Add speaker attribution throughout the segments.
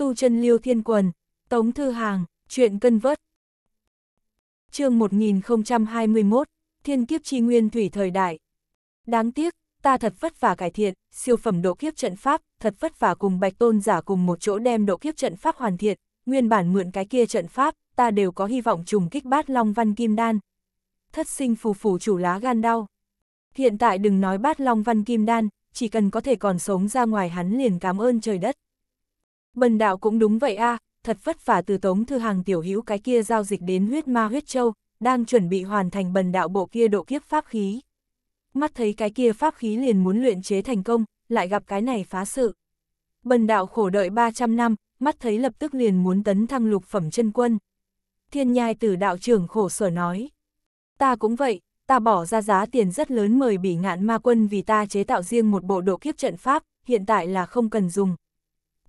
Speaker 1: Tu chân liêu thiên quần, Tống Thư Hàng, chuyện cân vớt. chương 1021, Thiên kiếp chi nguyên thủy thời đại. Đáng tiếc, ta thật vất vả cải thiện, siêu phẩm độ kiếp trận pháp, thật vất vả cùng bạch tôn giả cùng một chỗ đem độ kiếp trận pháp hoàn thiện, nguyên bản mượn cái kia trận pháp, ta đều có hy vọng trùng kích bát long văn kim đan. Thất sinh phù phù chủ lá gan đau. Hiện tại đừng nói bát long văn kim đan, chỉ cần có thể còn sống ra ngoài hắn liền cảm ơn trời đất. Bần đạo cũng đúng vậy a thật vất vả từ tống thư hàng tiểu hữu cái kia giao dịch đến huyết ma huyết châu, đang chuẩn bị hoàn thành bần đạo bộ kia độ kiếp pháp khí. Mắt thấy cái kia pháp khí liền muốn luyện chế thành công, lại gặp cái này phá sự. Bần đạo khổ đợi 300 năm, mắt thấy lập tức liền muốn tấn thăng lục phẩm chân quân. Thiên nhai tử đạo trưởng khổ sở nói. Ta cũng vậy, ta bỏ ra giá tiền rất lớn mời bỉ ngạn ma quân vì ta chế tạo riêng một bộ độ kiếp trận pháp, hiện tại là không cần dùng.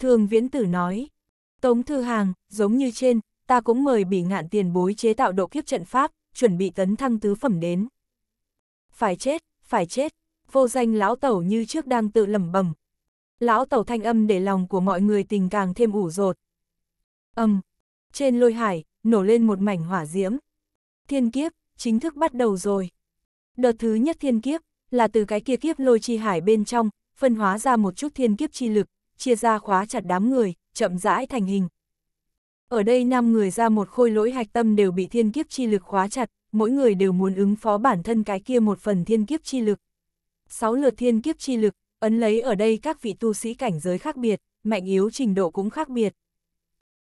Speaker 1: Thường viễn tử nói, Tống Thư Hàng, giống như trên, ta cũng mời bị ngạn tiền bối chế tạo độ kiếp trận pháp, chuẩn bị tấn thăng tứ phẩm đến. Phải chết, phải chết, vô danh lão tẩu như trước đang tự lẩm bẩm. Lão tẩu thanh âm để lòng của mọi người tình càng thêm ủ rột. Âm, trên lôi hải, nổ lên một mảnh hỏa diễm. Thiên kiếp, chính thức bắt đầu rồi. Đợt thứ nhất thiên kiếp, là từ cái kia kiếp lôi chi hải bên trong, phân hóa ra một chút thiên kiếp chi lực, chia ra khóa chặt đám người, chậm rãi thành hình. Ở đây năm người ra một khôi lỗi hạch tâm đều bị thiên kiếp chi lực khóa chặt, mỗi người đều muốn ứng phó bản thân cái kia một phần thiên kiếp chi lực. Sáu lượt thiên kiếp chi lực, ấn lấy ở đây các vị tu sĩ cảnh giới khác biệt, mạnh yếu trình độ cũng khác biệt.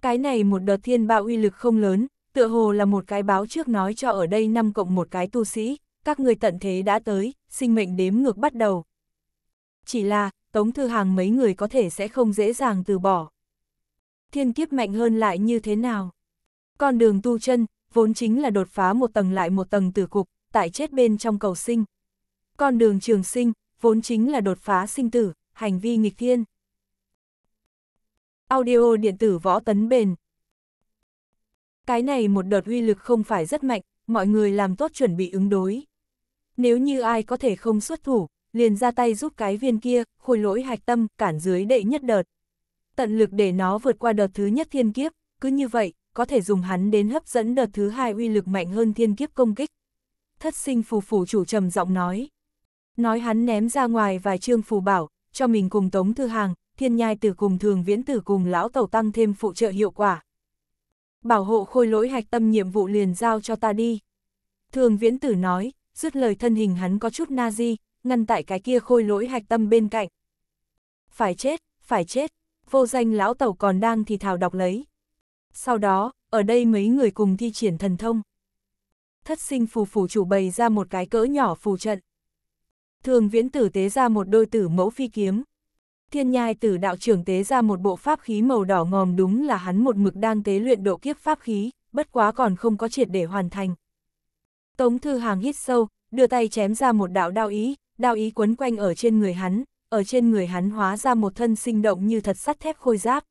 Speaker 1: Cái này một đợt thiên bạo uy lực không lớn, tựa hồ là một cái báo trước nói cho ở đây năm cộng một cái tu sĩ, các người tận thế đã tới, sinh mệnh đếm ngược bắt đầu. Chỉ là, Tống Thư Hàng mấy người có thể sẽ không dễ dàng từ bỏ. Thiên kiếp mạnh hơn lại như thế nào? Con đường tu chân, vốn chính là đột phá một tầng lại một tầng tử cục, tại chết bên trong cầu sinh. Con đường trường sinh, vốn chính là đột phá sinh tử, hành vi nghịch thiên. Audio điện tử võ tấn bền. Cái này một đợt uy lực không phải rất mạnh, mọi người làm tốt chuẩn bị ứng đối. Nếu như ai có thể không xuất thủ, liền ra tay giúp cái viên kia, khôi lỗi hạch tâm, cản dưới đệ nhất đợt. Tận lực để nó vượt qua đợt thứ nhất thiên kiếp, cứ như vậy, có thể dùng hắn đến hấp dẫn đợt thứ hai uy lực mạnh hơn thiên kiếp công kích. Thất sinh phù phủ chủ trầm giọng nói. Nói hắn ném ra ngoài vài chương phù bảo, cho mình cùng tống thư hàng, thiên nhai tử cùng thường viễn tử cùng lão tẩu tăng thêm phụ trợ hiệu quả. Bảo hộ khôi lỗi hạch tâm nhiệm vụ liền giao cho ta đi. Thường viễn tử nói, dứt lời thân hình hắn có chút na di, ngăn tại cái kia khôi lỗi hạch tâm bên cạnh. Phải chết, phải chết, vô danh lão tẩu còn đang thì thào đọc lấy. Sau đó, ở đây mấy người cùng thi triển thần thông. Thất sinh phù phù chủ bày ra một cái cỡ nhỏ phù trận. Thường viễn tử tế ra một đôi tử mẫu phi kiếm. Thiên nhai tử đạo trưởng tế ra một bộ pháp khí màu đỏ ngòm đúng là hắn một mực đang tế luyện độ kiếp pháp khí, bất quá còn không có triệt để hoàn thành. Tống thư hàng hít sâu, đưa tay chém ra một đạo đao ý, đao ý quấn quanh ở trên người hắn, ở trên người hắn hóa ra một thân sinh động như thật sắt thép khôi giáp.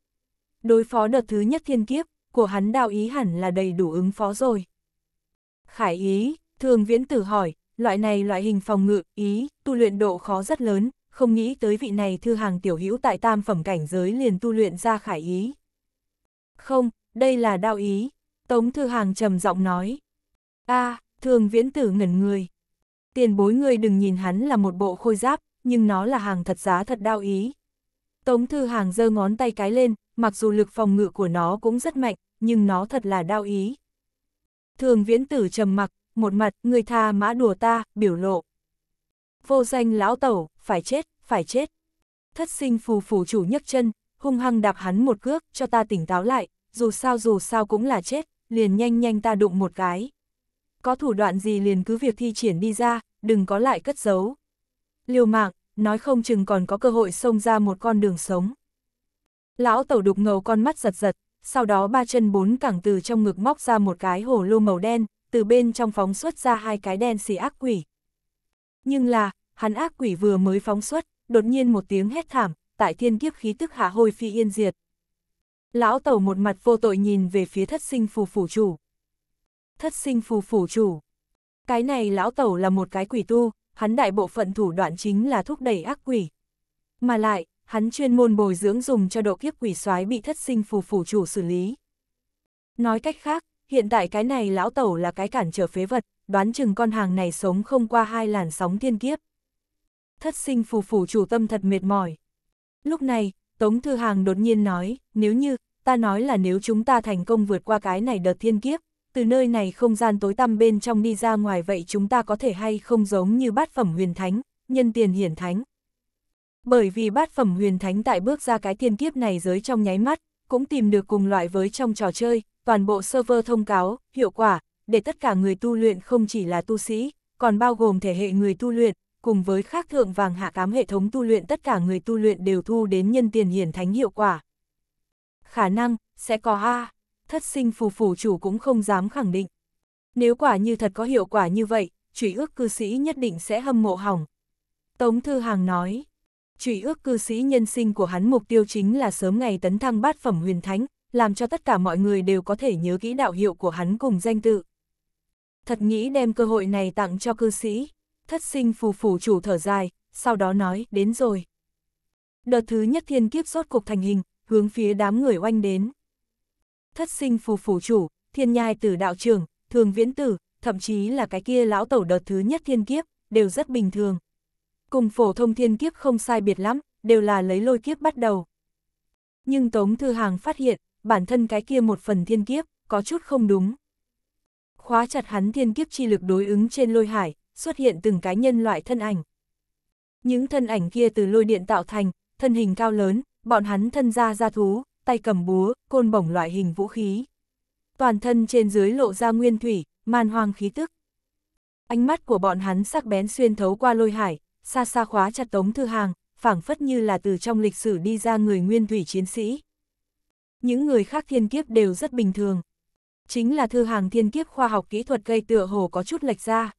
Speaker 1: Đối phó đợt thứ nhất thiên kiếp, của hắn đao ý hẳn là đầy đủ ứng phó rồi. Khải ý, thường viễn tử hỏi, loại này loại hình phòng ngự, ý, tu luyện độ khó rất lớn, không nghĩ tới vị này thư hàng tiểu hữu tại tam phẩm cảnh giới liền tu luyện ra khải ý. Không, đây là đao ý, Tống thư hàng trầm giọng nói. a thường viễn tử ngẩn người. Tiền bối người đừng nhìn hắn là một bộ khôi giáp, nhưng nó là hàng thật giá thật đao ý. Tống thư hàng giơ ngón tay cái lên, mặc dù lực phòng ngự của nó cũng rất mạnh, nhưng nó thật là đao ý. Thường viễn tử trầm mặc, một mặt, người tha mã đùa ta, biểu lộ. Vô danh lão tẩu, phải chết, phải chết. Thất sinh phù phù chủ nhấc chân, hung hăng đạp hắn một cước, cho ta tỉnh táo lại, dù sao dù sao cũng là chết, liền nhanh nhanh ta đụng một cái. Có thủ đoạn gì liền cứ việc thi triển đi ra, đừng có lại cất giấu. Liều mạng, nói không chừng còn có cơ hội xông ra một con đường sống. Lão tẩu đục ngầu con mắt giật giật, sau đó ba chân bốn cẳng từ trong ngực móc ra một cái hồ lô màu đen, từ bên trong phóng xuất ra hai cái đen xì ác quỷ. Nhưng là, hắn ác quỷ vừa mới phóng xuất, đột nhiên một tiếng hét thảm, tại thiên kiếp khí tức hạ hồi phi yên diệt. Lão tẩu một mặt vô tội nhìn về phía thất sinh phù phủ chủ. Thất sinh phù phủ chủ. Cái này lão tẩu là một cái quỷ tu, hắn đại bộ phận thủ đoạn chính là thúc đẩy ác quỷ. Mà lại, hắn chuyên môn bồi dưỡng dùng cho độ kiếp quỷ soái bị thất sinh phù phủ chủ xử lý. Nói cách khác, hiện tại cái này lão tẩu là cái cản trở phế vật, đoán chừng con hàng này sống không qua hai làn sóng thiên kiếp. Thất sinh phù phủ chủ tâm thật mệt mỏi. Lúc này, Tống Thư Hàng đột nhiên nói, nếu như, ta nói là nếu chúng ta thành công vượt qua cái này đợt thiên kiếp, từ nơi này không gian tối tăm bên trong đi ra ngoài vậy chúng ta có thể hay không giống như bát phẩm huyền thánh, nhân tiền hiển thánh. Bởi vì bát phẩm huyền thánh tại bước ra cái thiên kiếp này giới trong nháy mắt, cũng tìm được cùng loại với trong trò chơi, toàn bộ server thông cáo, hiệu quả, để tất cả người tu luyện không chỉ là tu sĩ, còn bao gồm thể hệ người tu luyện, cùng với khác thượng vàng hạ cám hệ thống tu luyện tất cả người tu luyện đều thu đến nhân tiền hiển thánh hiệu quả. Khả năng, sẽ có A, thất sinh phù phủ chủ cũng không dám khẳng định. Nếu quả như thật có hiệu quả như vậy, trụy ước cư sĩ nhất định sẽ hâm mộ hỏng. Tống Thư Hàng nói, trụy ước cư sĩ nhân sinh của hắn mục tiêu chính là sớm ngày tấn thăng bát phẩm huyền thánh, làm cho tất cả mọi người đều có thể nhớ kỹ đạo hiệu của hắn cùng danh tự. Thật nghĩ đem cơ hội này tặng cho cư sĩ, thất sinh phù phủ chủ thở dài, sau đó nói, đến rồi. Đợt thứ nhất thiên kiếp rốt cục thành hình, hướng phía đám người oanh đến. Thất sinh phù phủ chủ, thiên nhai tử đạo trưởng, thường viễn tử, thậm chí là cái kia lão tẩu đợt thứ nhất thiên kiếp, đều rất bình thường. Cùng phổ thông thiên kiếp không sai biệt lắm, đều là lấy lôi kiếp bắt đầu. Nhưng Tống Thư Hàng phát hiện, bản thân cái kia một phần thiên kiếp, có chút không đúng. Khóa chặt hắn thiên kiếp chi lực đối ứng trên lôi hải, xuất hiện từng cái nhân loại thân ảnh. Những thân ảnh kia từ lôi điện tạo thành, thân hình cao lớn, bọn hắn thân ra ra thú, tay cầm búa, côn bổng loại hình vũ khí. Toàn thân trên dưới lộ ra nguyên thủy, man hoang khí tức. Ánh mắt của bọn hắn sắc bén xuyên thấu qua lôi hải, xa xa khóa chặt tống thư hàng, phảng phất như là từ trong lịch sử đi ra người nguyên thủy chiến sĩ. Những người khác thiên kiếp đều rất bình thường. Chính là thư hàng thiên kiếp khoa học kỹ thuật gây tựa hồ có chút lệch ra.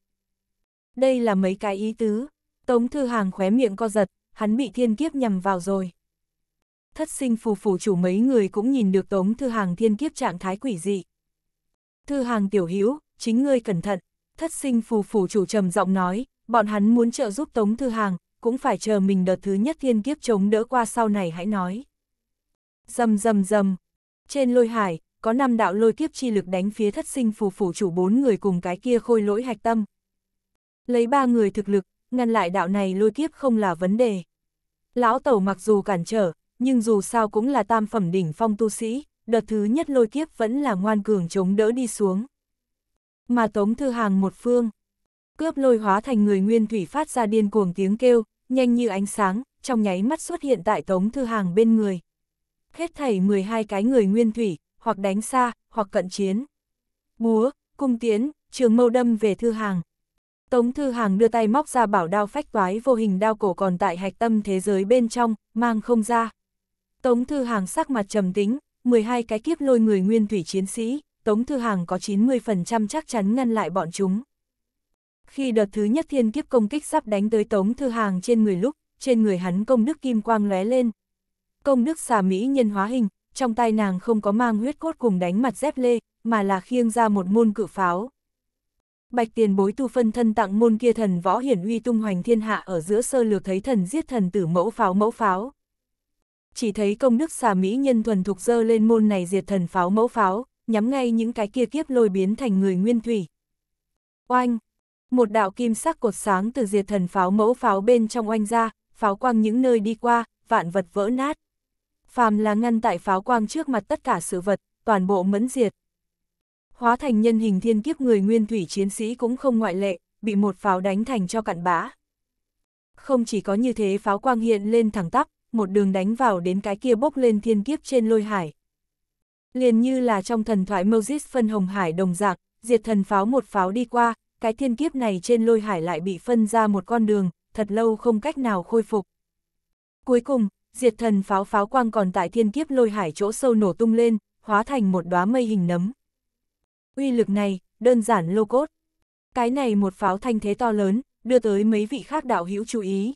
Speaker 1: Đây là mấy cái ý tứ. Tống thư hàng khóe miệng co giật, hắn bị thiên kiếp nhằm vào rồi. Thất sinh phù phù chủ mấy người cũng nhìn được tống thư hàng thiên kiếp trạng thái quỷ dị. Thư hàng tiểu hữu chính ngươi cẩn thận. Thất sinh phù phù chủ trầm giọng nói, bọn hắn muốn trợ giúp tống thư hàng, cũng phải chờ mình đợt thứ nhất thiên kiếp chống đỡ qua sau này hãy nói. Dầm dầm dầm, trên lôi hải, có năm đạo lôi kiếp chi lực đánh phía thất sinh phù phủ chủ bốn người cùng cái kia khôi lỗi hạch tâm. Lấy ba người thực lực, ngăn lại đạo này lôi kiếp không là vấn đề. Lão Tẩu mặc dù cản trở, nhưng dù sao cũng là tam phẩm đỉnh phong tu sĩ, đợt thứ nhất lôi kiếp vẫn là ngoan cường chống đỡ đi xuống. Mà Tống Thư Hàng một phương, cướp lôi hóa thành người nguyên thủy phát ra điên cuồng tiếng kêu, nhanh như ánh sáng, trong nháy mắt xuất hiện tại Tống Thư Hàng bên người. Hết thảy 12 cái người nguyên thủy, hoặc đánh xa, hoặc cận chiến. Búa, cung tiến, trường mâu đâm về Thư Hàng. Tống Thư Hàng đưa tay móc ra bảo đao phách toái vô hình đao cổ còn tại hạch tâm thế giới bên trong, mang không ra. Tống Thư Hàng sắc mặt trầm tính, 12 cái kiếp lôi người nguyên thủy chiến sĩ, Tống Thư Hàng có 90% chắc chắn ngăn lại bọn chúng. Khi đợt thứ nhất thiên kiếp công kích sắp đánh tới Tống Thư Hàng trên người lúc, trên người hắn công đức kim quang lóe lên. Công đức xà mỹ nhân hóa hình, trong tay nàng không có mang huyết cốt cùng đánh mặt dép lê, mà là khiêng ra một môn cự pháo. Bạch tiền bối tu phân thân tặng môn kia thần võ hiển uy tung hoành thiên hạ ở giữa sơ lược thấy thần giết thần tử mẫu pháo mẫu pháo. Chỉ thấy công đức xà mỹ nhân thuần thục dơ lên môn này diệt thần pháo mẫu pháo, nhắm ngay những cái kia kiếp lôi biến thành người nguyên thủy. Oanh! Một đạo kim sắc cột sáng từ diệt thần pháo mẫu pháo bên trong oanh ra, pháo quang những nơi đi qua, vạn vật vỡ nát. Phàm là ngăn tại pháo quang trước mặt tất cả sự vật, toàn bộ mẫn diệt. Hóa thành nhân hình thiên kiếp người nguyên thủy chiến sĩ cũng không ngoại lệ, bị một pháo đánh thành cho cặn bã. Không chỉ có như thế pháo quang hiện lên thẳng tắp, một đường đánh vào đến cái kia bốc lên thiên kiếp trên lôi hải. Liền như là trong thần thoại Moses phân hồng hải đồng dạng, diệt thần pháo một pháo đi qua, cái thiên kiếp này trên lôi hải lại bị phân ra một con đường, thật lâu không cách nào khôi phục. Cuối cùng, diệt thần pháo pháo quang còn tại thiên kiếp lôi hải chỗ sâu nổ tung lên, hóa thành một đóa mây hình nấm. Uy lực này, đơn giản lô cốt. Cái này một pháo thanh thế to lớn, đưa tới mấy vị khác đạo hữu chú ý.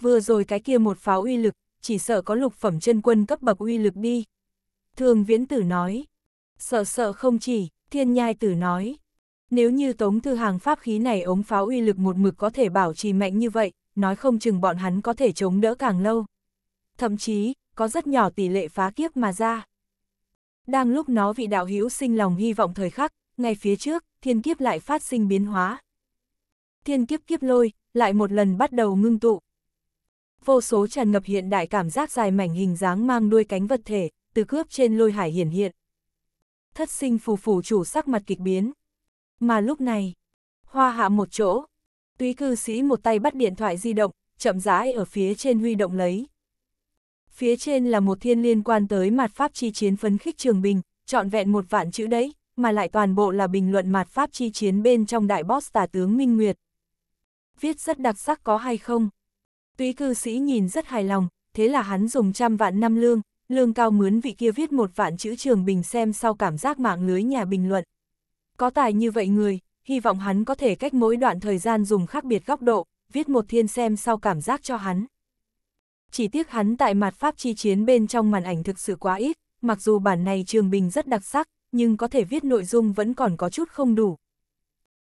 Speaker 1: Vừa rồi cái kia một pháo uy lực, chỉ sợ có lục phẩm chân quân cấp bậc uy lực đi. Thường viễn tử nói. Sợ sợ không chỉ, thiên nhai tử nói. Nếu như tống thư hàng pháp khí này ống pháo uy lực một mực có thể bảo trì mạnh như vậy, nói không chừng bọn hắn có thể chống đỡ càng lâu. Thậm chí, có rất nhỏ tỷ lệ phá kiếp mà ra. Đang lúc nó vị đạo hữu sinh lòng hy vọng thời khắc, ngay phía trước, thiên kiếp lại phát sinh biến hóa. Thiên kiếp kiếp lôi, lại một lần bắt đầu ngưng tụ. Vô số tràn ngập hiện đại cảm giác dài mảnh hình dáng mang đuôi cánh vật thể, từ cướp trên lôi hải hiển hiện. Thất sinh phù phù chủ sắc mặt kịch biến. Mà lúc này, hoa hạ một chỗ, túy cư sĩ một tay bắt điện thoại di động, chậm rãi ở phía trên huy động lấy. Phía trên là một thiên liên quan tới mặt pháp chi chiến phấn khích trường bình, trọn vẹn một vạn chữ đấy, mà lại toàn bộ là bình luận mặt pháp chi chiến bên trong đại boss tả tướng Minh Nguyệt. Viết rất đặc sắc có hay không? Túy cư sĩ nhìn rất hài lòng, thế là hắn dùng trăm vạn năm lương, lương cao mướn vị kia viết một vạn chữ trường bình xem sau cảm giác mạng lưới nhà bình luận. Có tài như vậy người, hy vọng hắn có thể cách mỗi đoạn thời gian dùng khác biệt góc độ, viết một thiên xem sau cảm giác cho hắn. Chỉ tiếc hắn tại mặt pháp chi chiến bên trong màn ảnh thực sự quá ít, mặc dù bản này trường bình rất đặc sắc, nhưng có thể viết nội dung vẫn còn có chút không đủ.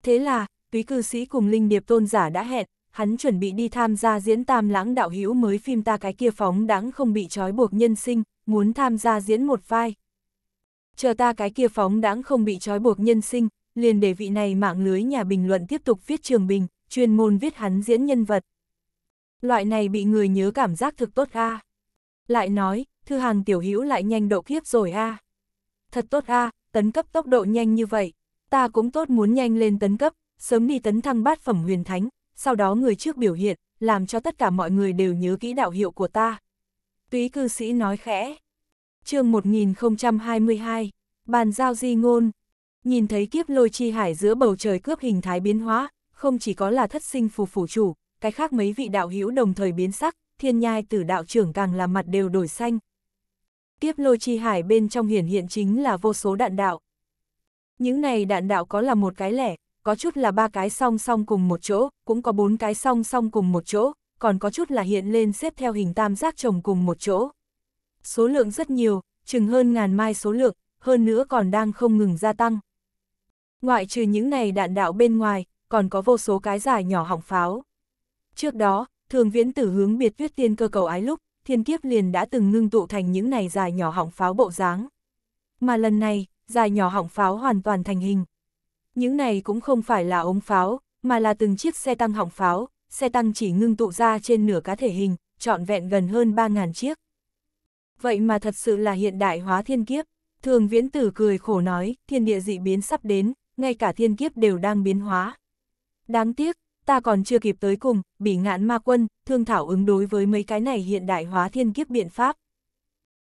Speaker 1: Thế là, túy cư sĩ cùng Linh Điệp tôn giả đã hẹn, hắn chuẩn bị đi tham gia diễn tam lãng đạo hữu mới phim ta cái kia phóng đáng không bị trói buộc nhân sinh, muốn tham gia diễn một vai. Chờ ta cái kia phóng đáng không bị trói buộc nhân sinh, liền để vị này mạng lưới nhà bình luận tiếp tục viết trường bình, chuyên môn viết hắn diễn nhân vật. Loại này bị người nhớ cảm giác thực tốt a. Lại nói, thư hàng tiểu hữu lại nhanh độ kiếp rồi a. Thật tốt a, tấn cấp tốc độ nhanh như vậy, ta cũng tốt muốn nhanh lên tấn cấp, sớm đi tấn thăng bát phẩm huyền thánh, sau đó người trước biểu hiện, làm cho tất cả mọi người đều nhớ kỹ đạo hiệu của ta. Túy cư sĩ nói khẽ. chương 1022, bàn giao di ngôn. Nhìn thấy kiếp lôi chi hải giữa bầu trời cướp hình thái biến hóa, không chỉ có là thất sinh phù phủ chủ, cái khác mấy vị đạo hữu đồng thời biến sắc, thiên nhai tử đạo trưởng càng là mặt đều đổi xanh. Kiếp lôi chi hải bên trong hiển hiện chính là vô số đạn đạo. Những này đạn đạo có là một cái lẻ, có chút là ba cái song song cùng một chỗ, cũng có bốn cái song song cùng một chỗ, còn có chút là hiện lên xếp theo hình tam giác chồng cùng một chỗ. Số lượng rất nhiều, chừng hơn ngàn mai số lượng, hơn nữa còn đang không ngừng gia tăng. Ngoại trừ những này đạn đạo bên ngoài, còn có vô số cái dài nhỏ hỏng pháo. Trước đó, thường viễn tử hướng biệt viết tiên cơ cầu ái lúc, thiên kiếp liền đã từng ngưng tụ thành những này dài nhỏ hỏng pháo bộ dáng. Mà lần này, dài nhỏ hỏng pháo hoàn toàn thành hình. Những này cũng không phải là ống pháo, mà là từng chiếc xe tăng hỏng pháo, xe tăng chỉ ngưng tụ ra trên nửa cá thể hình, trọn vẹn gần hơn 3.000 chiếc. Vậy mà thật sự là hiện đại hóa thiên kiếp, thường viễn tử cười khổ nói, thiên địa dị biến sắp đến, ngay cả thiên kiếp đều đang biến hóa. Đáng tiếc, ta còn chưa kịp tới cùng, bị ngạn ma quân, thương thảo ứng đối với mấy cái này hiện đại hóa thiên kiếp biện pháp.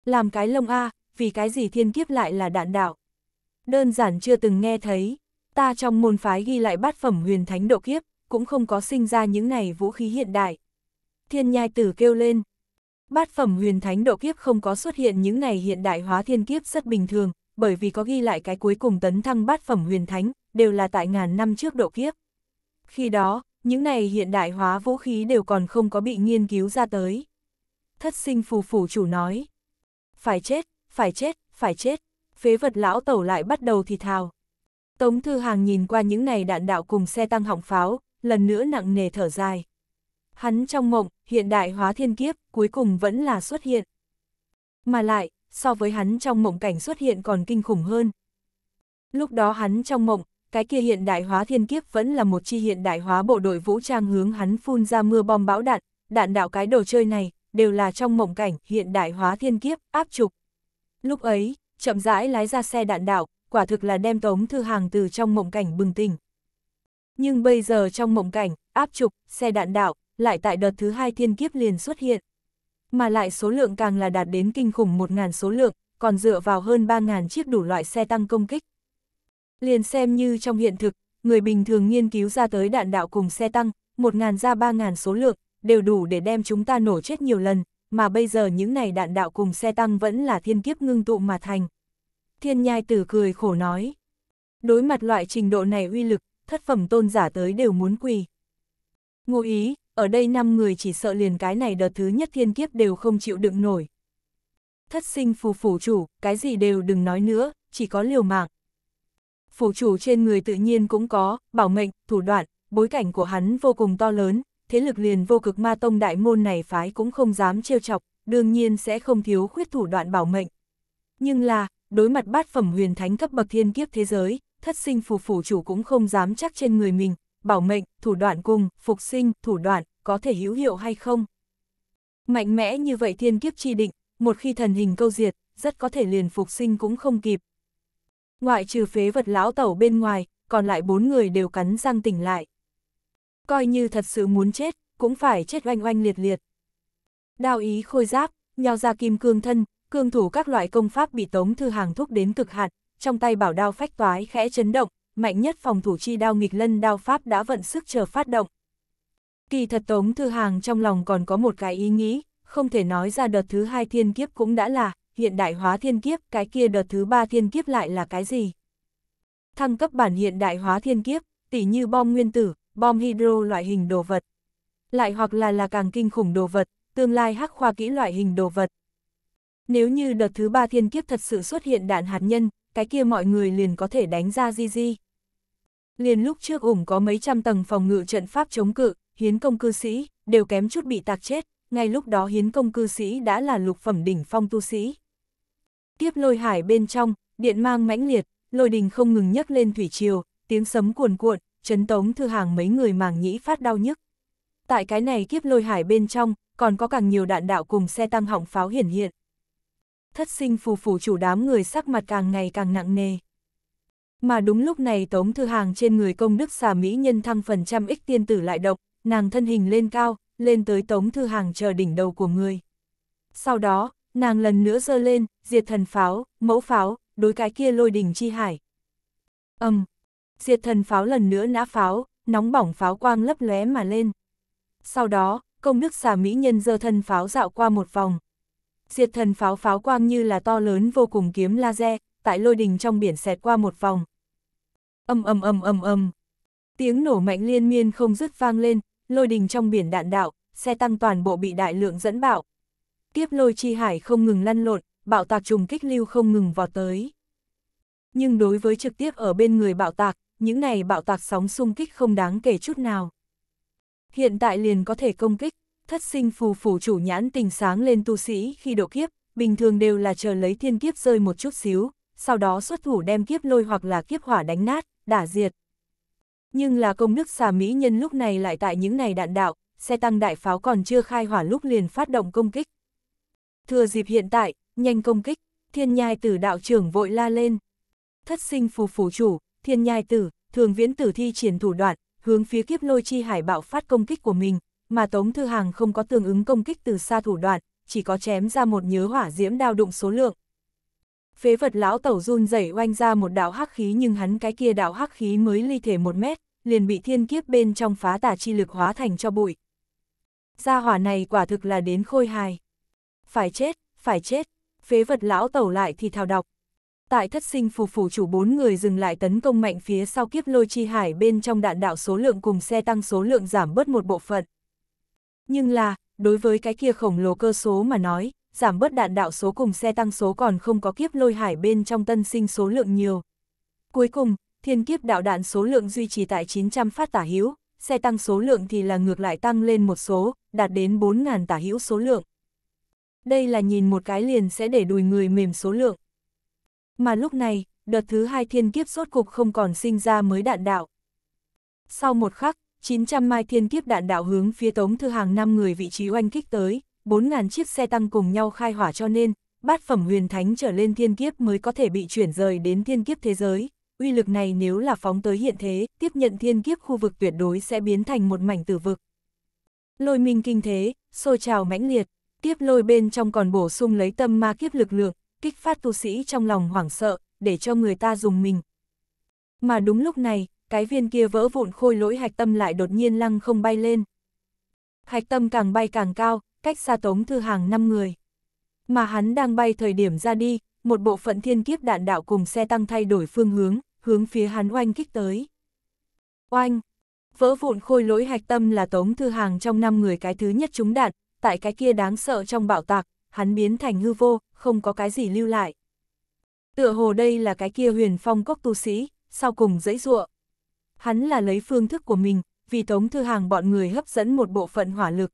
Speaker 1: Làm cái lông A, vì cái gì thiên kiếp lại là đạn đạo. Đơn giản chưa từng nghe thấy, ta trong môn phái ghi lại bát phẩm huyền thánh độ kiếp, cũng không có sinh ra những này vũ khí hiện đại. Thiên nhai tử kêu lên, bát phẩm huyền thánh độ kiếp không có xuất hiện những này hiện đại hóa thiên kiếp rất bình thường, bởi vì có ghi lại cái cuối cùng tấn thăng bát phẩm huyền thánh, đều là tại ngàn năm trước độ kiếp. Khi đó, những này hiện đại hóa vũ khí đều còn không có bị nghiên cứu ra tới. Thất sinh phù phủ chủ nói, phải chết, phải chết, phải chết, phế vật lão tẩu lại bắt đầu thì thào. Tống Thư Hàng nhìn qua những này đạn đạo cùng xe tăng hỏng pháo, lần nữa nặng nề thở dài. Hắn trong mộng, hiện đại hóa thiên kiếp, cuối cùng vẫn là xuất hiện. Mà lại, so với hắn trong mộng cảnh xuất hiện còn kinh khủng hơn. Lúc đó hắn trong mộng, cái kia hiện đại hóa thiên kiếp vẫn là một chi hiện đại hóa bộ đội vũ trang hướng hắn phun ra mưa bom bão đạn, đạn đạo cái đồ chơi này, đều là trong mộng cảnh hiện đại hóa thiên kiếp, áp trục. Lúc ấy, chậm rãi lái ra xe đạn đạo, quả thực là đem Tống Thư Hàng từ trong mộng cảnh bừng tỉnh. Nhưng bây giờ trong mộng cảnh, áp trục, xe đạn đạo, lại tại đợt thứ hai thiên kiếp liền xuất hiện. Mà lại số lượng càng là đạt đến kinh khủng 1.000 số lượng, còn dựa vào hơn 3.000 chiếc đủ loại xe tăng công kích. Liền xem như trong hiện thực, người bình thường nghiên cứu ra tới đạn đạo cùng xe tăng, 1.000 ra 3.000 số lượng, đều đủ để đem chúng ta nổ chết nhiều lần, mà bây giờ những này đạn đạo cùng xe tăng vẫn là thiên kiếp ngưng tụ mà thành. Thiên nhai tử cười khổ nói. Đối mặt loại trình độ này uy lực, thất phẩm tôn giả tới đều muốn quỳ. Ngụ ý, ở đây 5 người chỉ sợ liền cái này đợt thứ nhất thiên kiếp đều không chịu đựng nổi. Thất sinh phù phủ chủ, cái gì đều đừng nói nữa, chỉ có liều mạng. Phủ chủ trên người tự nhiên cũng có, bảo mệnh, thủ đoạn, bối cảnh của hắn vô cùng to lớn, thế lực liền vô cực ma tông đại môn này phái cũng không dám trêu chọc, đương nhiên sẽ không thiếu khuyết thủ đoạn bảo mệnh. Nhưng là, đối mặt bát phẩm huyền thánh cấp bậc thiên kiếp thế giới, thất sinh phù phủ chủ cũng không dám chắc trên người mình, bảo mệnh, thủ đoạn cùng, phục sinh, thủ đoạn, có thể hữu hiệu hay không. Mạnh mẽ như vậy thiên kiếp chi định, một khi thần hình câu diệt, rất có thể liền phục sinh cũng không kịp. Ngoại trừ phế vật lão tẩu bên ngoài, còn lại bốn người đều cắn răng tỉnh lại. Coi như thật sự muốn chết, cũng phải chết oanh oanh liệt liệt. Đao ý khôi giáp, nhào ra kim cương thân, cương thủ các loại công pháp bị Tống Thư Hàng thúc đến cực hạn, trong tay bảo đao phách toái khẽ chấn động, mạnh nhất phòng thủ chi đao nghịch lân đao pháp đã vận sức chờ phát động. Kỳ thật Tống Thư Hàng trong lòng còn có một cái ý nghĩ, không thể nói ra đợt thứ hai thiên kiếp cũng đã là, hiện đại hóa thiên kiếp, cái kia đợt thứ ba thiên kiếp lại là cái gì? Thăng cấp bản hiện đại hóa thiên kiếp, tỉ như bom nguyên tử, bom hydro loại hình đồ vật. Lại hoặc là là càng kinh khủng đồ vật, tương lai hắc khoa kỹ loại hình đồ vật. Nếu như đợt thứ ba thiên kiếp thật sự xuất hiện đạn hạt nhân, cái kia mọi người liền có thể đánh ra di di. Liền lúc trước ủng có mấy trăm tầng phòng ngự trận pháp chống cự, hiến công cư sĩ, đều kém chút bị tạc chết, ngay lúc đó hiến công cư sĩ đã là lục phẩm đỉnh phong tu sĩ. Tiếp lôi hải bên trong, điện mang mãnh liệt, lôi đình không ngừng nhấc lên thủy triều, tiếng sấm cuồn cuộn, chấn tống thư hàng mấy người màng nhĩ phát đau nhức. Tại cái này kiếp lôi hải bên trong, còn có càng nhiều đạn đạo cùng xe tăng hỏng pháo hiển hiện. Thất sinh phù phù chủ đám người sắc mặt càng ngày càng nặng nề. Mà đúng lúc này Tống Thư Hàng trên người công đức xà Mỹ nhân thăng phần trăm ích tiên tử lại độc, nàng thân hình lên cao, lên tới Tống Thư Hàng chờ đỉnh đầu của người. Sau đó, nàng lần nữa dơ lên, diệt thần pháo, mẫu pháo, đối cái kia lôi đỉnh chi hải. Âm, um, diệt thần pháo lần nữa nã pháo, nóng bỏng pháo quang lấp lóe mà lên. Sau đó, công đức xà mỹ nhân dơ thân pháo dạo qua một vòng. Diệt thần pháo pháo quang như là to lớn vô cùng kiếm laser, tại lôi đình trong biển xẹt qua một vòng. Âm âm âm âm âm. Tiếng nổ mạnh liên miên không dứt vang lên, lôi đình trong biển đạn đạo, xe tăng toàn bộ bị đại lượng dẫn bạo. Tiếp lôi chi hải không ngừng lăn lộn, bạo tạc trùng kích lưu không ngừng vào tới. Nhưng đối với trực tiếp ở bên người bạo tạc, những này bạo tạc sóng xung kích không đáng kể chút nào. Hiện tại liền có thể công kích, thất sinh phù phủ chủ nhãn tình sáng lên tu sĩ khi độ kiếp, bình thường đều là chờ lấy thiên kiếp rơi một chút xíu, sau đó xuất thủ đem kiếp lôi hoặc là kiếp hỏa đánh nát, đả diệt. Nhưng là công đức xà mỹ nhân lúc này lại tại những này đạn đạo, xe tăng đại pháo còn chưa khai hỏa lúc liền phát động công kích. Thừa dịp hiện tại, nhanh công kích, thiên nhai tử đạo trưởng vội la lên. Thất sinh phù phủ chủ, thiên nhai tử, thường viễn tử thi triển thủ đoạn, hướng phía kiếp lôi chi hải bạo phát công kích của mình, mà Tống Thư Hàng không có tương ứng công kích từ xa thủ đoạn, chỉ có chém ra một nhớ hỏa diễm đao đụng số lượng. Phế vật lão tẩu run rẩy oanh ra một đạo hắc khí nhưng hắn cái kia đạo hắc khí mới ly thể một mét, liền bị thiên kiếp bên trong phá tả chi lực hóa thành cho bụi. Gia hỏa này quả thực là đến khôi hài. Phải chết, phải chết, phế vật lão tẩu lại thì thào đọc. Tại thất sinh phù phủ chủ bốn người dừng lại tấn công mạnh phía sau kiếp lôi chi hải bên trong đạn đạo số lượng cùng xe tăng số lượng giảm bớt một bộ phận. Nhưng là, đối với cái kia khổng lồ cơ số mà nói, giảm bớt đạn đạo số cùng xe tăng số còn không có kiếp lôi hải bên trong tân sinh số lượng nhiều. Cuối cùng, thiên kiếp đạo đạn số lượng duy trì tại 900 phát tả hữu, xe tăng số lượng thì là ngược lại tăng lên một số, đạt đến 4.000 tả hữu số lượng. Đây là nhìn một cái liền sẽ để đùi người mềm số lượng. Mà lúc này, đợt thứ hai thiên kiếp sốt cục không còn sinh ra mới đạn đạo. Sau một khắc, 900 mai thiên kiếp đạn đạo hướng phía tống thư hàng 5 người vị trí oanh kích tới, 4.000 chiếc xe tăng cùng nhau khai hỏa cho nên, bát phẩm huyền thánh trở lên thiên kiếp mới có thể bị chuyển rời đến thiên kiếp thế giới. Uy lực này nếu là phóng tới hiện thế, tiếp nhận thiên kiếp khu vực tuyệt đối sẽ biến thành một mảnh tử vực. Lôi minh kinh thế, sôi trào mãnh liệt, tiếp lôi bên trong còn bổ sung lấy tâm ma kiếp lực lượng, kích phát tu sĩ trong lòng hoảng sợ, để cho người ta dùng mình. Mà đúng lúc này, cái viên kia vỡ vụn khôi lỗi hạch tâm lại đột nhiên lăng không bay lên. Hạch tâm càng bay càng cao, cách xa tống thư hàng năm người. Mà hắn đang bay thời điểm ra đi, một bộ phận thiên kiếp đạn đạo cùng xe tăng thay đổi phương hướng, hướng phía hắn oanh kích tới. Oanh! Vỡ vụn khôi lỗi hạch tâm là tống thư hàng trong năm người cái thứ nhất trúng đạn, tại cái kia đáng sợ trong bạo tạc, hắn biến thành hư vô, không có cái gì lưu lại. Tựa hồ đây là cái kia huyền phong cốc tu sĩ, sau cùng dãy ruộng. Hắn là lấy phương thức của mình, vì tống thư hàng bọn người hấp dẫn một bộ phận hỏa lực.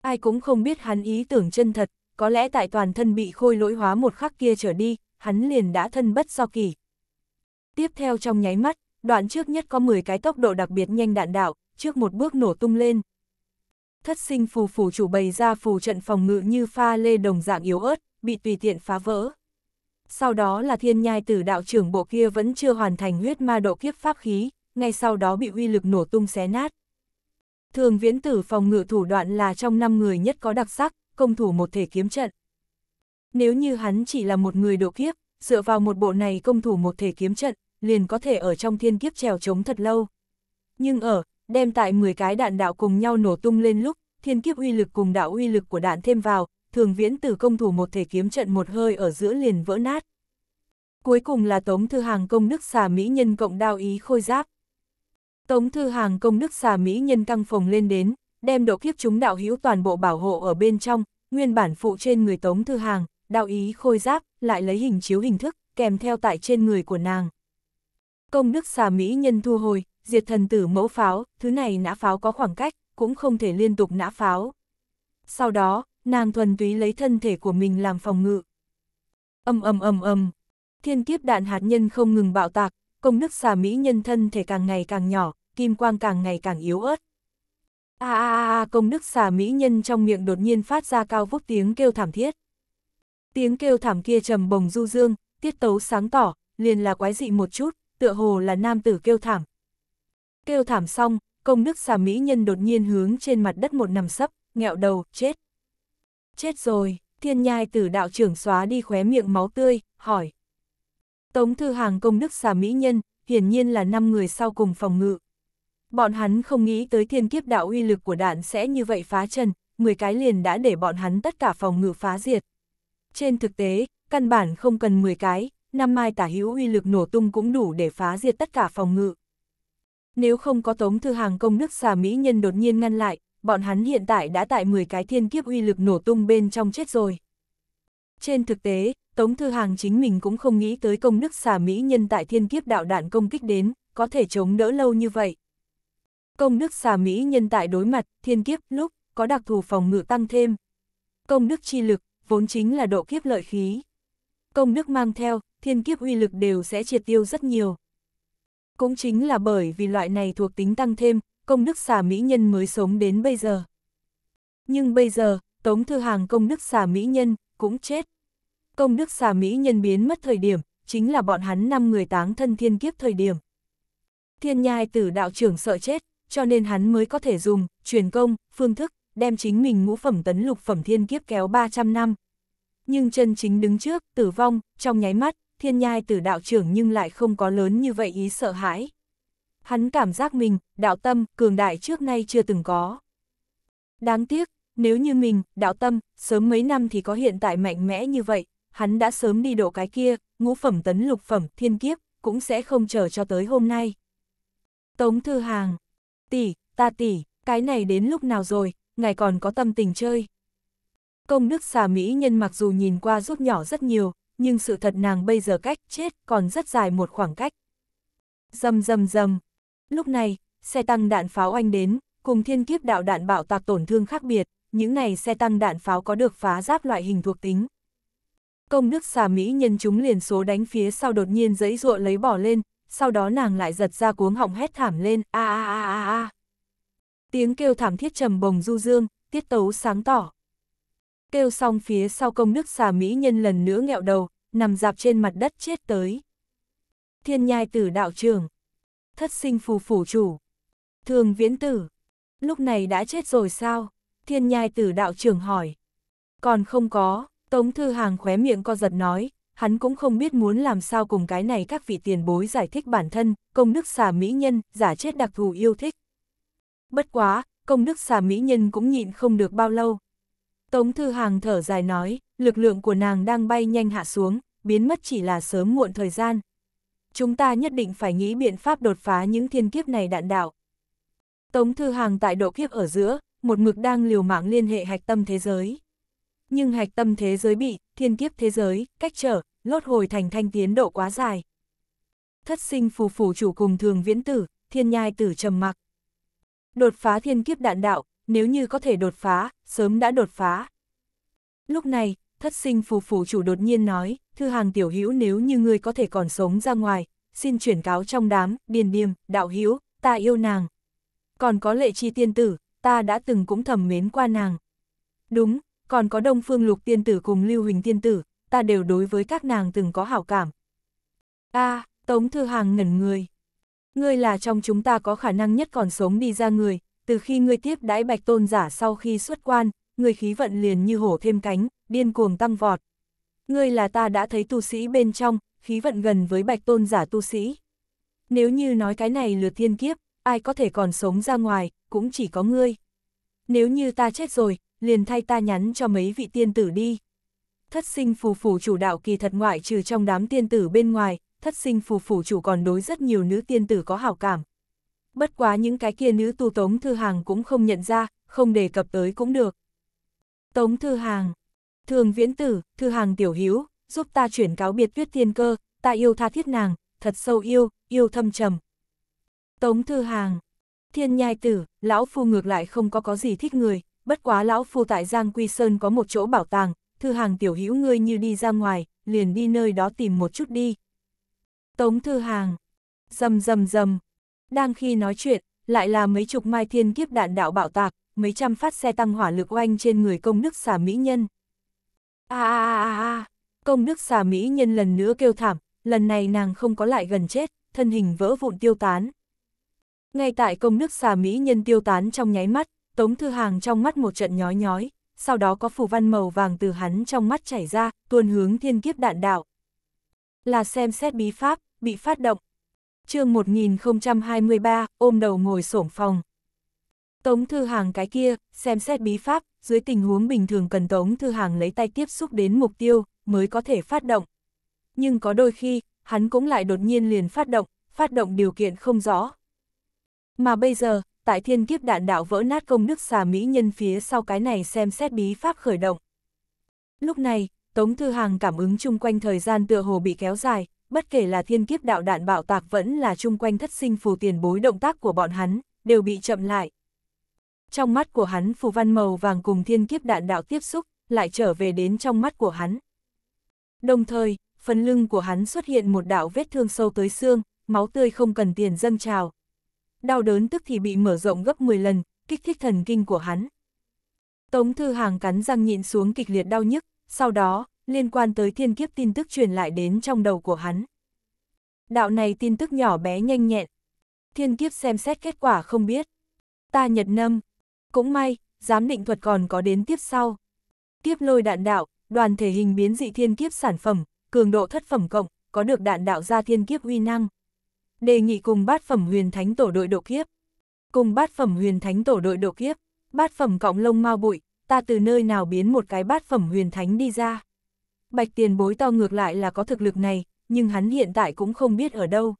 Speaker 1: Ai cũng không biết hắn ý tưởng chân thật, có lẽ tại toàn thân bị khôi lỗi hóa một khắc kia trở đi, hắn liền đã thân bất do kỳ. Tiếp theo trong nháy mắt, đoạn trước nhất có 10 cái tốc độ đặc biệt nhanh đạn đạo, trước một bước nổ tung lên. Thất sinh phù phù chủ bày ra phù trận phòng ngự như pha lê đồng dạng yếu ớt, bị tùy tiện phá vỡ. Sau đó là thiên nhai tử đạo trưởng bộ kia vẫn chưa hoàn thành huyết ma độ kiếp pháp khí, ngay sau đó bị uy lực nổ tung xé nát. Thường viễn tử phòng ngự thủ đoạn là trong năm người nhất có đặc sắc, công thủ một thể kiếm trận. Nếu như hắn chỉ là một người độ kiếp, dựa vào một bộ này công thủ một thể kiếm trận, liền có thể ở trong thiên kiếp trèo chống thật lâu. Nhưng ở, đem tại 10 cái đạn đạo cùng nhau nổ tung lên lúc, thiên kiếp uy lực cùng đạo uy lực của đạn thêm vào, thường viễn tử công thủ một thể kiếm trận một hơi ở giữa liền vỡ nát. Cuối cùng là Tống Thư Hàng công đức xà Mỹ nhân cộng đao ý khôi giáp. Tống Thư Hàng công đức xà Mỹ nhân căng phồng lên đến, đem độ kiếp chúng đạo hữu toàn bộ bảo hộ ở bên trong, nguyên bản phụ trên người Tống Thư Hàng, đạo ý khôi giáp, lại lấy hình chiếu hình thức, kèm theo tại trên người của nàng. Công đức xà Mỹ nhân thu hồi, diệt thần tử mẫu pháo, thứ này nã pháo có khoảng cách, cũng không thể liên tục nã pháo. Sau đó, nàng thuần túy lấy thân thể của mình làm phòng ngự. Âm âm âm âm, thiên kiếp đạn hạt nhân không ngừng bạo tạc, công đức xà Mỹ nhân thân thể càng ngày càng nhỏ, kim quang càng ngày càng yếu ớt. A a a công đức xà Mỹ nhân trong miệng đột nhiên phát ra cao vút tiếng kêu thảm thiết. Tiếng kêu thảm kia trầm bồng du dương, tiết tấu sáng tỏ, liền là quái dị một chút, tựa hồ là nam tử kêu thảm. Kêu thảm xong, công đức xà mỹ nhân đột nhiên hướng trên mặt đất một nằm sấp, nghẹo đầu, chết. Chết rồi, thiên nhai tử đạo trưởng xóa đi khóe miệng máu tươi, hỏi. Tống thư hàng công đức xà mỹ nhân, hiển nhiên là năm người sau cùng phòng ngự. Bọn hắn không nghĩ tới thiên kiếp đạo uy lực của đạn sẽ như vậy phá chân, 10 cái liền đã để bọn hắn tất cả phòng ngự phá diệt. Trên thực tế, căn bản không cần 10 cái, năm mai tả hữu uy lực nổ tung cũng đủ để phá diệt tất cả phòng ngự. Nếu không có tống thư hàng công đức xà Mỹ nhân đột nhiên ngăn lại, bọn hắn hiện tại đã tại 10 cái thiên kiếp uy lực nổ tung bên trong chết rồi. Trên thực tế, Tống Thư Hàng chính mình cũng không nghĩ tới công đức xà Mỹ nhân tại thiên kiếp đạo đạn công kích đến, có thể chống đỡ lâu như vậy. Công đức xà Mỹ nhân tại đối mặt, thiên kiếp lúc, có đặc thù phòng ngự tăng thêm. Công đức chi lực, vốn chính là độ kiếp lợi khí. Công đức mang theo, thiên kiếp uy lực đều sẽ triệt tiêu rất nhiều. Cũng chính là bởi vì loại này thuộc tính tăng thêm, công đức xà mỹ nhân mới sống đến bây giờ. Nhưng bây giờ, Tống Thư Hàng công đức xà mỹ nhân, cũng chết. Công đức xà mỹ nhân biến mất thời điểm, chính là bọn hắn năm người táng thân thiên kiếp thời điểm. Thiên nhai tử đạo trưởng sợ chết, cho nên hắn mới có thể dùng, truyền công, phương thức, đem chính mình ngũ phẩm tấn lục phẩm thiên kiếp kéo 300 năm. Nhưng chân chính đứng trước, tử vong, trong nháy mắt, thiên nhai tử đạo trưởng nhưng lại không có lớn như vậy ý sợ hãi. Hắn cảm giác mình, đạo tâm, cường đại trước nay chưa từng có. Đáng tiếc, nếu như mình, đạo tâm, sớm mấy năm thì có hiện tại mạnh mẽ như vậy, hắn đã sớm đi độ cái kia, ngũ phẩm tấn lục phẩm, thiên kiếp, cũng sẽ không chờ cho tới hôm nay. Tống Thư Hàng, tỷ, ta tỷ, cái này đến lúc nào rồi, ngài còn có tâm tình chơi. Công đức xà Mỹ nhân mặc dù nhìn qua rút nhỏ rất nhiều, nhưng sự thật nàng bây giờ cách chết còn rất dài một khoảng cách. Dầm dầm dầm. Lúc này, xe tăng đạn pháo anh đến, cùng thiên kiếp đạo đạn bạo tạc tổn thương khác biệt, những này xe tăng đạn pháo có được phá giáp loại hình thuộc tính. Công đức xà Mỹ nhân chúng liền số đánh phía sau đột nhiên giấy ruộ lấy bỏ lên, sau đó nàng lại giật ra cuống họng hét thảm lên, a a a a a. Tiếng kêu thảm thiết trầm bồng du dương, tiết tấu sáng tỏ. Kêu xong phía sau công đức xà Mỹ nhân lần nữa nghẹo đầu, nằm dạp trên mặt đất chết tới. Thiên nhai tử đạo trưởng, thất sinh phù phủ chủ, thường viễn tử, lúc này đã chết rồi sao? Thiên nhai tử đạo trưởng hỏi. Còn không có, Tống Thư Hàng khóe miệng co giật nói, hắn cũng không biết muốn làm sao cùng cái này các vị tiền bối giải thích bản thân, công đức xà mỹ nhân, giả chết đặc thù yêu thích. Bất quá, công đức xà mỹ nhân cũng nhịn không được bao lâu. Tống Thư Hàng thở dài nói, lực lượng của nàng đang bay nhanh hạ xuống, biến mất chỉ là sớm muộn thời gian. Chúng ta nhất định phải nghĩ biện pháp đột phá những thiên kiếp này đạn đạo. Tống Thư Hàng tại độ kiếp ở giữa, một mực đang liều mạng liên hệ hạch tâm thế giới. Nhưng hạch tâm thế giới bị, thiên kiếp thế giới, cách trở, lốt hồi thành thanh tiến độ quá dài. Thất sinh phù phủ chủ cùng thường viễn tử, thiên nhai tử trầm mặc. Đột phá thiên kiếp đạn đạo, nếu như có thể đột phá, sớm đã đột phá. Lúc này, thất sinh phù phủ chủ đột nhiên nói, thư hàng tiểu hữu nếu như ngươi có thể còn sống ra ngoài, xin chuyển cáo trong đám, điền điềm, đạo hữu ta yêu nàng. Còn có lệ chi tiên tử, ta đã từng cũng thầm mến qua nàng. Đúng, còn có đông phương lục tiên tử cùng lưu huỳnh tiên tử, ta đều đối với các nàng từng có hảo cảm. a Tống Thư Hàng ngẩn người. Ngươi là trong chúng ta có khả năng nhất còn sống đi ra người, từ khi ngươi tiếp đãi bạch tôn giả sau khi xuất quan, ngươi khí vận liền như hổ thêm cánh, điên cuồng tăng vọt. Ngươi là ta đã thấy tu sĩ bên trong, khí vận gần với bạch tôn giả tu sĩ. Nếu như nói cái này lừa thiên kiếp, ai có thể còn sống ra ngoài, cũng chỉ có ngươi. Nếu như ta chết rồi, liền thay ta nhắn cho mấy vị tiên tử đi. Thất sinh phù phủ chủ đạo kỳ thật ngoại trừ trong đám tiên tử bên ngoài, thất sinh phù phủ chủ còn đối rất nhiều nữ tiên tử có hảo cảm. Bất quá những cái kia nữ tu Tống Thư Hàng cũng không nhận ra, không đề cập tới cũng được. Tống Thư Hàng Thường viễn tử, Thư Hàng tiểu hiếu, giúp ta chuyển cáo biệt tuyết thiên cơ, ta yêu tha thiết nàng, thật sâu yêu, yêu thâm trầm. Tống Thư Hàng Thiên nhai tử, lão phu ngược lại không có có gì thích người, bất quá lão phu tại Giang Quy Sơn có một chỗ bảo tàng, Thư Hàng tiểu hữu ngươi như đi ra ngoài, liền đi nơi đó tìm một chút đi. Tống Thư Hàng rầm rầm rầm Đang khi nói chuyện, lại là mấy chục mai thiên kiếp đạn đạo bạo tạc, mấy trăm phát xe tăng hỏa lực oanh trên người công đức xà mỹ nhân. A a a a công đức xà mỹ nhân lần nữa kêu thảm, lần này nàng không có lại gần chết, thân hình vỡ vụn tiêu tán. Ngay tại công đức xà mỹ nhân tiêu tán trong nháy mắt, Tống Thư Hàng trong mắt một trận nhói nhói, sau đó có phù văn màu vàng từ hắn trong mắt chảy ra, tuôn hướng thiên kiếp đạn đạo. Là xem xét bí pháp, bị phát động. chương 1023, ôm đầu ngồi sổm phòng. Tống Thư Hàng cái kia, xem xét bí pháp, dưới tình huống bình thường cần Tống Thư Hàng lấy tay tiếp xúc đến mục tiêu, mới có thể phát động. Nhưng có đôi khi, hắn cũng lại đột nhiên liền phát động, phát động điều kiện không rõ. Mà bây giờ, tại thiên kiếp đạn đạo vỡ nát công đức xà mỹ nhân phía sau cái này xem xét bí pháp khởi động. Lúc này, Tống Thư Hàng cảm ứng chung quanh thời gian tựa hồ bị kéo dài, bất kể là thiên kiếp đạo đạn bạo tạc vẫn là chung quanh thất sinh phù tiền bối động tác của bọn hắn, đều bị chậm lại. Trong mắt của hắn phù văn màu vàng cùng thiên kiếp đạn đạo tiếp xúc, lại trở về đến trong mắt của hắn. Đồng thời, phần lưng của hắn xuất hiện một đạo vết thương sâu tới xương, máu tươi không cần tiền dâng trào. Đau đớn tức thì bị mở rộng gấp 10 lần, kích thích thần kinh của hắn. Tống Thư Hàng cắn răng nhịn xuống kịch liệt đau nhức, sau đó, liên quan tới thiên kiếp tin tức truyền lại đến trong đầu của hắn. Đạo này tin tức nhỏ bé nhanh nhẹn. Thiên kiếp xem xét kết quả không biết. Ta nhật nâm. Cũng may, giám định thuật còn có đến tiếp sau. Tiếp lôi đạn đạo, đoàn thể hình biến dị thiên kiếp sản phẩm, cường độ thất phẩm cộng, có được đạn đạo ra thiên kiếp uy năng. Đề nghị cùng bát phẩm huyền thánh tổ đội độ kiếp. Cùng bát phẩm huyền thánh tổ đội độ kiếp, bát phẩm cộng lông mau bụi, ta từ nơi nào biến một cái bát phẩm huyền thánh đi ra. Bạch tiền bối to ngược lại là có thực lực này, nhưng hắn hiện tại cũng không biết ở đâu.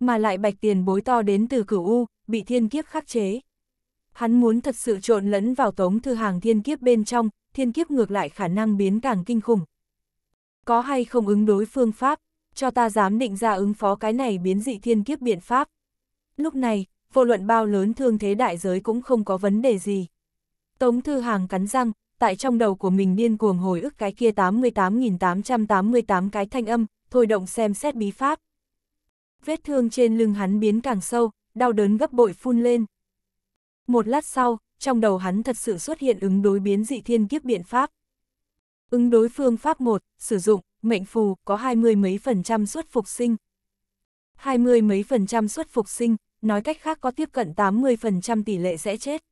Speaker 1: Mà lại bạch tiền bối to đến từ cửu U, bị thiên kiếp khắc chế. Hắn muốn thật sự trộn lẫn vào tống thư hàng thiên kiếp bên trong, thiên kiếp ngược lại khả năng biến càng kinh khủng. Có hay không ứng đối phương pháp, cho ta dám định ra ứng phó cái này biến dị thiên kiếp biện pháp. Lúc này, vô luận bao lớn thương thế đại giới cũng không có vấn đề gì. Tống Thư Hàng cắn răng, tại trong đầu của mình điên cuồng hồi ức cái kia 88.888 cái thanh âm, thôi động xem xét bí pháp. Vết thương trên lưng hắn biến càng sâu, đau đớn gấp bội phun lên. Một lát sau, trong đầu hắn thật sự xuất hiện ứng đối biến dị thiên kiếp biện pháp. Ứng đối phương pháp 1, sử dụng, mệnh phù, có 20 mấy phần trăm suất phục sinh. 20 mấy phần trăm suất phục sinh, nói cách khác có tiếp cận 80 phần trăm tỷ lệ sẽ chết.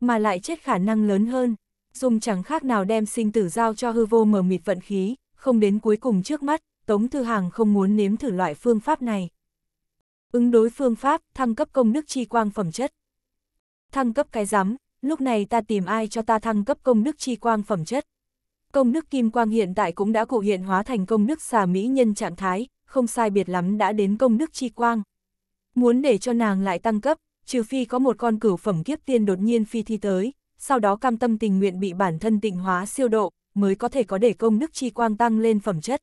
Speaker 1: Mà lại chết khả năng lớn hơn, dùng chẳng khác nào đem sinh tử giao cho hư vô mờ mịt vận khí, không đến cuối cùng trước mắt, Tống Thư Hàng không muốn nếm thử loại phương pháp này. Ứng đối phương pháp, thăng cấp công đức chi quang phẩm chất. Thăng cấp cái rắm lúc này ta tìm ai cho ta thăng cấp công đức chi quang phẩm chất. Công đức kim quang hiện tại cũng đã cụ hiện hóa thành công đức xà mỹ nhân trạng thái, không sai biệt lắm đã đến công đức chi quang. Muốn để cho nàng lại tăng cấp, trừ phi có một con cửu phẩm kiếp tiên đột nhiên phi thi tới, sau đó cam tâm tình nguyện bị bản thân tịnh hóa siêu độ, mới có thể có để công đức chi quang tăng lên phẩm chất.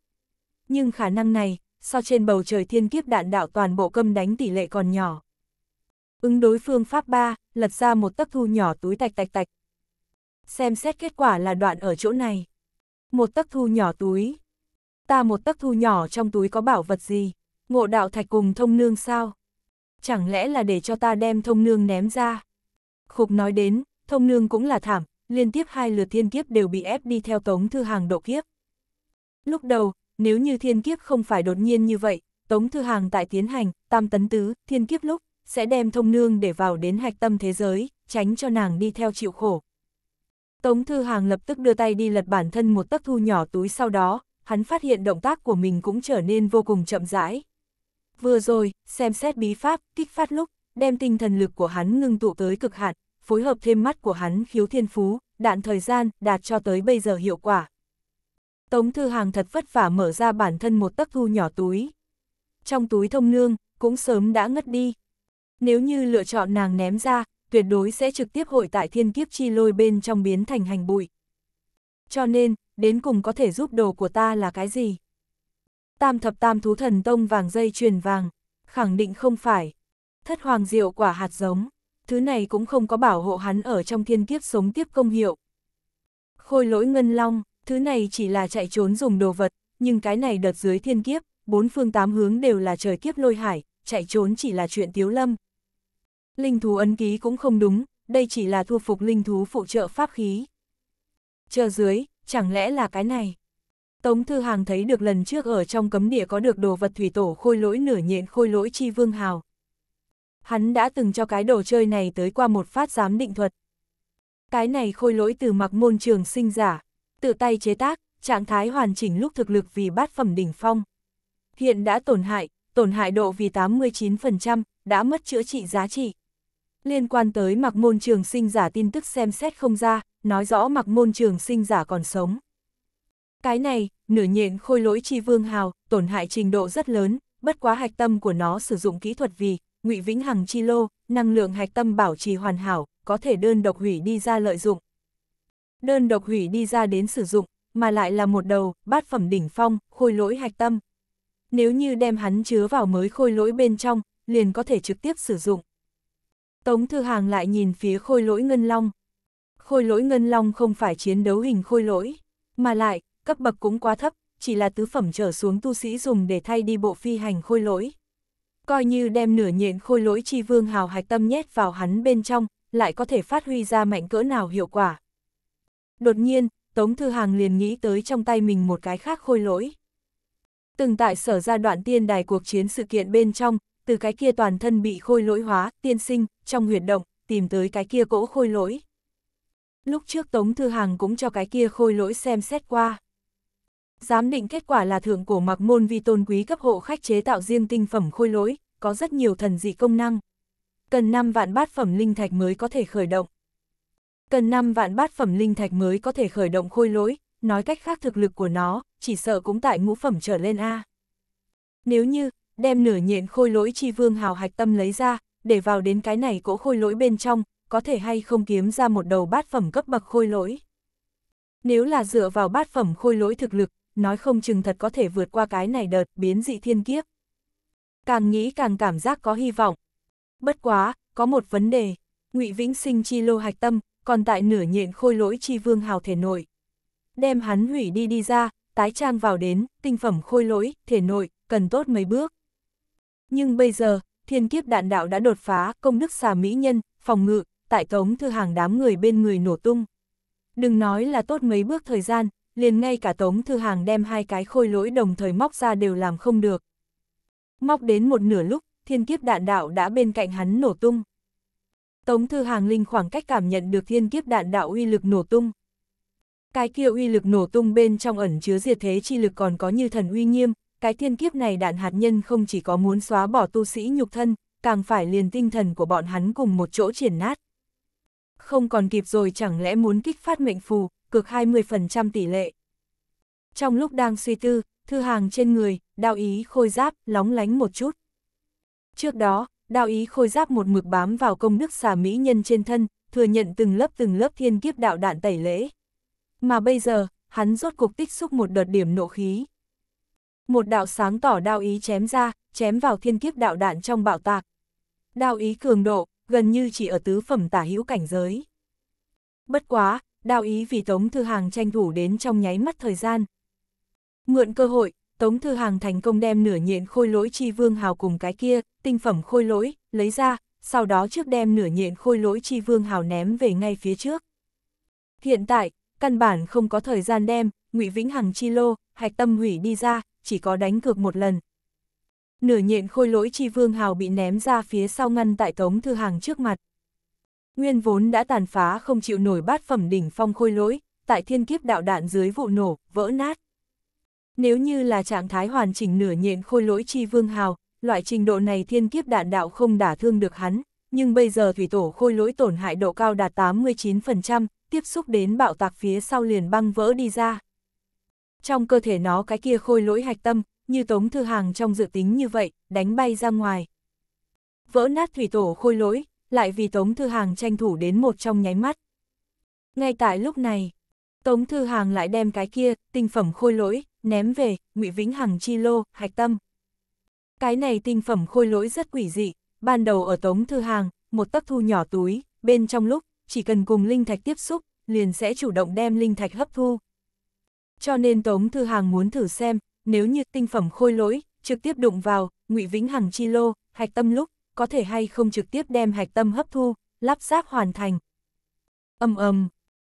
Speaker 1: Nhưng khả năng này, so trên bầu trời thiên kiếp đạn đạo toàn bộ câm đánh tỷ lệ còn nhỏ. Ứng đối phương pháp 3, lật ra một tấc thu nhỏ túi tạch tạch tạch. Xem xét kết quả là đoạn ở chỗ này. Một tấc thu nhỏ túi. Ta một tấc thu nhỏ trong túi có bảo vật gì? Ngộ đạo thạch cùng thông nương sao? Chẳng lẽ là để cho ta đem thông nương ném ra? Khục nói đến, thông nương cũng là thảm, liên tiếp hai lượt thiên kiếp đều bị ép đi theo tống thư hàng độ kiếp. Lúc đầu, nếu như thiên kiếp không phải đột nhiên như vậy, tống thư hàng tại tiến hành, tam tấn tứ, thiên kiếp lúc, sẽ đem thông nương để vào đến hạch tâm thế giới, tránh cho nàng đi theo chịu khổ. Tống Thư Hàng lập tức đưa tay đi lật bản thân một tấc thu nhỏ túi sau đó, hắn phát hiện động tác của mình cũng trở nên vô cùng chậm rãi. Vừa rồi, xem xét bí pháp, kích phát lúc, đem tinh thần lực của hắn ngưng tụ tới cực hạn, phối hợp thêm mắt của hắn khiếu thiên phú, đạn thời gian, đạt cho tới bây giờ hiệu quả. Tống Thư Hàng thật vất vả mở ra bản thân một tấc thu nhỏ túi. Trong túi thông nương, cũng sớm đã ngất đi. Nếu như lựa chọn nàng ném ra, tuyệt đối sẽ trực tiếp hội tại thiên kiếp chi lôi bên trong biến thành hành bụi. Cho nên, đến cùng có thể giúp đồ của ta là cái gì? Tam thập tam thú thần tông vàng dây chuyền vàng, khẳng định không phải. Thất hoàng diệu quả hạt giống, thứ này cũng không có bảo hộ hắn ở trong thiên kiếp sống tiếp công hiệu. Khôi lỗi ngân long, thứ này chỉ là chạy trốn dùng đồ vật, nhưng cái này đợt dưới thiên kiếp, bốn phương tám hướng đều là trời kiếp lôi hải, chạy trốn chỉ là chuyện tiếu lâm. Linh thú ấn ký cũng không đúng, đây chỉ là thu phục linh thú phụ trợ pháp khí. Chờ dưới, chẳng lẽ là cái này? Tống Thư Hàng thấy được lần trước ở trong cấm địa có được đồ vật thủy tổ khôi lỗi nửa nhện khôi lỗi chi vương hào. Hắn đã từng cho cái đồ chơi này tới qua một phát giám định thuật. Cái này khôi lỗi từ mặc môn trường sinh giả, tự tay chế tác, trạng thái hoàn chỉnh lúc thực lực vì bát phẩm đỉnh phong. Hiện đã tổn hại, tổn hại độ vì 89%, đã mất chữa trị giá trị. Liên quan tới mặc môn trường sinh giả tin tức xem xét không ra, nói rõ mặc môn trường sinh giả còn sống. Cái này, nửa nhện khôi lỗi chi vương hào, tổn hại trình độ rất lớn, bất quá hạch tâm của nó sử dụng kỹ thuật vì, ngụy vĩnh hằng chi lô, năng lượng hạch tâm bảo trì hoàn hảo, có thể đơn độc hủy đi ra lợi dụng. Đơn độc hủy đi ra đến sử dụng, mà lại là một đầu, bát phẩm đỉnh phong, khôi lỗi hạch tâm. Nếu như đem hắn chứa vào mới khôi lỗi bên trong, liền có thể trực tiếp sử dụng. Tống Thư Hàng lại nhìn phía khôi lỗi ngân long. Khôi lỗi ngân long không phải chiến đấu hình khôi lỗi, mà lại, cấp bậc cũng quá thấp, chỉ là tứ phẩm trở xuống tu sĩ dùng để thay đi bộ phi hành khôi lỗi. Coi như đem nửa nhện khôi lỗi chi vương hào hạch tâm nhét vào hắn bên trong, lại có thể phát huy ra mạnh cỡ nào hiệu quả. Đột nhiên, Tống Thư Hàng liền nghĩ tới trong tay mình một cái khác khôi lỗi. Từng tại sở ra đoạn tiên đài cuộc chiến sự kiện bên trong, từ cái kia toàn thân bị khôi lỗi hóa, tiên sinh, trong huyệt động, tìm tới cái kia cỗ khôi lỗi. Lúc trước Tống Thư Hàng cũng cho cái kia khôi lỗi xem xét qua. Giám định kết quả là thượng cổ mặc môn vi tôn quý cấp hộ khách chế tạo riêng tinh phẩm khôi lỗi, có rất nhiều thần dị công năng. Cần 5 vạn bát phẩm linh thạch mới có thể khởi động. Cần 5 vạn bát phẩm linh thạch mới có thể khởi động khôi lỗi, nói cách khác thực lực của nó, chỉ sợ cũng tại ngũ phẩm trở lên A. Nếu như, đem nửa nhện khôi lỗi chi vương hào hạch tâm lấy ra, để vào đến cái này cỗ khôi lỗi bên trong, có thể hay không kiếm ra một đầu bát phẩm cấp bậc khôi lỗi. Nếu là dựa vào bát phẩm khôi lỗi thực lực, nói không chừng thật có thể vượt qua cái này đợt biến dị thiên kiếp. Càng nghĩ càng cảm giác có hy vọng. Bất quá, có một vấn đề, ngụy Vĩnh Sinh chi lô hạch tâm, còn tại nửa nhện khôi lỗi chi vương hào thể nội. Đem hắn hủy đi đi ra, tái trang vào đến, tinh phẩm khôi lỗi, thể nội, cần tốt mấy bước. Nhưng bây giờ, thiên kiếp đạn đạo đã đột phá, công đức xà mỹ nhân, phòng ngự, tại tống thư hàng đám người bên người nổ tung. Đừng nói là tốt mấy bước thời gian, liền ngay cả tống thư hàng đem hai cái khôi lỗi đồng thời móc ra đều làm không được. Móc đến một nửa lúc, thiên kiếp đạn đạo đã bên cạnh hắn nổ tung. Tống thư hàng linh khoảng cách cảm nhận được thiên kiếp đạn đạo uy lực nổ tung. Cái kia uy lực nổ tung bên trong ẩn chứa diệt thế chi lực còn có như thần uy nghiêm, cái thiên kiếp này đạn hạt nhân không chỉ có muốn xóa bỏ tu sĩ nhục thân, càng phải liền tinh thần của bọn hắn cùng một chỗ triển nát. Không còn kịp rồi chẳng lẽ muốn kích phát mệnh phù, cực 20% tỷ lệ. Trong lúc đang suy tư, thư hàng trên người, đao ý khôi giáp, lóng lánh một chút. Trước đó, đao ý khôi giáp một mực bám vào công đức xà mỹ nhân trên thân, thừa nhận từng lớp từng lớp thiên kiếp đạo đạn tẩy lễ. Mà bây giờ, hắn rốt cục tích xúc một đợt điểm nộ khí. Một đạo sáng tỏ đao ý chém ra, chém vào thiên kiếp đạo đạn trong bạo tạc. Đao ý cường độ, gần như chỉ ở tứ phẩm tả hữu cảnh giới. Bất quá, đao ý vì Tống Thư Hàng tranh thủ đến trong nháy mắt thời gian. Mượn cơ hội, Tống Thư Hàng thành công đem nửa nhện khôi lỗi chi vương hào cùng cái kia, tinh phẩm khôi lỗi, lấy ra, sau đó trước đem nửa nhện khôi lỗi chi vương hào ném về ngay phía trước. Hiện tại, căn bản không có thời gian đem, ngụy Vĩnh Hằng chi lô, hạch tâm hủy đi ra, chỉ có đánh cược một lần. Nửa nhện khôi lỗi chi vương hào bị ném ra phía sau ngăn tại Tống Thư Hàng trước mặt. Nguyên vốn đã tàn phá không chịu nổi bát phẩm đỉnh phong khôi lỗi, tại thiên kiếp đạo đạn dưới vụ nổ, vỡ nát. Nếu như là trạng thái hoàn chỉnh nửa nhện khôi lỗi chi vương hào, loại trình độ này thiên kiếp đạn đạo không đả thương được hắn, nhưng bây giờ thủy tổ khôi lỗi tổn hại độ cao đạt 89%, tiếp xúc đến bạo tạc phía sau liền băng vỡ đi ra. Trong cơ thể nó cái kia khôi lỗi hạch tâm, như Tống Thư Hàng trong dự tính như vậy, đánh bay ra ngoài. Vỡ nát thủy tổ khôi lỗi, lại vì Tống Thư Hàng tranh thủ đến một trong nháy mắt. Ngay tại lúc này, Tống Thư Hàng lại đem cái kia, tinh phẩm khôi lỗi, ném về, ngụy Vĩnh Hằng chi lô, hạch tâm. Cái này tinh phẩm khôi lỗi rất quỷ dị, ban đầu ở Tống Thư Hàng, một tấc thu nhỏ túi, bên trong lúc, chỉ cần cùng linh thạch tiếp xúc, liền sẽ chủ động đem linh thạch hấp thu. Cho nên Tống Thư Hàng muốn thử xem, nếu như tinh phẩm khôi lỗi, trực tiếp đụng vào, ngụy Vĩnh Hằng chi lô, hạch tâm lúc, có thể hay không trực tiếp đem hạch tâm hấp thu, lắp ráp hoàn thành. Âm ầm,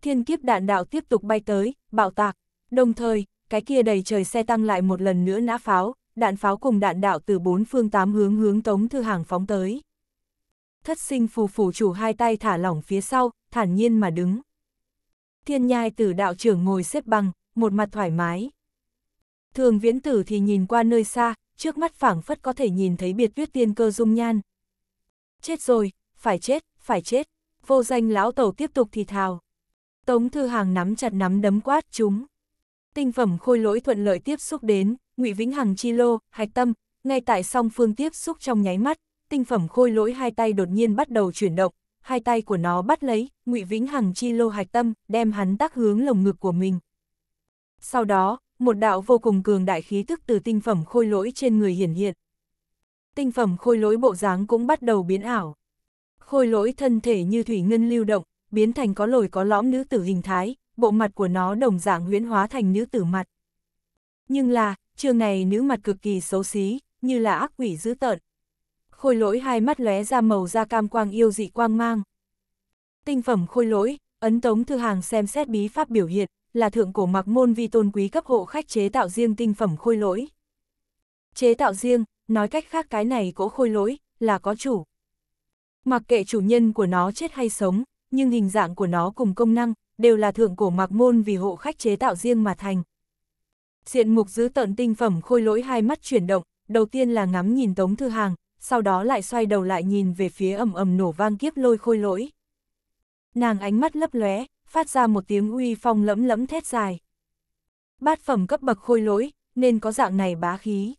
Speaker 1: thiên kiếp đạn đạo tiếp tục bay tới, bạo tạc, đồng thời, cái kia đầy trời xe tăng lại một lần nữa nã pháo, đạn pháo cùng đạn đạo từ bốn phương tám hướng hướng Tống Thư Hàng phóng tới. Thất sinh phù phủ chủ hai tay thả lỏng phía sau, thản nhiên mà đứng. Thiên nhai tử đạo trưởng ngồi xếp bằng, một mặt thoải mái. Thường viễn tử thì nhìn qua nơi xa, trước mắt phảng phất có thể nhìn thấy biệt tuyết tiên cơ dung nhan. Chết rồi, phải chết, phải chết, vô danh lão tẩu tiếp tục thì thào. Tống thư hàng nắm chặt nắm đấm quát chúng. Tinh phẩm khôi lỗi thuận lợi tiếp xúc đến, ngụy Vĩnh Hằng chi lô, hạch tâm, ngay tại song phương tiếp xúc trong nháy mắt, tinh phẩm khôi lỗi hai tay đột nhiên bắt đầu chuyển động, hai tay của nó bắt lấy, ngụy Vĩnh Hằng chi lô hạch tâm, đem hắn tác hướng lồng ngực của mình. Sau đó, một đạo vô cùng cường đại khí tức từ tinh phẩm khôi lỗi trên người hiển hiện. Tinh phẩm khôi lỗi bộ dáng cũng bắt đầu biến ảo. Khôi lỗi thân thể như thủy ngân lưu động, biến thành có lồi có lõm nữ tử hình thái, bộ mặt của nó đồng dạng huyễn hóa thành nữ tử mặt. Nhưng là, trường này nữ mặt cực kỳ xấu xí, như là ác quỷ dữ tợn. Khôi lỗi hai mắt lóe ra màu da cam quang yêu dị quang mang. Tinh phẩm khôi lỗi, ấn tống thư hàng xem xét bí pháp biểu hiện, là thượng cổ mặc môn vi tôn quý cấp hộ khách chế tạo riêng tinh phẩm khôi lỗi. Chế tạo riêng, nói cách khác cái này cỗ khôi lỗi, là có chủ. Mặc kệ chủ nhân của nó chết hay sống, nhưng hình dạng của nó cùng công năng, đều là thượng cổ mặc môn vì hộ khách chế tạo riêng mà thành. Diện mục giữ tận tinh phẩm khôi lỗi hai mắt chuyển động, đầu tiên là ngắm nhìn Tống Thư Hàng, sau đó lại xoay đầu lại nhìn về phía ầm ầm nổ vang kiếp lôi khôi lỗi. Nàng ánh mắt lấp lóe, phát ra một tiếng uy phong lẫm lẫm thét dài. Bát phẩm cấp bậc khôi lỗi, nên có dạng này bá khí.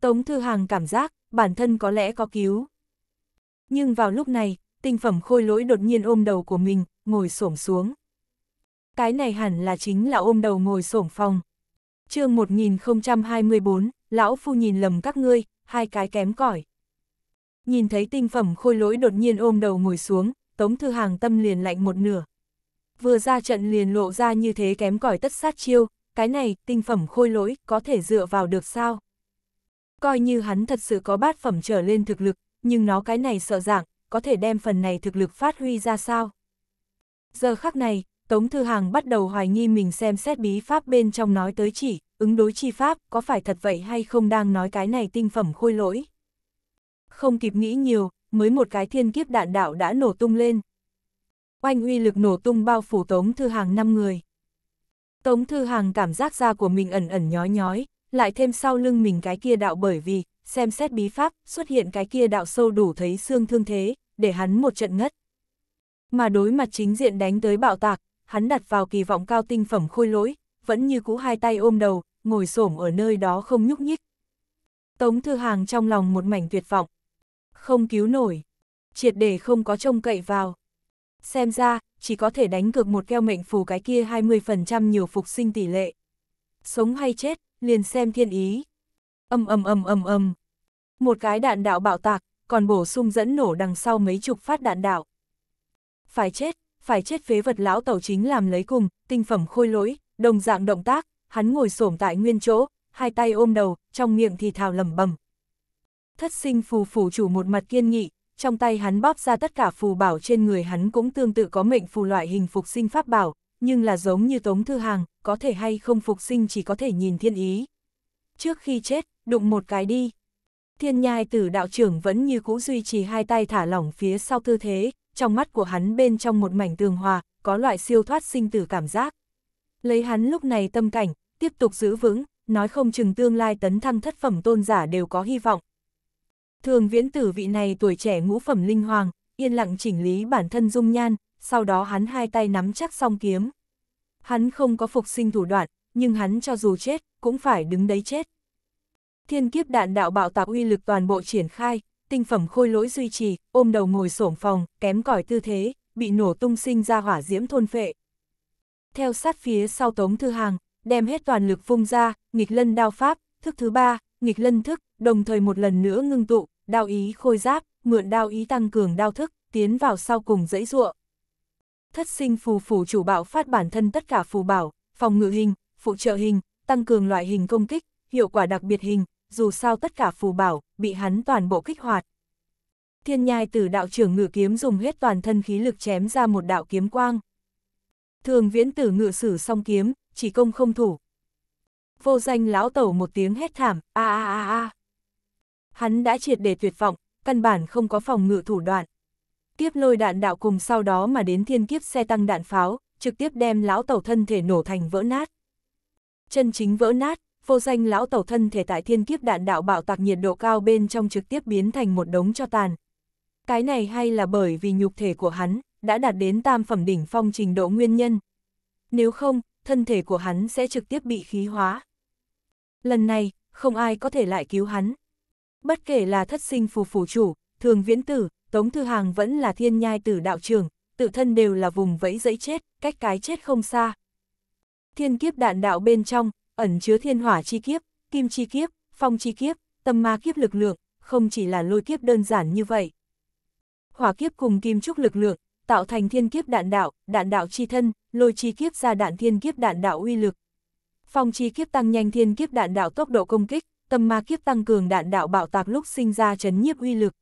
Speaker 1: Tống Thư Hàng cảm giác, bản thân có lẽ có cứu. Nhưng vào lúc này, tinh phẩm khôi lỗi đột nhiên ôm đầu của mình, ngồi xổm xuống. Cái này hẳn là chính là ôm đầu ngồi xổm phòng. chương 1024, lão phu nhìn lầm các ngươi, hai cái kém cỏi. Nhìn thấy tinh phẩm khôi lỗi đột nhiên ôm đầu ngồi xuống, Tống Thư Hàng tâm liền lạnh một nửa. Vừa ra trận liền lộ ra như thế kém cỏi tất sát chiêu, cái này, tinh phẩm khôi lỗi, có thể dựa vào được sao? Coi như hắn thật sự có bát phẩm trở lên thực lực, nhưng nó cái này sợ dạng, có thể đem phần này thực lực phát huy ra sao? Giờ khắc này, Tống Thư Hàng bắt đầu hoài nghi mình xem xét bí pháp bên trong nói tới chỉ, ứng đối chi pháp, có phải thật vậy hay không đang nói cái này tinh phẩm khôi lỗi. Không kịp nghĩ nhiều, mới một cái thiên kiếp đạn đạo đã nổ tung lên. Oanh uy lực nổ tung bao phủ Tống Thư Hàng năm người. Tống Thư Hàng cảm giác da của mình ẩn ẩn nhói nhói, lại thêm sau lưng mình cái kia đạo bởi vì, xem xét bí pháp, xuất hiện cái kia đạo sâu đủ thấy xương thương thế, để hắn một trận ngất. Mà đối mặt chính diện đánh tới bạo tạc, hắn đặt vào kỳ vọng cao tinh phẩm khôi lỗi, vẫn như cũ hai tay ôm đầu, ngồi xổm ở nơi đó không nhúc nhích. Tống Thư Hàng trong lòng một mảnh tuyệt vọng. Không cứu nổi. Triệt để không có trông cậy vào. Xem ra, chỉ có thể đánh cược một keo mệnh phù cái kia 20% nhiều phục sinh tỷ lệ. Sống hay chết, liền xem thiên ý. Âm âm âm âm âm. Một cái đạn đạo bạo tạc, còn bổ sung dẫn nổ đằng sau mấy chục phát đạn đạo. Phải chết, phải chết phế vật lão tẩu chính làm lấy cùng, tinh phẩm khôi lỗi, đồng dạng động tác, hắn ngồi xổm tại nguyên chỗ, hai tay ôm đầu, trong miệng thì thào lầm bầm. Thất sinh phù phủ chủ một mặt kiên nghị, trong tay hắn bóp ra tất cả phù bảo trên người hắn cũng tương tự có mệnh phù loại hình phục sinh pháp bảo, nhưng là giống như Tống Thư Hàng, có thể hay không phục sinh chỉ có thể nhìn thiên ý. Trước khi chết, đụng một cái đi. Thiên nhai tử đạo trưởng vẫn như cũ duy trì hai tay thả lỏng phía sau tư thế, trong mắt của hắn bên trong một mảnh tường hòa, có loại siêu thoát sinh tử cảm giác. Lấy hắn lúc này tâm cảnh, tiếp tục giữ vững, nói không chừng tương lai tấn thăng thất phẩm tôn giả đều có hy vọng. Thường viễn tử vị này tuổi trẻ ngũ phẩm linh hoàng, yên lặng chỉnh lý bản thân dung nhan, sau đó hắn hai tay nắm chắc song kiếm. Hắn không có phục sinh thủ đoạn, nhưng hắn cho dù chết, cũng phải đứng đấy chết. Thiên kiếp đạn đạo bạo tạc uy lực toàn bộ triển khai, tinh phẩm khôi lỗi duy trì, ôm đầu ngồi sổm phòng, kém cỏi tư thế, bị nổ tung sinh ra hỏa diễm thôn phệ. Theo sát phía sau tống thư hàng, đem hết toàn lực vung ra, nghịch lân đao pháp, thức thứ ba, nghịch lân thức, đồng thời một lần nữa ngưng tụ, đao ý khôi giáp, mượn đao ý tăng cường đao thức, tiến vào sau cùng dãy ruộng. Thất sinh phù phủ chủ bạo phát bản thân tất cả phù bảo, phòng ngự hình, phụ trợ hình, tăng cường loại hình công kích, hiệu quả đặc biệt hình, dù sao tất cả phù bảo, bị hắn toàn bộ kích hoạt. Thiên nhai tử đạo trưởng ngự kiếm dùng hết toàn thân khí lực chém ra một đạo kiếm quang. Thường viễn tử ngự sử song kiếm, chỉ công không thủ. Vô danh lão tẩu một tiếng hét thảm, a a a a. Hắn đã triệt để tuyệt vọng, căn bản không có phòng ngự thủ đoạn. Tiếp lôi đạn đạo cùng sau đó mà đến thiên kiếp xe tăng đạn pháo, trực tiếp đem lão tẩu thân thể nổ thành vỡ nát. Chân chính vỡ nát, vô danh lão tẩu thân thể tại thiên kiếp đạn đạo bạo tạc nhiệt độ cao bên trong trực tiếp biến thành một đống cho tàn. Cái này hay là bởi vì nhục thể của hắn, đã đạt đến tam phẩm đỉnh phong trình độ nguyên nhân. Nếu không, thân thể của hắn sẽ trực tiếp bị khí hóa. Lần này, không ai có thể lại cứu hắn. Bất kể là thất sinh phù phủ chủ, thường viễn tử, Tống Thư Hàng vẫn là thiên nhai tử đạo trưởng, tự thân đều là vùng vẫy dẫy chết, cách cái chết không xa. Thiên kiếp đạn đạo bên trong, ẩn chứa thiên hỏa chi kiếp, kim chi kiếp, phong chi kiếp, tâm ma kiếp lực lượng, không chỉ là lôi kiếp đơn giản như vậy. Hỏa kiếp cùng kim trúc lực lượng, tạo thành thiên kiếp đạn đạo, đạn đạo chi thân, lôi chi kiếp ra đạn thiên kiếp đạn đạo uy lực. Phong chi kiếp tăng nhanh thiên kiếp đạn đạo tốc độ công kích, tâm ma kiếp tăng cường đạn đạo bạo tạc lúc sinh ra chấn nhiếp uy lực.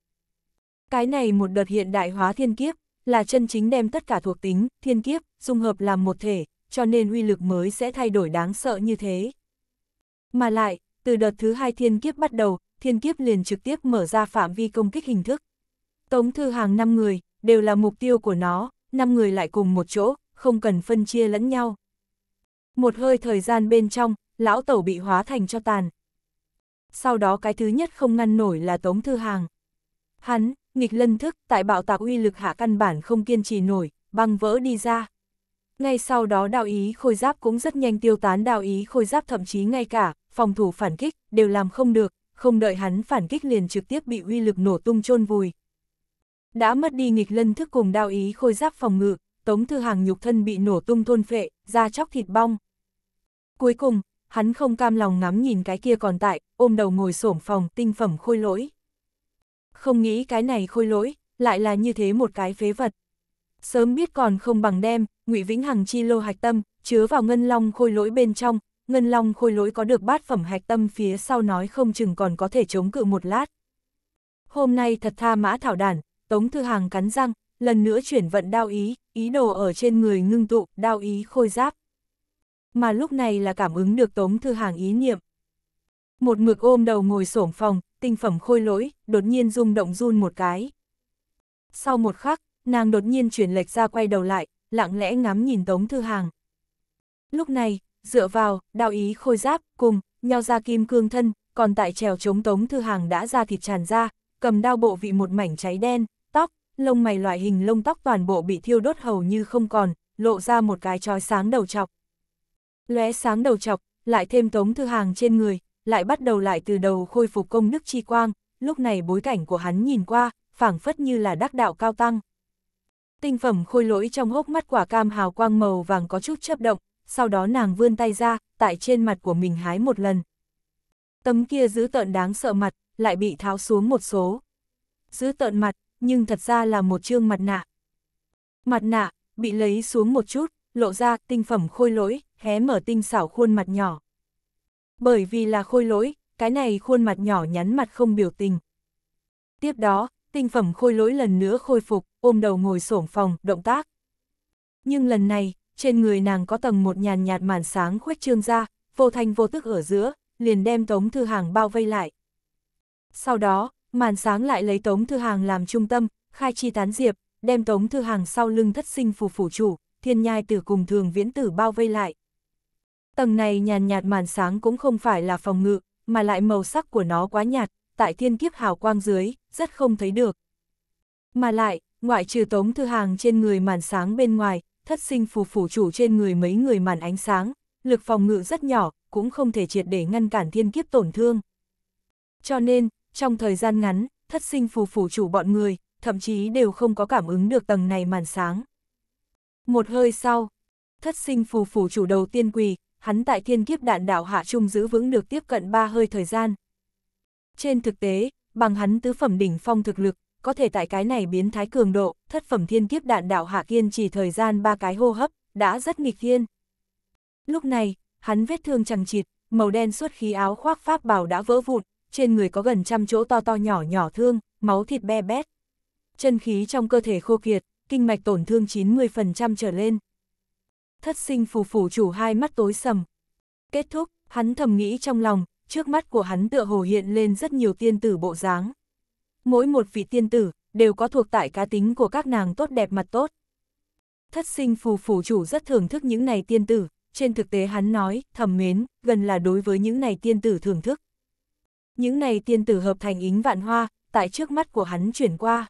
Speaker 1: Cái này một đợt hiện đại hóa thiên kiếp, là chân chính đem tất cả thuộc tính, thiên kiếp, dung hợp làm một thể, cho nên uy lực mới sẽ thay đổi đáng sợ như thế. Mà lại, từ đợt thứ hai thiên kiếp bắt đầu, thiên kiếp liền trực tiếp mở ra phạm vi công kích hình thức. Tống thư hàng 5 người, đều là mục tiêu của nó, 5 người lại cùng một chỗ, không cần phân chia lẫn nhau. Một hơi thời gian bên trong, lão tẩu bị hóa thành cho tàn. Sau đó cái thứ nhất không ngăn nổi là Tống Thư Hàng. Hắn, nghịch lân thức, tại bạo tạc uy lực hạ căn bản không kiên trì nổi, băng vỡ đi ra. Ngay sau đó đạo ý khôi giáp cũng rất nhanh tiêu tán đạo ý khôi giáp thậm chí ngay cả, phòng thủ phản kích, đều làm không được, không đợi hắn phản kích liền trực tiếp bị uy lực nổ tung chôn vùi. Đã mất đi nghịch lân thức cùng đạo ý khôi giáp phòng ngự, tống thư hàng nhục thân bị nổ tung thôn phệ, da chóc thịt bong. Cuối cùng, hắn không cam lòng ngắm nhìn cái kia còn tại, ôm đầu ngồi xổm phòng tinh phẩm khôi lỗi. Không nghĩ cái này khôi lỗi, lại là như thế một cái phế vật. Sớm biết còn không bằng đem, ngụy Vĩnh Hằng chi lô hạch tâm, chứa vào ngân long khôi lỗi bên trong, ngân long khôi lỗi có được bát phẩm hạch tâm phía sau nói không chừng còn có thể chống cự một lát. Hôm nay thật tha mã thảo đản, Tống Thư Hàng cắn răng, lần nữa chuyển vận đao ý, ý đồ ở trên người ngưng tụ, đao ý khôi giáp. Mà lúc này là cảm ứng được Tống Thư Hàng ý niệm. Một mực ôm đầu ngồi xổm phòng, tinh phẩm khôi lỗi, đột nhiên rung động run một cái. Sau một khắc, nàng đột nhiên chuyển lệch ra quay đầu lại, lặng lẽ ngắm nhìn Tống Thư Hàng. Lúc này, dựa vào, đao ý khôi giáp, cùng, nhau ra kim cương thân, còn tại trèo chống Tống Thư Hàng đã ra thịt tràn ra, cầm đao bộ vị một mảnh cháy đen, tóc, lông mày loại hình lông tóc toàn bộ bị thiêu đốt hầu như không còn, lộ ra một cái trói sáng đầu chọc. Lóe sáng đầu chọc, lại thêm Tống Thư Hàng trên người, lại bắt đầu lại từ đầu khôi phục công đức chi quang, lúc này bối cảnh của hắn nhìn qua, phảng phất như là đắc đạo cao tăng. Tinh phẩm khôi lỗi trong hốc mắt quả cam hào quang màu vàng có chút chấp động, sau đó nàng vươn tay ra, tại trên mặt của mình hái một lần. Tấm kia giữ tợn đáng sợ mặt, lại bị tháo xuống một số. Giữ tợn mặt, nhưng thật ra là một chương mặt nạ. Mặt nạ, bị lấy xuống một chút, lộ ra tinh phẩm khôi lỗi, hé mở tinh xảo khuôn mặt nhỏ. Bởi vì là khôi lỗi, cái này khuôn mặt nhỏ nhắn mặt không biểu tình. Tiếp đó, tinh phẩm khôi lỗi lần nữa khôi phục, ôm đầu ngồi xổm phòng, động tác. Nhưng lần này, trên người nàng có tầng một nhàn nhạt màn sáng khuếch trương ra, vô thanh vô tức ở giữa, liền đem Tống Thư Hàng bao vây lại. Sau đó, màn sáng lại lấy Tống Thư Hàng làm trung tâm, khai chi tán diệp, đem Tống Thư Hàng sau lưng thất sinh phù phủ chủ, thiên nhai tử cùng thường viễn tử bao vây lại. Tầng này nhàn nhạt màn sáng cũng không phải là phòng ngự, mà lại màu sắc của nó quá nhạt, tại thiên kiếp hào quang dưới, rất không thấy được. Mà lại, ngoại trừ Tống Thư Hàng trên người màn sáng bên ngoài, thất sinh phù phủ chủ trên người mấy người màn ánh sáng, lực phòng ngự rất nhỏ, cũng không thể triệt để ngăn cản thiên kiếp tổn thương. Cho nên, trong thời gian ngắn, thất sinh phù phủ chủ bọn người, thậm chí đều không có cảm ứng được tầng này màn sáng. Một hơi sau, thất sinh phù phủ chủ đầu tiên quỳ, hắn tại thiên kiếp đạn đảo hạ trung giữ vững được tiếp cận ba hơi thời gian. Trên thực tế, bằng hắn tứ phẩm đỉnh phong thực lực, có thể tại cái này biến thái cường độ, thất phẩm thiên kiếp đạn đảo hạ kiên chỉ thời gian ba cái hô hấp, đã rất nghịch thiên. Lúc này, hắn vết thương chẳng chịt, màu đen suốt khí áo khoác pháp bảo đã vỡ vụn, trên người có gần trăm chỗ to to nhỏ nhỏ thương, máu thịt be bét. Chân khí trong cơ thể khô kiệt, kinh mạch tổn thương 90% trở lên. Thất sinh phù phủ chủ hai mắt tối sầm. Kết thúc, hắn thầm nghĩ trong lòng, trước mắt của hắn tựa hồ hiện lên rất nhiều tiên tử bộ dáng. Mỗi một vị tiên tử, đều có thuộc tại cá tính của các nàng tốt đẹp mặt tốt. Thất sinh phù phủ chủ rất thưởng thức những này tiên tử, trên thực tế hắn nói, thầm mến, gần là đối với những này tiên tử thưởng thức. Những này tiên tử hợp thành ính vạn hoa, tại trước mắt của hắn chuyển qua.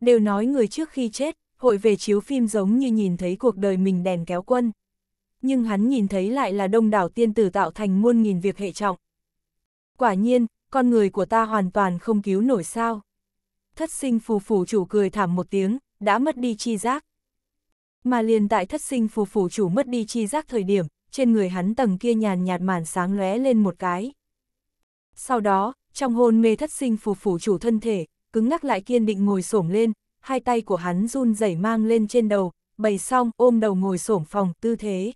Speaker 1: Đều nói người trước khi chết, hội về chiếu phim giống như nhìn thấy cuộc đời mình đèn kéo quân. Nhưng hắn nhìn thấy lại là đông đảo tiên tử tạo thành muôn nghìn việc hệ trọng. Quả nhiên, con người của ta hoàn toàn không cứu nổi sao. Thất sinh phù phủ chủ cười thảm một tiếng, đã mất đi chi giác. Mà liền tại thất sinh phù phủ chủ mất đi chi giác thời điểm, trên người hắn tầng kia nhàn nhạt màn sáng lóe lên một cái. Sau đó, trong hôn mê thất sinh phù phủ chủ thân thể, cứng ngắc lại kiên định ngồi xổm lên, hai tay của hắn run rẩy mang lên trên đầu, bày xong ôm đầu ngồi xổm phòng tư thế.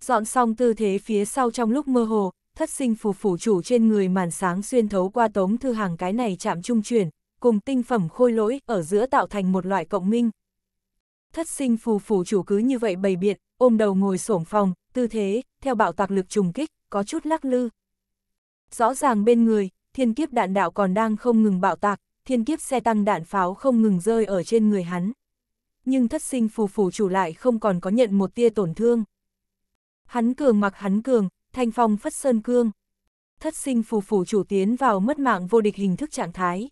Speaker 1: Dọn xong tư thế phía sau trong lúc mơ hồ, thất sinh phù phủ chủ trên người màn sáng xuyên thấu qua tống thư hàng cái này chạm trung chuyển, cùng tinh phẩm khôi lỗi ở giữa tạo thành một loại cộng minh. Thất sinh phù phủ chủ cứ như vậy bày biện, ôm đầu ngồi xổm phòng, tư thế, theo bạo tạc lực trùng kích, có chút lắc lư. Rõ ràng bên người, thiên kiếp đạn đạo còn đang không ngừng bạo tạc, thiên kiếp xe tăng đạn pháo không ngừng rơi ở trên người hắn. Nhưng thất sinh phù phù chủ lại không còn có nhận một tia tổn thương. Hắn cường mặc hắn cường, thanh phong phất sơn cương. Thất sinh phù phù chủ tiến vào mất mạng vô địch hình thức trạng thái.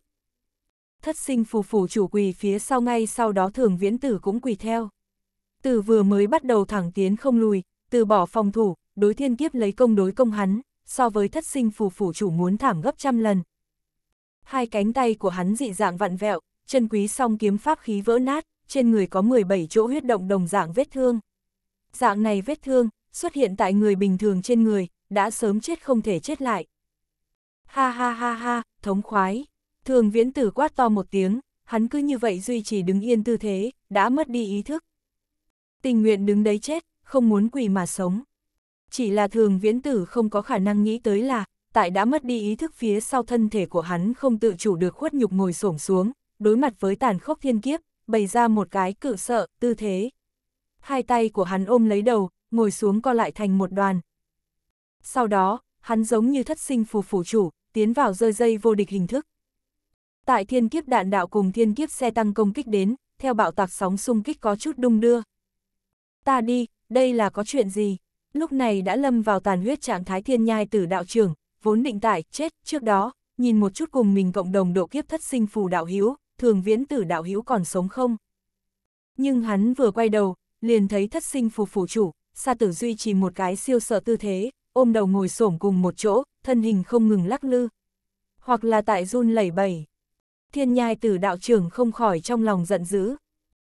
Speaker 1: Thất sinh phù phù chủ quỳ phía sau ngay sau đó thường viễn tử cũng quỳ theo. Từ vừa mới bắt đầu thẳng tiến không lùi, từ bỏ phòng thủ, đối thiên kiếp lấy công đối công hắn, so với thất sinh phù phủ chủ muốn thảm gấp trăm lần. Hai cánh tay của hắn dị dạng vặn vẹo, chân quý song kiếm pháp khí vỡ nát, trên người có 17 chỗ huyết động đồng dạng vết thương. Dạng này vết thương, xuất hiện tại người bình thường trên người, đã sớm chết không thể chết lại. Ha ha ha ha, thống khoái. Thường viễn tử quát to một tiếng, hắn cứ như vậy duy trì đứng yên tư thế, đã mất đi ý thức. Tình nguyện đứng đấy chết, không muốn quỳ mà sống. Chỉ là thường viễn tử không có khả năng nghĩ tới là, tại đã mất đi ý thức phía sau thân thể của hắn không tự chủ được khuất nhục ngồi xổm xuống, đối mặt với tàn khốc thiên kiếp, bày ra một cái cự sợ, tư thế. Hai tay của hắn ôm lấy đầu, ngồi xuống co lại thành một đoàn. Sau đó, hắn giống như thất sinh phù phủ chủ, tiến vào rơi dây vô địch hình thức. Tại thiên kiếp đạn đạo cùng thiên kiếp xe tăng công kích đến, theo bạo tạc sóng xung kích có chút đung đưa. Ta đi, đây là có chuyện gì? Lúc này đã lâm vào tàn huyết trạng thái thiên nhai tử đạo trưởng, vốn định tại, chết, trước đó, nhìn một chút cùng mình cộng đồng độ kiếp thất sinh phù đạo hữu thường viễn tử đạo hữu còn sống không? Nhưng hắn vừa quay đầu, liền thấy thất sinh phù phủ chủ, sa tử duy trì một cái siêu sợ tư thế, ôm đầu ngồi xổm cùng một chỗ, thân hình không ngừng lắc lư. Hoặc là tại run lẩy bẩy. Thiên nhai tử đạo trưởng không khỏi trong lòng giận dữ.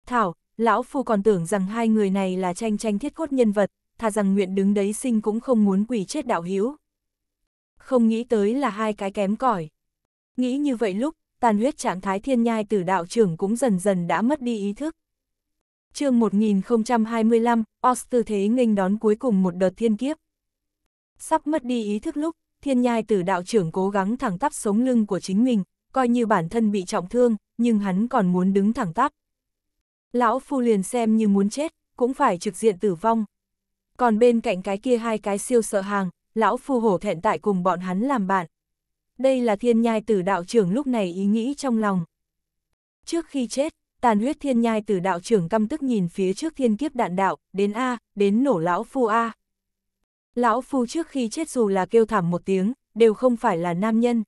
Speaker 1: Thảo, lão phu còn tưởng rằng hai người này là tranh tranh thiết cốt nhân vật, thà rằng nguyện đứng đấy sinh cũng không muốn quỷ chết đạo hiếu. Không nghĩ tới là hai cái kém cỏi. Nghĩ như vậy lúc, tàn huyết trạng thái thiên nhai tử đạo trưởng cũng dần dần đã mất đi ý thức. chương 1025, Oz tư thế nghênh đón cuối cùng một đợt thiên kiếp. Sắp mất đi ý thức lúc, thiên nhai tử đạo trưởng cố gắng thẳng tắp sống lưng của chính mình, coi như bản thân bị trọng thương, nhưng hắn còn muốn đứng thẳng tắp. Lão phu liền xem như muốn chết, cũng phải trực diện tử vong. Còn bên cạnh cái kia hai cái siêu sợ hàng, lão phu hổ thẹn tại cùng bọn hắn làm bạn. Đây là thiên nhai tử đạo trưởng lúc này ý nghĩ trong lòng. Trước khi chết, tàn huyết thiên nhai tử đạo trưởng căm tức nhìn phía trước thiên kiếp đạn đạo, đến A, đến nổ lão phu A. Lão phu trước khi chết dù là kêu thảm một tiếng, đều không phải là nam nhân.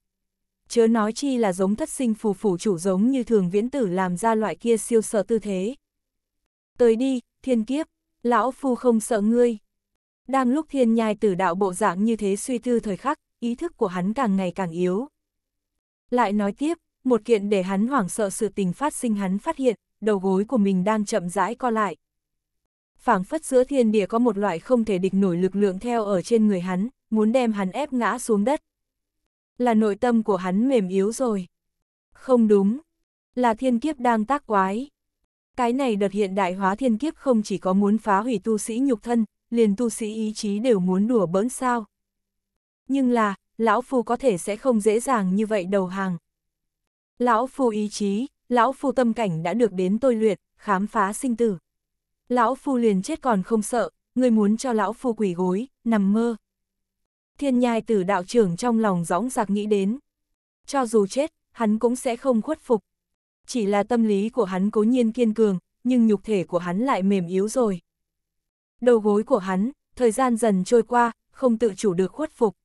Speaker 1: Chớ nói chi là giống thất sinh phù phủ chủ giống như thường viễn tử làm ra loại kia siêu sợ tư thế. Tới đi, thiên kiếp, lão phu không sợ ngươi. Đang lúc thiên nhai tử đạo bộ dạng như thế suy tư thời khắc, ý thức của hắn càng ngày càng yếu. Lại nói tiếp, một kiện để hắn hoảng sợ sự tình phát sinh hắn phát hiện, đầu gối của mình đang chậm rãi co lại. phảng phất giữa thiên địa có một loại không thể địch nổi lực lượng theo ở trên người hắn, muốn đem hắn ép ngã xuống đất. Là nội tâm của hắn mềm yếu rồi. Không đúng, là thiên kiếp đang tác quái. Cái này đợt hiện đại hóa thiên kiếp không chỉ có muốn phá hủy tu sĩ nhục thân, liền tu sĩ ý chí đều muốn đùa bỡn sao. Nhưng là, lão phu có thể sẽ không dễ dàng như vậy đầu hàng. Lão phu ý chí, lão phu tâm cảnh đã được đến tôi luyện, khám phá sinh tử. Lão phu liền chết còn không sợ, người muốn cho lão phu quỷ gối, nằm mơ. Thiên nhai tử đạo trưởng trong lòng gióng giặc nghĩ đến. Cho dù chết, hắn cũng sẽ không khuất phục. Chỉ là tâm lý của hắn cố nhiên kiên cường, nhưng nhục thể của hắn lại mềm yếu rồi. Đầu gối của hắn, thời gian dần trôi qua, không tự chủ được khuất phục.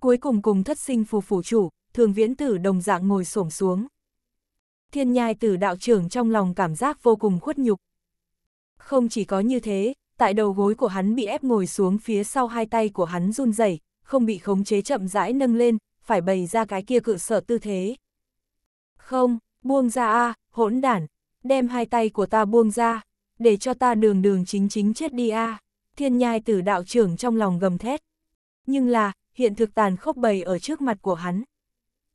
Speaker 1: Cuối cùng cùng thất sinh phù phủ chủ, thường viễn tử đồng dạng ngồi xổm xuống. Thiên nhai tử đạo trưởng trong lòng cảm giác vô cùng khuất nhục. Không chỉ có như thế, tại đầu gối của hắn bị ép ngồi xuống phía sau hai tay của hắn run rẩy, không bị khống chế chậm rãi nâng lên, phải bày ra cái kia cự sợ tư thế. Không, buông ra a, hỗn đản, đem hai tay của ta buông ra, để cho ta đường đường chính chính chết đi a. Thiên nhai tử đạo trưởng trong lòng gầm thét. Nhưng là, hiện thực tàn khốc bày ở trước mặt của hắn.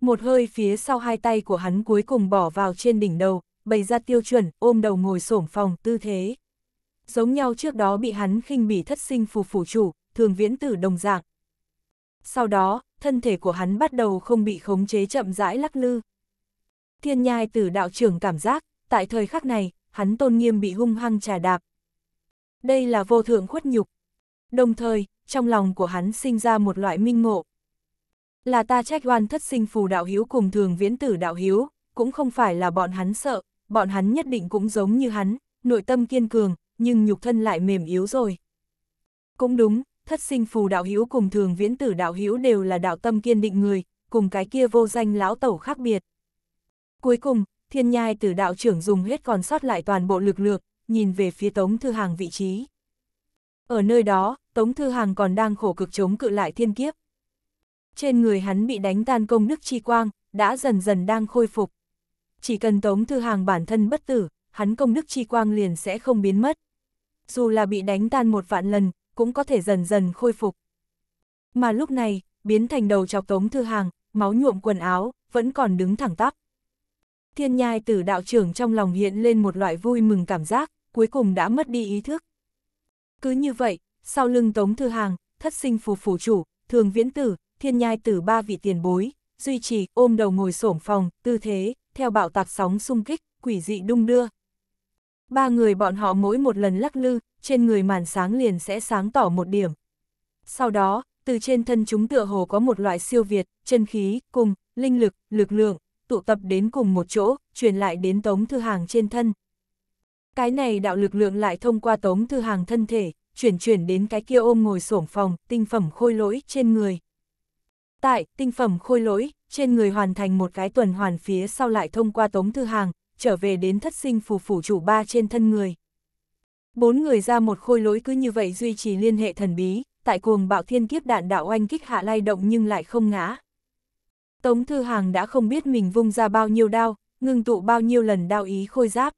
Speaker 1: Một hơi phía sau hai tay của hắn cuối cùng bỏ vào trên đỉnh đầu, bày ra tiêu chuẩn, ôm đầu ngồi xổm phòng, tư thế. Giống nhau trước đó bị hắn khinh bỉ thất sinh phù phủ chủ, thường viễn tử đồng dạng. Sau đó, thân thể của hắn bắt đầu không bị khống chế chậm rãi lắc lư. Thiên nhai tử đạo trưởng cảm giác, tại thời khắc này, hắn tôn nghiêm bị hung hăng trà đạp. Đây là vô thượng khuất nhục. Đồng thời, trong lòng của hắn sinh ra một loại minh ngộ. Là ta trách oan thất sinh phù đạo hiếu cùng thường viễn tử đạo hiếu, cũng không phải là bọn hắn sợ, bọn hắn nhất định cũng giống như hắn, nội tâm kiên cường, nhưng nhục thân lại mềm yếu rồi. Cũng đúng, thất sinh phù đạo hiếu cùng thường viễn tử đạo hiếu đều là đạo tâm kiên định người, cùng cái kia vô danh lão tẩu khác biệt. Cuối cùng, thiên nhai tử đạo trưởng dùng hết còn sót lại toàn bộ lực lượng, nhìn về phía Tống Thư Hàng vị trí. Ở nơi đó, Tống Thư Hàng còn đang khổ cực chống cự lại thiên kiếp. Trên người hắn bị đánh tan công đức chi quang, đã dần dần đang khôi phục. Chỉ cần Tống Thư Hàng bản thân bất tử, hắn công đức chi quang liền sẽ không biến mất. Dù là bị đánh tan một vạn lần, cũng có thể dần dần khôi phục. Mà lúc này, biến thành đầu chọc Tống Thư Hàng, máu nhuộm quần áo, vẫn còn đứng thẳng tắp. Thiên nhai tử đạo trưởng trong lòng hiện lên một loại vui mừng cảm giác, cuối cùng đã mất đi ý thức. Cứ như vậy, sau lưng Tống Thư Hàng, thất sinh phù phủ chủ, thường viễn tử, thiên nhai tử ba vị tiền bối, duy trì ôm đầu ngồi xổm phòng, tư thế, theo bạo tạc sóng xung kích, quỷ dị đung đưa. Ba người bọn họ mỗi một lần lắc lư, trên người màn sáng liền sẽ sáng tỏ một điểm. Sau đó, từ trên thân chúng tựa hồ có một loại siêu việt, chân khí, cùng, linh lực, lực lượng, tụ tập đến cùng một chỗ, truyền lại đến Tống Thư Hàng trên thân. Cái này đạo lực lượng lại thông qua Tống Thư Hàng thân thể, chuyển chuyển đến cái kia ôm ngồi xổm phòng, tinh phẩm khôi lỗi trên người. Tại, tinh phẩm khôi lỗi, trên người hoàn thành một cái tuần hoàn phía sau lại thông qua Tống Thư Hàng, trở về đến thất sinh phù phủ chủ ba trên thân người. Bốn người ra một khôi lỗi cứ như vậy duy trì liên hệ thần bí, tại cuồng bạo thiên kiếp đạn đạo oanh kích hạ lay động nhưng lại không ngã. Tống Thư Hàng đã không biết mình vung ra bao nhiêu đao, ngưng tụ bao nhiêu lần đao ý khôi giáp.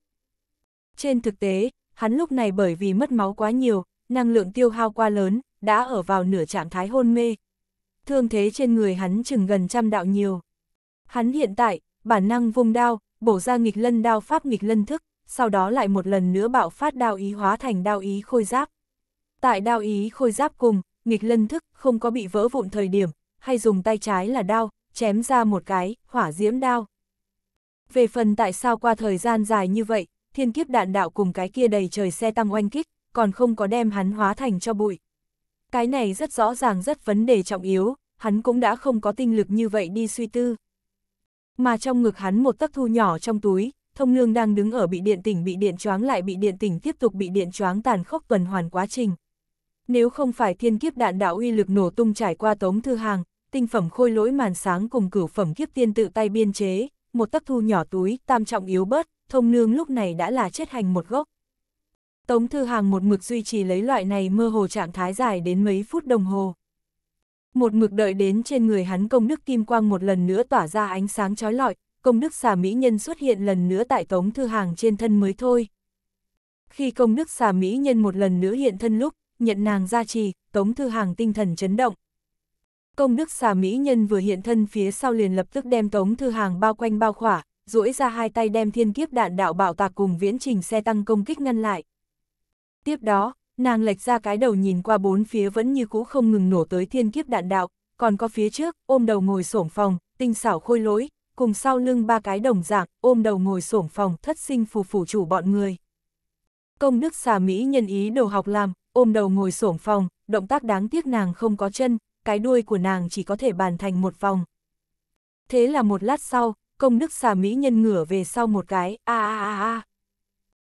Speaker 1: Trên thực tế, hắn lúc này bởi vì mất máu quá nhiều, năng lượng tiêu hao quá lớn, đã ở vào nửa trạng thái hôn mê. Thương thế trên người hắn chừng gần trăm đạo nhiều. Hắn hiện tại, bản năng vung đao, bổ ra nghịch lân đao pháp nghịch lân thức, sau đó lại một lần nữa bạo phát đao ý hóa thành đao ý khôi giáp. Tại đao ý khôi giáp cùng, nghịch lân thức không có bị vỡ vụn thời điểm, hay dùng tay trái là đao, chém ra một cái, hỏa diễm đao. Về phần tại sao qua thời gian dài như vậy, thiên kiếp đạn đạo cùng cái kia đầy trời xe tăng oanh kích, còn không có đem hắn hóa thành cho bụi. Cái này rất rõ ràng rất vấn đề trọng yếu, hắn cũng đã không có tinh lực như vậy đi suy tư. Mà trong ngực hắn một tấc thu nhỏ trong túi, thông nương đang đứng ở bị điện tỉnh bị điện choáng lại bị điện tỉnh tiếp tục bị điện choáng tàn khốc tuần hoàn quá trình. Nếu không phải thiên kiếp đạn đạo uy lực nổ tung trải qua tống thư hàng, tinh phẩm khôi lỗi màn sáng cùng cửu phẩm kiếp tiên tự tay biên chế, một tấc thu nhỏ túi, tam trọng yếu bớt, thông nương lúc này đã là chết hành một gốc. Tống thư hàng một mực duy trì lấy loại này mơ hồ trạng thái dài đến mấy phút đồng hồ. Một mực đợi đến trên người hắn công đức kim quang một lần nữa tỏa ra ánh sáng chói lọi, công đức xà mỹ nhân xuất hiện lần nữa tại tống thư hàng trên thân mới thôi. Khi công đức xà mỹ nhân một lần nữa hiện thân lúc, nhận nàng gia trì, tống thư hàng tinh thần chấn động. Công đức xà mỹ nhân vừa hiện thân phía sau liền lập tức đem tống thư hàng bao quanh bao khỏa, duỗi ra hai tay đem thiên kiếp đạn đạo bạo tạc cùng viễn trình xe tăng công kích ngăn lại. Tiếp đó, nàng lệch ra cái đầu nhìn qua bốn phía vẫn như cũ không ngừng nổ tới thiên kiếp đạn đạo, còn có phía trước, ôm đầu ngồi sổm phòng, tinh xảo khôi lỗi, cùng sau lưng ba cái đồng dạng, ôm đầu ngồi sổm phòng, thất sinh phù phủ chủ bọn người. Công đức xà Mỹ nhân ý đồ học làm, ôm đầu ngồi sổm phòng, động tác đáng tiếc nàng không có chân, cái đuôi của nàng chỉ có thể bàn thành một vòng. Thế là một lát sau, công đức xà Mỹ nhân ngửa về sau một cái, a a a a.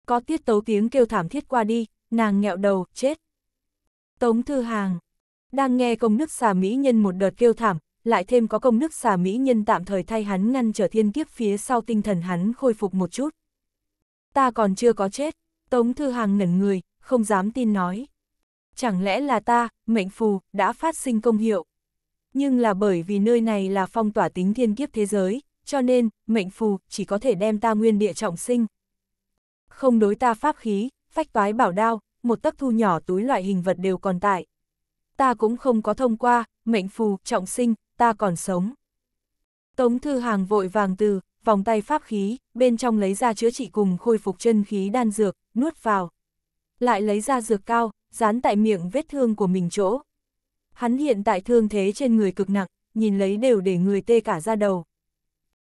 Speaker 1: Có tiết tấu tiếng kêu thảm thiết qua đi, nàng nghẹo đầu, chết. Tống Thư Hàng, đang nghe công đức xà Mỹ nhân một đợt kêu thảm, lại thêm có công đức xà Mỹ nhân tạm thời thay hắn ngăn trở thiên kiếp phía sau tinh thần hắn khôi phục một chút. Ta còn chưa có chết, Tống Thư Hàng ngẩn người, không dám tin nói. Chẳng lẽ là ta, mệnh phù, đã phát sinh công hiệu. Nhưng là bởi vì nơi này là phong tỏa tính thiên kiếp thế giới, cho nên, mệnh phù, chỉ có thể đem ta nguyên địa trọng sinh. Không đối ta pháp khí, phách toái bảo đao, một tấc thu nhỏ túi loại hình vật đều còn tại. Ta cũng không có thông qua, mệnh phù, trọng sinh, ta còn sống. Tống thư hàng vội vàng từ, vòng tay pháp khí, bên trong lấy ra chữa trị cùng khôi phục chân khí đan dược, nuốt vào. Lại lấy ra dược cao, dán tại miệng vết thương của mình chỗ. Hắn hiện tại thương thế trên người cực nặng, nhìn lấy đều để người tê cả ra đầu.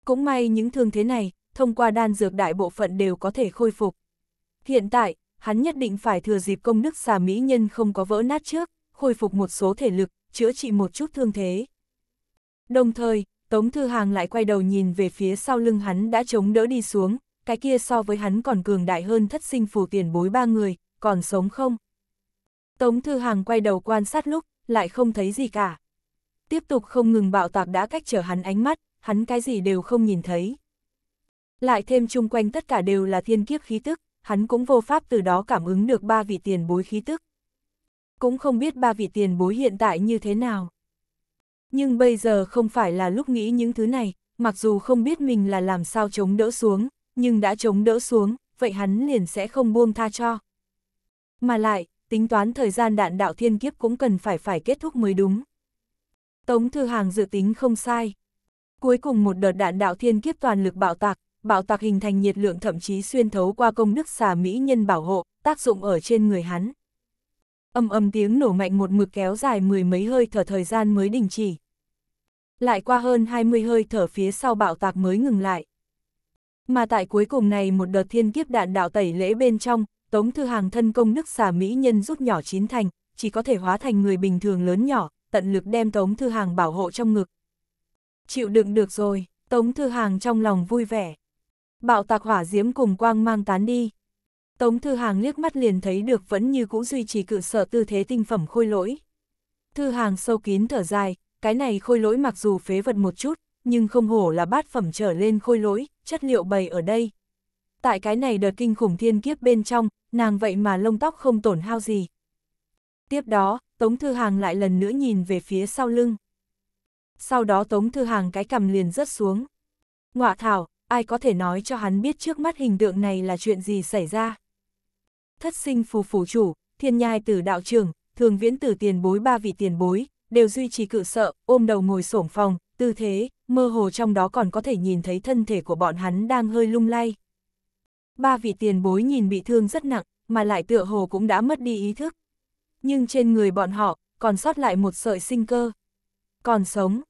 Speaker 1: Cũng may những thương thế này, thông qua đan dược đại bộ phận đều có thể khôi phục. Hiện tại, hắn nhất định phải thừa dịp công đức xà mỹ nhân không có vỡ nát trước, khôi phục một số thể lực, chữa trị một chút thương thế. Đồng thời, Tống Thư Hàng lại quay đầu nhìn về phía sau lưng hắn đã chống đỡ đi xuống, cái kia so với hắn còn cường đại hơn thất sinh phù tiền bối ba người, còn sống không? Tống Thư Hàng quay đầu quan sát lúc, lại không thấy gì cả. Tiếp tục không ngừng bạo tạc đã cách trở hắn ánh mắt, hắn cái gì đều không nhìn thấy. Lại thêm chung quanh tất cả đều là thiên kiếp khí tức, hắn cũng vô pháp từ đó cảm ứng được ba vị tiền bối khí tức. Cũng không biết ba vị tiền bối hiện tại như thế nào. Nhưng bây giờ không phải là lúc nghĩ những thứ này, mặc dù không biết mình là làm sao chống đỡ xuống, nhưng đã chống đỡ xuống, vậy hắn liền sẽ không buông tha cho. Mà lại, tính toán thời gian đạn đạo thiên kiếp cũng cần phải phải kết thúc mới đúng. Tống Thư Hàng dự tính không sai. Cuối cùng một đợt đạn đạo thiên kiếp toàn lực bạo tạc, bạo tạc hình thành nhiệt lượng thậm chí xuyên thấu qua công đức xà mỹ nhân bảo hộ, tác dụng ở trên người hắn. Âm âm tiếng nổ mạnh một mực kéo dài mười mấy hơi thở thời gian mới đình chỉ. Lại qua hơn 20 hơi thở phía sau bạo tạc mới ngừng lại. Mà tại cuối cùng này một đợt thiên kiếp đạn đạo tẩy lễ bên trong, Tống Thư Hàng thân công nước xà mỹ nhân rút nhỏ chín thành, chỉ có thể hóa thành người bình thường lớn nhỏ, tận lực đem Tống Thư Hàng bảo hộ trong ngực. Chịu đựng được rồi, Tống Thư Hàng trong lòng vui vẻ. Bạo tạc hỏa diễm cùng quang mang tán đi. Tống Thư Hàng liếc mắt liền thấy được vẫn như cũ duy trì cự sở tư thế tinh phẩm khôi lỗi. Thư Hàng sâu kín thở dài, cái này khôi lỗi mặc dù phế vật một chút, nhưng không hổ là bát phẩm trở lên khôi lỗi, chất liệu bày ở đây. Tại cái này đợt kinh khủng thiên kiếp bên trong, nàng vậy mà lông tóc không tổn hao gì. Tiếp đó, Tống Thư Hàng lại lần nữa nhìn về phía sau lưng. Sau đó Tống Thư Hàng cái cầm liền rớt xuống. Ngọa thảo, ai có thể nói cho hắn biết trước mắt hình tượng này là chuyện gì xảy ra. Thất sinh phù phủ chủ, thiên nhai tử đạo trưởng, thường viễn tử tiền bối ba vị tiền bối, đều duy trì cự sợ, ôm đầu ngồi sổm phòng, tư thế, mơ hồ trong đó còn có thể nhìn thấy thân thể của bọn hắn đang hơi lung lay. Ba vị tiền bối nhìn bị thương rất nặng, mà lại tựa hồ cũng đã mất đi ý thức. Nhưng trên người bọn họ, còn sót lại một sợi sinh cơ. Còn sống,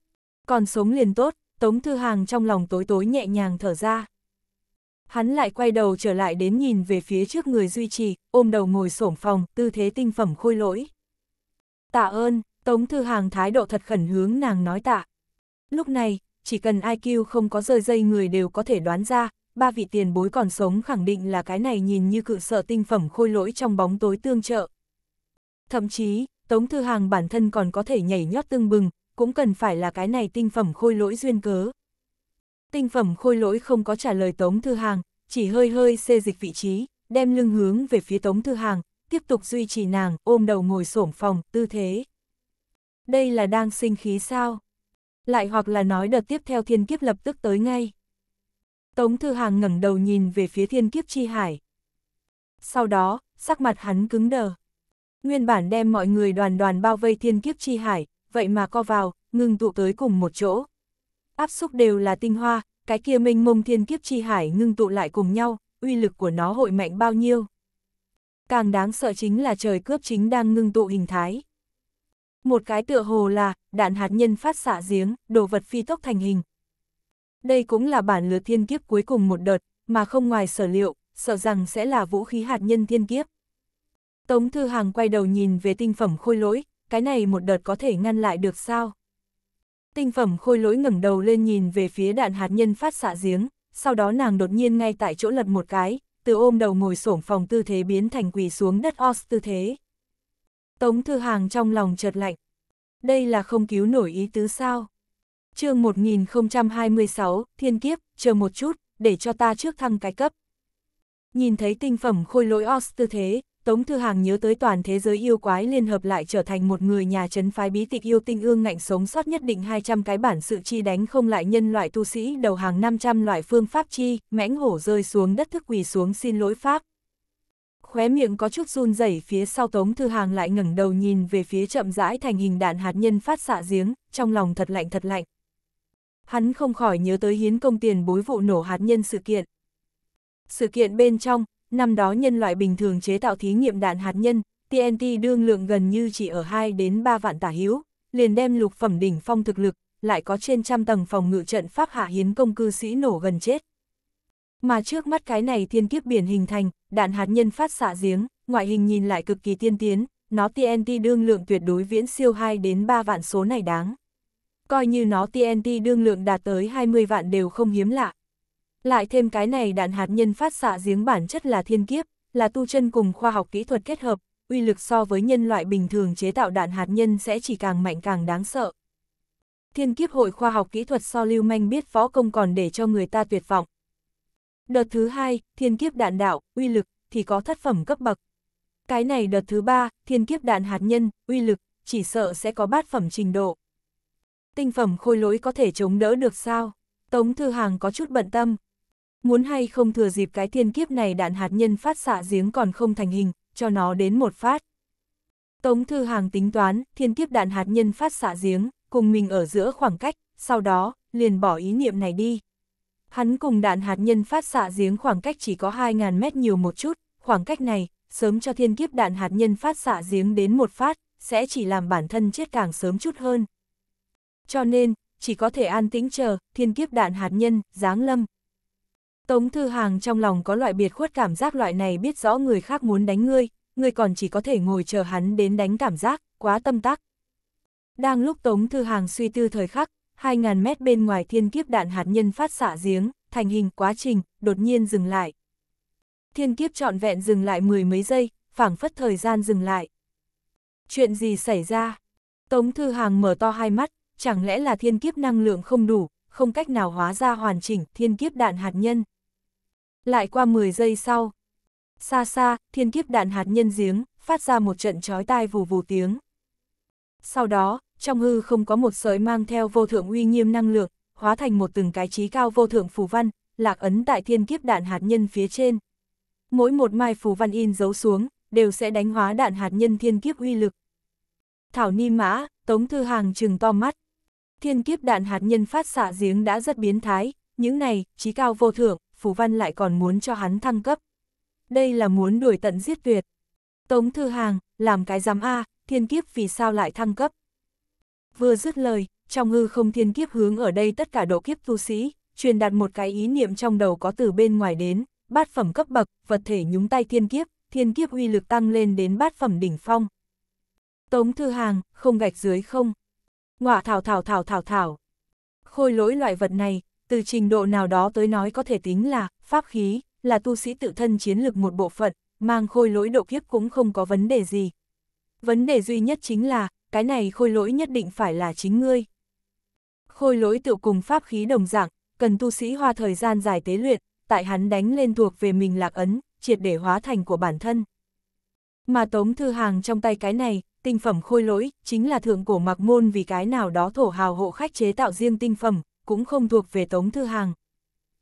Speaker 1: còn sống liền tốt, Tống Thư Hàng trong lòng tối tối nhẹ nhàng thở ra. Hắn lại quay đầu trở lại đến nhìn về phía trước người duy trì, ôm đầu ngồi sổm phòng, tư thế tinh phẩm khôi lỗi. Tạ ơn, Tống Thư Hàng thái độ thật khẩn hướng nàng nói tạ. Lúc này, chỉ cần IQ không có rơi dây người đều có thể đoán ra, ba vị tiền bối còn sống khẳng định là cái này nhìn như cự sợ tinh phẩm khôi lỗi trong bóng tối tương trợ. Thậm chí, Tống Thư Hàng bản thân còn có thể nhảy nhót tương bừng, cũng cần phải là cái này tinh phẩm khôi lỗi duyên cớ. Tinh phẩm khôi lỗi không có trả lời Tống Thư Hàng, chỉ hơi hơi xê dịch vị trí, đem lưng hướng về phía Tống Thư Hàng, tiếp tục duy trì nàng, ôm đầu ngồi xổm phòng, tư thế. Đây là đang sinh khí sao? Lại hoặc là nói đợt tiếp theo thiên kiếp lập tức tới ngay. Tống Thư Hàng ngẩng đầu nhìn về phía thiên kiếp chi hải. Sau đó, sắc mặt hắn cứng đờ. Nguyên bản đem mọi người đoàn đoàn bao vây thiên kiếp chi hải, vậy mà co vào, ngừng tụ tới cùng một chỗ. Áp xúc đều là tinh hoa, cái kia minh mông thiên kiếp chi hải ngưng tụ lại cùng nhau, uy lực của nó hội mạnh bao nhiêu. Càng đáng sợ chính là trời cướp chính đang ngưng tụ hình thái. Một cái tựa hồ là, đạn hạt nhân phát xạ giếng, đồ vật phi tốc thành hình. Đây cũng là bản lừa thiên kiếp cuối cùng một đợt, mà không ngoài sở liệu, sợ rằng sẽ là vũ khí hạt nhân thiên kiếp. Tống Thư Hàng quay đầu nhìn về tinh phẩm khôi lỗi, cái này một đợt có thể ngăn lại được sao? Tinh phẩm khôi lỗi ngẩng đầu lên nhìn về phía đạn hạt nhân phát xạ giếng, sau đó nàng đột nhiên ngay tại chỗ lật một cái, từ ôm đầu ngồi xổm phòng tư thế biến thành quỳ xuống đất os tư thế. Tống Thư Hàng trong lòng chợt lạnh. Đây là không cứu nổi ý tứ sao? Chương 1026, thiên kiếp, chờ một chút, để cho ta trước thăng cái cấp. Nhìn thấy tinh phẩm khôi lỗi os tư thế, Tống Thư Hàng nhớ tới toàn thế giới yêu quái liên hợp lại trở thành một người nhà trấn phái bí tịch yêu tinh ương ngạnh sống sót nhất định 200 cái bản sự chi đánh không lại nhân loại tu sĩ đầu hàng 500 loại phương pháp chi, mãnh hổ rơi xuống đất thức quỳ xuống xin lỗi pháp. Khóe miệng có chút run rẩy phía sau Tống Thư Hàng lại ngẩng đầu nhìn về phía chậm rãi thành hình đạn hạt nhân phát xạ giếng, trong lòng thật lạnh thật lạnh. Hắn không khỏi nhớ tới hiến công tiền bối vụ nổ hạt nhân sự kiện. Sự kiện bên trong, năm đó nhân loại bình thường chế tạo thí nghiệm đạn hạt nhân, TNT đương lượng gần như chỉ ở 2 đến 3 vạn tả hiếu, liền đem lục phẩm đỉnh phong thực lực, lại có trên trăm tầng phòng ngự trận pháp hạ hiến công cư sĩ nổ gần chết. Mà trước mắt cái này thiên kiếp biển hình thành, đạn hạt nhân phát xạ giếng, ngoại hình nhìn lại cực kỳ tiên tiến, nó TNT đương lượng tuyệt đối viễn siêu 2 đến 3 vạn số này đáng. Coi như nó TNT đương lượng đạt tới 20 vạn đều không hiếm lạ. Lại thêm cái này đạn hạt nhân phát xạ giếng bản chất là thiên kiếp, là tu chân cùng khoa học kỹ thuật kết hợp, uy lực so với nhân loại bình thường chế tạo đạn hạt nhân sẽ chỉ càng mạnh càng đáng sợ. Thiên kiếp hội khoa học kỹ thuật so lưu manh biết võ công còn để cho người ta tuyệt vọng. Đợt thứ hai, thiên kiếp đạn đạo, uy lực, thì có thất phẩm cấp bậc. Cái này đợt thứ ba, thiên kiếp đạn hạt nhân, uy lực, chỉ sợ sẽ có bát phẩm trình độ. Tinh phẩm khôi lỗi có thể chống đỡ được sao? Tống Thư Hàng có chút bận tâm, muốn hay không thừa dịp cái thiên kiếp này đạn hạt nhân phát xạ giếng còn không thành hình, cho nó đến một phát. Tống Thư Hàng tính toán, thiên kiếp đạn hạt nhân phát xạ giếng, cùng mình ở giữa khoảng cách, sau đó, liền bỏ ý niệm này đi. Hắn cùng đạn hạt nhân phát xạ giếng khoảng cách chỉ có 2.000 mét nhiều một chút, khoảng cách này, sớm cho thiên kiếp đạn hạt nhân phát xạ giếng đến một phát, sẽ chỉ làm bản thân chết càng sớm chút hơn. Cho nên, chỉ có thể an tĩnh chờ, thiên kiếp đạn hạt nhân, giáng lâm, Tống Thư Hàng trong lòng có loại biệt khuất cảm giác loại này biết rõ người khác muốn đánh ngươi, ngươi còn chỉ có thể ngồi chờ hắn đến đánh cảm giác, quá tâm tắc. Đang lúc Tống Thư Hàng suy tư thời khắc, 2.000 mét bên ngoài thiên kiếp đạn hạt nhân phát xạ giếng, thành hình quá trình, đột nhiên dừng lại. Thiên kiếp trọn vẹn dừng lại mười mấy giây, phảng phất thời gian dừng lại. Chuyện gì xảy ra? Tống Thư Hàng mở to hai mắt, chẳng lẽ là thiên kiếp năng lượng không đủ, không cách nào hóa ra hoàn chỉnh thiên kiếp đạn hạt nhân. Lại qua 10 giây sau, xa xa, thiên kiếp đạn hạt nhân giếng, phát ra một trận chói tai vù vù tiếng. Sau đó, trong hư không có một sợi mang theo vô thượng uy nghiêm năng lượng, hóa thành một từng cái trí cao vô thượng phù văn, lạc ấn tại thiên kiếp đạn hạt nhân phía trên. Mỗi một mai phù văn in dấu xuống, đều sẽ đánh hóa đạn hạt nhân thiên kiếp uy lực. Thảo Ni Mã, Tống Thư Hàng trừng to mắt. Thiên kiếp đạn hạt nhân phát xạ giếng đã rất biến thái, những này, trí cao vô thượng, Phù Văn lại còn muốn cho hắn thăng cấp. Đây là muốn đuổi tận giết tuyệt. Tống Thư Hàng, làm cái giám A, thiên kiếp vì sao lại thăng cấp. Vừa dứt lời, trong hư không thiên kiếp hướng ở đây tất cả độ kiếp tu sĩ, truyền đạt một cái ý niệm trong đầu có từ bên ngoài đến, bát phẩm cấp bậc, vật thể nhúng tay thiên kiếp, thiên kiếp uy lực tăng lên đến bát phẩm đỉnh phong. Tống Thư Hàng, không gạch dưới không. Ngọa thảo thảo thảo thảo thảo. Khôi lỗi loại vật này, từ trình độ nào đó tới nói có thể tính là, pháp khí, là tu sĩ tự thân chiến lực một bộ phận, mang khôi lỗi độ kiếp cũng không có vấn đề gì. Vấn đề duy nhất chính là, cái này khôi lỗi nhất định phải là chính ngươi. Khôi lỗi tự cùng pháp khí đồng dạng, cần tu sĩ hoa thời gian dài tế luyện, tại hắn đánh lên thuộc về mình lạc ấn, triệt để hóa thành của bản thân. Mà tống thư hàng trong tay cái này, tinh phẩm khôi lỗi, chính là thượng cổ mặc môn vì cái nào đó thổ hào hộ khách chế tạo riêng tinh phẩm, cũng không thuộc về tống thư hàng.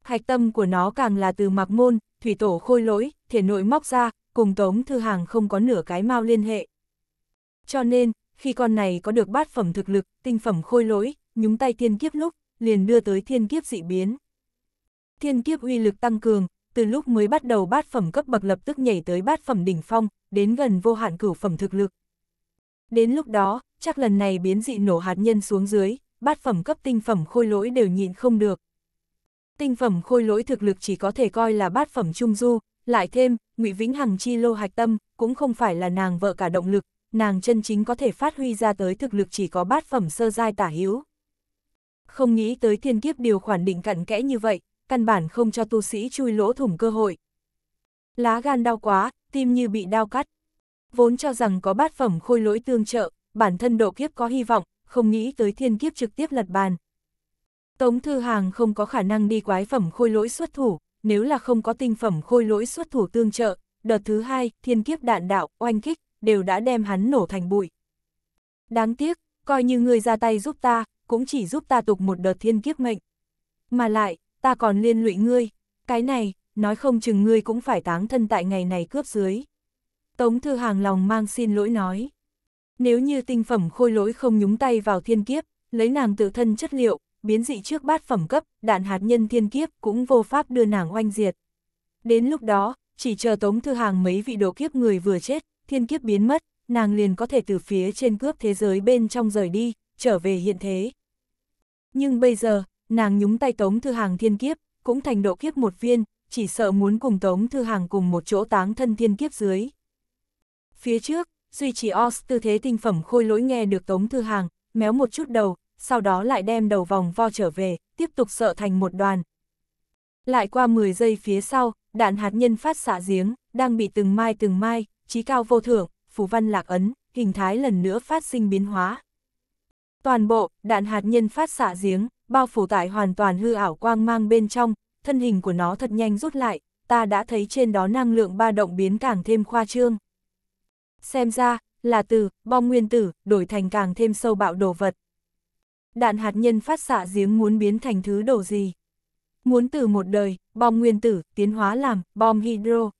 Speaker 1: Hạch tâm của nó càng là từ mặc môn, thủy tổ khôi lỗi, thể nội móc ra, cùng tống thư hàng không có nửa cái mau liên hệ. Cho nên, khi con này có được bát phẩm thực lực, tinh phẩm khôi lỗi, nhúng tay thiên kiếp lúc, liền đưa tới thiên kiếp dị biến. Thiên kiếp uy lực tăng cường, từ lúc mới bắt đầu bát phẩm cấp bậc lập tức nhảy tới bát phẩm đỉnh phong, đến gần vô hạn cửu phẩm thực lực. Đến lúc đó, chắc lần này biến dị nổ hạt nhân xuống dưới, bát phẩm cấp tinh phẩm khôi lỗi đều nhịn không được. Tinh phẩm khôi lỗi thực lực chỉ có thể coi là bát phẩm trung du, lại thêm, ngụy Vĩnh Hằng chi lô hạch tâm, cũng không phải là nàng vợ cả động lực, nàng chân chính có thể phát huy ra tới thực lực chỉ có bát phẩm sơ giai tả hiếu. Không nghĩ tới thiên kiếp điều khoản định cặn kẽ như vậy, căn bản không cho tu sĩ chui lỗ thủng cơ hội. Lá gan đau quá, tim như bị đau cắt. Vốn cho rằng có bát phẩm khôi lỗi tương trợ, bản thân độ kiếp có hy vọng, không nghĩ tới thiên kiếp trực tiếp lật bàn. Tống Thư Hàng không có khả năng đi quái phẩm khôi lỗi xuất thủ, nếu là không có tinh phẩm khôi lỗi xuất thủ tương trợ, đợt thứ hai, thiên kiếp đạn đạo, oanh kích, đều đã đem hắn nổ thành bụi. Đáng tiếc, coi như người ra tay giúp ta, cũng chỉ giúp ta tục một đợt thiên kiếp mệnh. Mà lại, ta còn liên lụy ngươi, cái này, nói không chừng ngươi cũng phải táng thân tại ngày này cướp dưới. Tống Thư Hàng lòng mang xin lỗi nói. Nếu như tinh phẩm khôi lỗi không nhúng tay vào thiên kiếp, lấy nàng tự thân chất liệu, biến dị trước bát phẩm cấp, đạn hạt nhân thiên kiếp cũng vô pháp đưa nàng oanh diệt. Đến lúc đó, chỉ chờ Tống Thư Hàng mấy vị độ kiếp người vừa chết, thiên kiếp biến mất, nàng liền có thể từ phía trên cướp thế giới bên trong rời đi, trở về hiện thế. Nhưng bây giờ, nàng nhúng tay Tống Thư Hàng thiên kiếp, cũng thành độ kiếp một viên, chỉ sợ muốn cùng Tống Thư Hàng cùng một chỗ táng thân thiên kiếp dưới. Phía trước, duy trì os tư thế tinh phẩm khôi lỗi nghe được Tống Thư Hàng, méo một chút đầu, sau đó lại đem đầu vòng vo trở về, tiếp tục sợ thành một đoàn. Lại qua 10 giây phía sau, đạn hạt nhân phát xạ giếng, đang bị từng mai từng mai, trí cao vô thượng, phù văn lạc ấn, hình thái lần nữa phát sinh biến hóa. Toàn bộ, đạn hạt nhân phát xạ giếng, bao phủ tại hoàn toàn hư ảo quang mang bên trong, thân hình của nó thật nhanh rút lại, ta đã thấy trên đó năng lượng ba động biến càng thêm khoa trương. Xem ra, là từ, bom nguyên tử, đổi thành càng thêm sâu bạo đồ vật. Đạn hạt nhân phát xạ giếng muốn biến thành thứ đồ gì? Muốn từ một đời, bom nguyên tử, tiến hóa làm, bom hydro.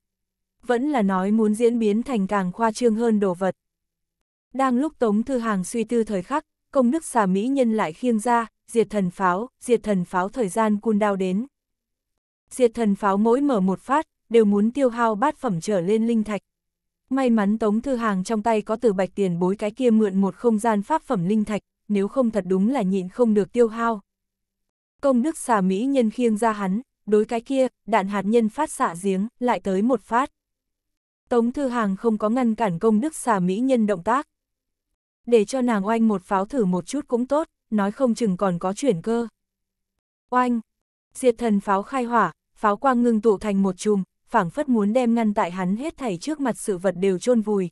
Speaker 1: Vẫn là nói muốn diễn biến thành càng khoa trương hơn đồ vật. Đang lúc Tống Thư Hàng suy tư thời khắc, công đức xà mỹ nhân lại khiêng ra, diệt thần pháo, diệt thần pháo thời gian cun đao đến. Diệt thần pháo mỗi mở một phát, đều muốn tiêu hao bát phẩm trở lên linh thạch. May mắn Tống Thư Hàng trong tay có từ bạch tiền bối cái kia mượn một không gian pháp phẩm linh thạch, nếu không thật đúng là nhịn không được tiêu hao. Công đức xà Mỹ nhân khiêng ra hắn, đối cái kia, đạn hạt nhân phát xạ giếng, lại tới một phát. Tống Thư Hàng không có ngăn cản công đức xà Mỹ nhân động tác. Để cho nàng oanh một pháo thử một chút cũng tốt, nói không chừng còn có chuyển cơ. Oanh! Diệt thần pháo khai hỏa, pháo quang ngưng tụ thành một chùm, phảng phất muốn đem ngăn tại hắn hết thảy trước mặt sự vật đều chôn vùi.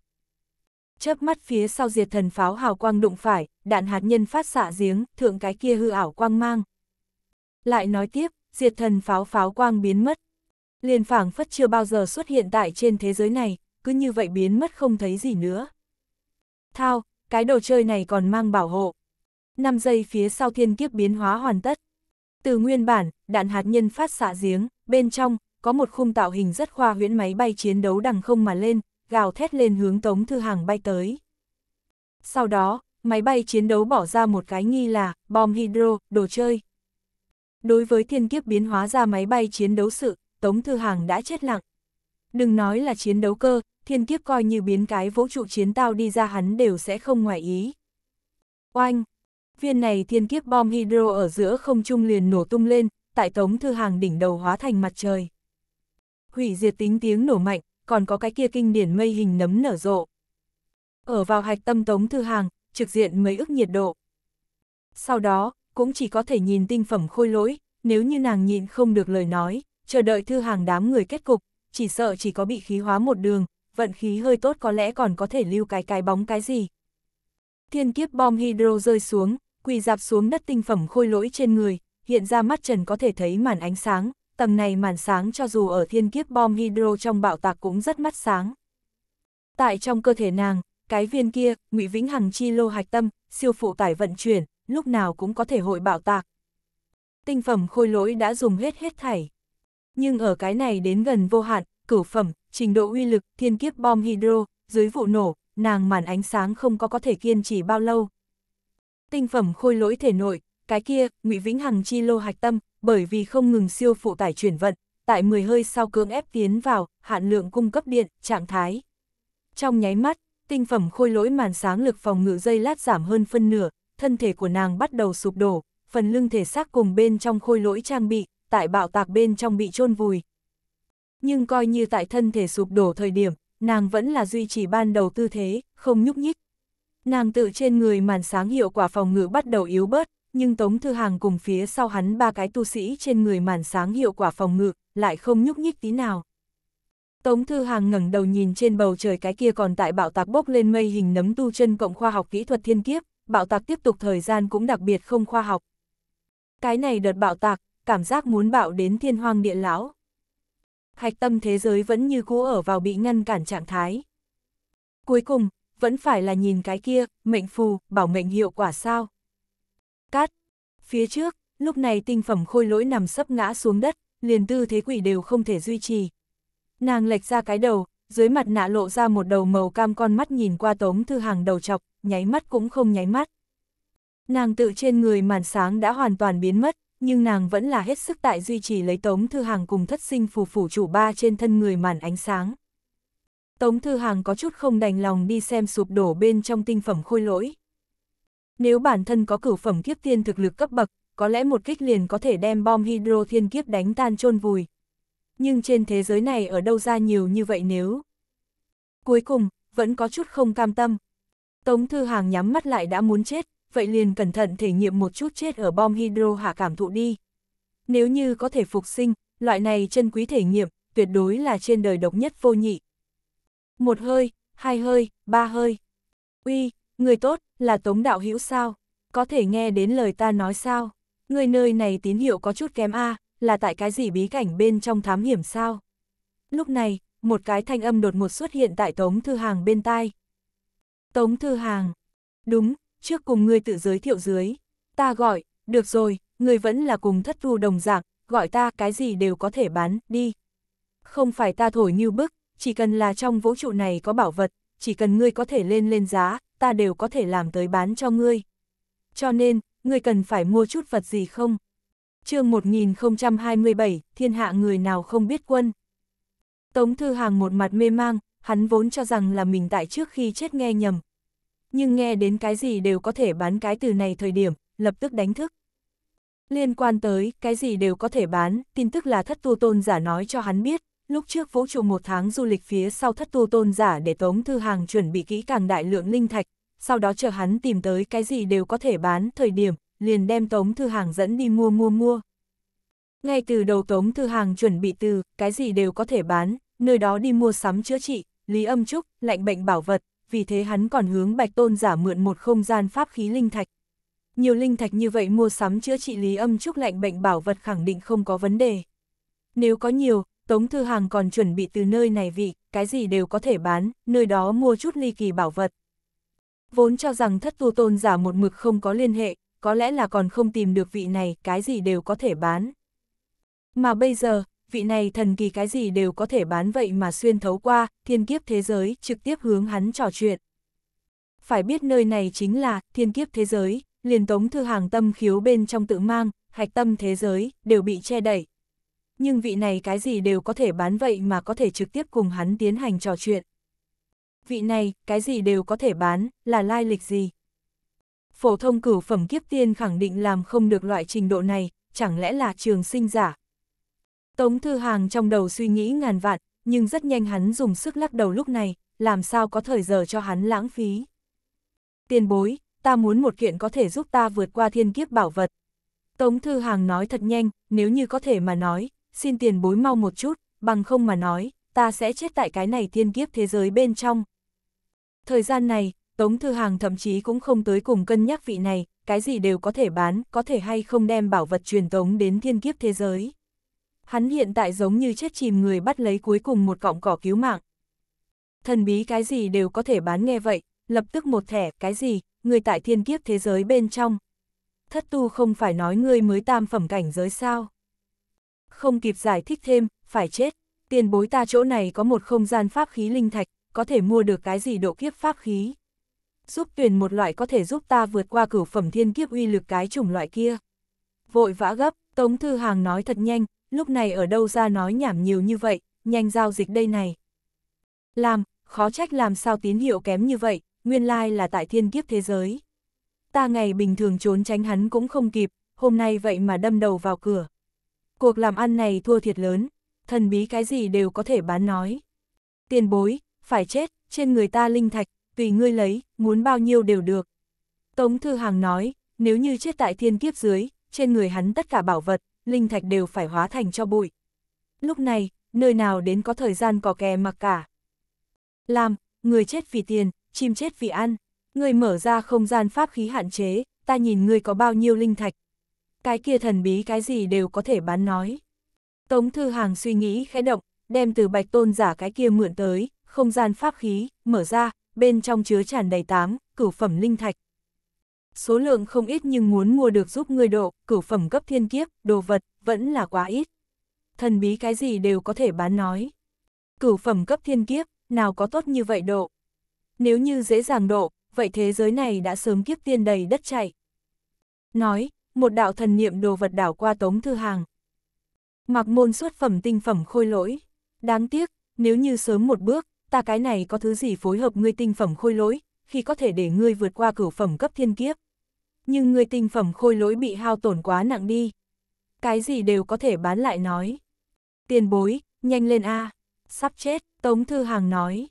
Speaker 1: Chớp mắt phía sau diệt thần pháo hào quang đụng phải, đạn hạt nhân phát xạ giếng, thượng cái kia hư ảo quang mang. Lại nói tiếp, diệt thần pháo pháo quang biến mất. Liền phảng phất chưa bao giờ xuất hiện tại trên thế giới này, cứ như vậy biến mất không thấy gì nữa. Thao, cái đồ chơi này còn mang bảo hộ. 5 giây phía sau thiên kiếp biến hóa hoàn tất. Từ nguyên bản, đạn hạt nhân phát xạ giếng, bên trong, có một khung tạo hình rất khoa huyễn máy bay chiến đấu đằng không mà lên, gào thét lên hướng Tống Thư Hàng bay tới. Sau đó, máy bay chiến đấu bỏ ra một cái nghi là bom hydro, đồ chơi. Đối với thiên kiếp biến hóa ra máy bay chiến đấu sự, Tống Thư Hàng đã chết lặng. Đừng nói là chiến đấu cơ, thiên kiếp coi như biến cái vũ trụ chiến tao đi ra hắn đều sẽ không ngoài ý. Oanh! Viên này thiên kiếp bom hydro ở giữa không trung liền nổ tung lên, tại Tống Thư Hàng đỉnh đầu hóa thành mặt trời. Hủy diệt tính tiếng nổ mạnh, còn có cái kia kinh điển mây hình nấm nở rộ. Ở vào hạch tâm Tống Thư Hàng, trực diện mấy ức nhiệt độ. Sau đó, cũng chỉ có thể nhìn tinh phẩm khôi lỗi, nếu như nàng nhịn không được lời nói, chờ đợi Thư Hàng đám người kết cục, chỉ sợ chỉ có bị khí hóa một đường, vận khí hơi tốt có lẽ còn có thể lưu cái cái bóng cái gì. Thiên kiếp bom hydro rơi xuống, quỳ dạp xuống đất tinh phẩm khôi lỗi trên người, hiện ra mắt trần có thể thấy màn ánh sáng, tầng này màn sáng cho dù ở thiên kiếp bom hydro trong bạo tạc cũng rất mắt sáng. Tại trong cơ thể nàng, cái viên kia, ngụy Vĩnh Hằng chi lô hạch tâm, siêu phụ tải vận chuyển, lúc nào cũng có thể hội bạo tạc. Tinh phẩm khôi lỗi đã dùng hết hết thảy. Nhưng ở cái này đến gần vô hạn, cửu phẩm, trình độ uy lực, thiên kiếp bom hydro, dưới vụ nổ, nàng màn ánh sáng không có có thể kiên trì bao lâu. Tinh phẩm khôi lỗi thể nội, cái kia, ngụy Vĩnh Hằng chi lô hạch tâm, bởi vì không ngừng siêu phụ tải chuyển vận, tại 10 hơi sau cưỡng ép tiến vào, hạn lượng cung cấp điện, trạng thái. Trong nháy mắt, tinh phẩm khôi lỗi màn sáng lực phòng ngự dây lát giảm hơn phân nửa, thân thể của nàng bắt đầu sụp đổ, phần lưng thể xác cùng bên trong khôi lỗi trang bị, tại bạo tạc bên trong bị chôn vùi. Nhưng coi như tại thân thể sụp đổ thời điểm, nàng vẫn là duy trì ban đầu tư thế, không nhúc nhích. Nàng tự trên người màn sáng hiệu quả phòng ngự bắt đầu yếu bớt, nhưng Tống Thư Hàng cùng phía sau hắn ba cái tu sĩ trên người màn sáng hiệu quả phòng ngự, lại không nhúc nhích tí nào. Tống Thư Hàng ngẩng đầu nhìn trên bầu trời cái kia còn tại bạo tạc bốc lên mây hình nấm tu chân cộng khoa học kỹ thuật thiên kiếp, bạo tạc tiếp tục thời gian cũng đặc biệt không khoa học. Cái này đợt bạo tạc, cảm giác muốn bạo đến thiên hoang địa lão. Hạch tâm thế giới vẫn như cũ ở vào bị ngăn cản trạng thái. Cuối cùng, vẫn phải là nhìn cái kia, mệnh phù, bảo mệnh hiệu quả sao. Cát, phía trước, lúc này tinh phẩm khôi lỗi nằm sấp ngã xuống đất, liền tư thế quỷ đều không thể duy trì. Nàng lệch ra cái đầu, dưới mặt nạ lộ ra một đầu màu cam con mắt nhìn qua tống thư hàng đầu chọc, nháy mắt cũng không nháy mắt. Nàng tự trên người màn sáng đã hoàn toàn biến mất, nhưng nàng vẫn là hết sức tại duy trì lấy tống thư hàng cùng thất sinh phù phủ chủ ba trên thân người màn ánh sáng. Tống thư hàng có chút không đành lòng đi xem sụp đổ bên trong tinh phẩm khôi lỗi. Nếu bản thân có cửu phẩm kiếp tiên thực lực cấp bậc, có lẽ một kích liền có thể đem bom hydro thiên kiếp đánh tan chôn vùi. Nhưng trên thế giới này ở đâu ra nhiều như vậy nếu... Cuối cùng, vẫn có chút không cam tâm. Tống Thư Hàng nhắm mắt lại đã muốn chết, vậy liền cẩn thận thể nghiệm một chút chết ở bom hydro hạ cảm thụ đi. Nếu như có thể phục sinh, loại này chân quý thể nghiệm, tuyệt đối là trên đời độc nhất vô nhị. Một hơi, hai hơi, ba hơi. Uy, người tốt, là Tống Đạo Hữu sao? Có thể nghe đến lời ta nói sao? Người nơi này tín hiệu có chút kém a là tại cái gì bí cảnh bên trong thám hiểm sao? Lúc này, một cái thanh âm đột ngột xuất hiện tại Tống Thư Hàng bên tai. Tống Thư Hàng. Đúng, trước cùng ngươi tự giới thiệu dưới. Ta gọi, được rồi, ngươi vẫn là cùng thất thu đồng dạng, gọi ta cái gì đều có thể bán, đi. Không phải ta thổi như bức, chỉ cần là trong vũ trụ này có bảo vật, chỉ cần ngươi có thể lên lên giá, ta đều có thể làm tới bán cho ngươi. Cho nên, ngươi cần phải mua chút vật gì không? chương 1027, thiên hạ người nào không biết quân. Tống Thư Hàng một mặt mê mang, hắn vốn cho rằng là mình tại trước khi chết nghe nhầm. Nhưng nghe đến cái gì đều có thể bán cái từ này thời điểm, lập tức đánh thức. Liên quan tới, cái gì đều có thể bán, tin tức là thất tu tôn giả nói cho hắn biết, lúc trước vũ trụ một tháng du lịch phía sau thất tu tôn giả để Tống Thư Hàng chuẩn bị kỹ càng đại lượng linh thạch, sau đó chờ hắn tìm tới cái gì đều có thể bán, thời điểm, liền đem Tống Thư Hàng dẫn đi mua mua mua. Ngay từ đầu Tống Thư Hàng chuẩn bị từ, cái gì đều có thể bán, nơi đó đi mua sắm chữa trị, lý âm trúc, lạnh bệnh bảo vật, vì thế hắn còn hướng bạch tôn giả mượn một không gian pháp khí linh thạch. Nhiều linh thạch như vậy mua sắm chữa trị lý âm trúc lạnh bệnh bảo vật khẳng định không có vấn đề. Nếu có nhiều, Tống Thư Hàng còn chuẩn bị từ nơi này vị, cái gì đều có thể bán, nơi đó mua chút ly kỳ bảo vật. Vốn cho rằng thất tu tôn giả một mực không có liên hệ, có lẽ là còn không tìm được vị này, cái gì đều có thể bán. Mà bây giờ, vị này thần kỳ cái gì đều có thể bán vậy mà xuyên thấu qua, thiên kiếp thế giới, trực tiếp hướng hắn trò chuyện. Phải biết nơi này chính là, thiên kiếp thế giới, liền tống thư hàng tâm khiếu bên trong tự mang, hạch tâm thế giới, đều bị che đẩy. Nhưng vị này cái gì đều có thể bán vậy mà có thể trực tiếp cùng hắn tiến hành trò chuyện. Vị này, cái gì đều có thể bán, là lai lịch gì? Phổ thông cửu phẩm kiếp tiên khẳng định làm không được loại trình độ này, chẳng lẽ là trường sinh giả? Tống Thư Hàng trong đầu suy nghĩ ngàn vạn, nhưng rất nhanh hắn dùng sức lắc đầu lúc này, làm sao có thời giờ cho hắn lãng phí. Tiền bối, ta muốn một kiện có thể giúp ta vượt qua thiên kiếp bảo vật. Tống Thư Hàng nói thật nhanh, nếu như có thể mà nói, xin tiền bối mau một chút, bằng không mà nói, ta sẽ chết tại cái này thiên kiếp thế giới bên trong. Thời gian này, Tống Thư Hàng thậm chí cũng không tới cùng cân nhắc vị này, cái gì đều có thể bán, có thể hay không đem bảo vật truyền tống đến thiên kiếp thế giới. Hắn hiện tại giống như chết chìm người bắt lấy cuối cùng một cọng cỏ cứu mạng. Thần bí cái gì đều có thể bán nghe vậy, lập tức một thẻ, cái gì, người tại thiên kiếp thế giới bên trong. Thất tu không phải nói ngươi mới tam phẩm cảnh giới sao. Không kịp giải thích thêm, phải chết, tiền bối ta chỗ này có một không gian pháp khí linh thạch, có thể mua được cái gì độ kiếp pháp khí. Giúp tuyển một loại có thể giúp ta vượt qua cửu phẩm thiên kiếp uy lực cái chủng loại kia. Vội vã gấp, Tống Thư Hàng nói thật nhanh, lúc này ở đâu ra nói nhảm nhiều như vậy, nhanh giao dịch đây này. Làm, khó trách làm sao tín hiệu kém như vậy, nguyên lai là tại thiên kiếp thế giới. Ta ngày bình thường trốn tránh hắn cũng không kịp, hôm nay vậy mà đâm đầu vào cửa. Cuộc làm ăn này thua thiệt lớn, thần bí cái gì đều có thể bán nói. Tiền bối, phải chết, trên người ta linh thạch, tùy ngươi lấy, muốn bao nhiêu đều được. Tống Thư Hàng nói, nếu như chết tại thiên kiếp dưới, trên người hắn tất cả bảo vật, linh thạch đều phải hóa thành cho bụi. Lúc này, nơi nào đến có thời gian có kè mặc cả. Làm, người chết vì tiền, chim chết vì ăn. Người mở ra không gian pháp khí hạn chế, ta nhìn người có bao nhiêu linh thạch. Cái kia thần bí cái gì đều có thể bán nói. Tống Thư Hàng suy nghĩ khẽ động, đem từ bạch tôn giả cái kia mượn tới, không gian pháp khí, mở ra, bên trong chứa tràn đầy tám, cửu phẩm linh thạch. Số lượng không ít nhưng muốn mua được giúp người độ, cửu phẩm cấp thiên kiếp, đồ vật, vẫn là quá ít. Thần bí cái gì đều có thể bán nói. Cửu phẩm cấp thiên kiếp, nào có tốt như vậy độ. Nếu như dễ dàng độ, vậy thế giới này đã sớm kiếp tiên đầy đất chạy. Nói, một đạo thần niệm đồ vật đảo qua tống thư hàng. Mặc môn xuất phẩm tinh phẩm khôi lỗi. Đáng tiếc, nếu như sớm một bước, ta cái này có thứ gì phối hợp ngươi tinh phẩm khôi lỗi, khi có thể để ngươi vượt qua cửu phẩm cấp thiên kiếp. Nhưng ngươi tinh phẩm khôi lỗi bị hao tổn quá nặng đi. Cái gì đều có thể bán lại nói. Tiền bối, nhanh lên a sắp chết, Tống Thư Hàng nói.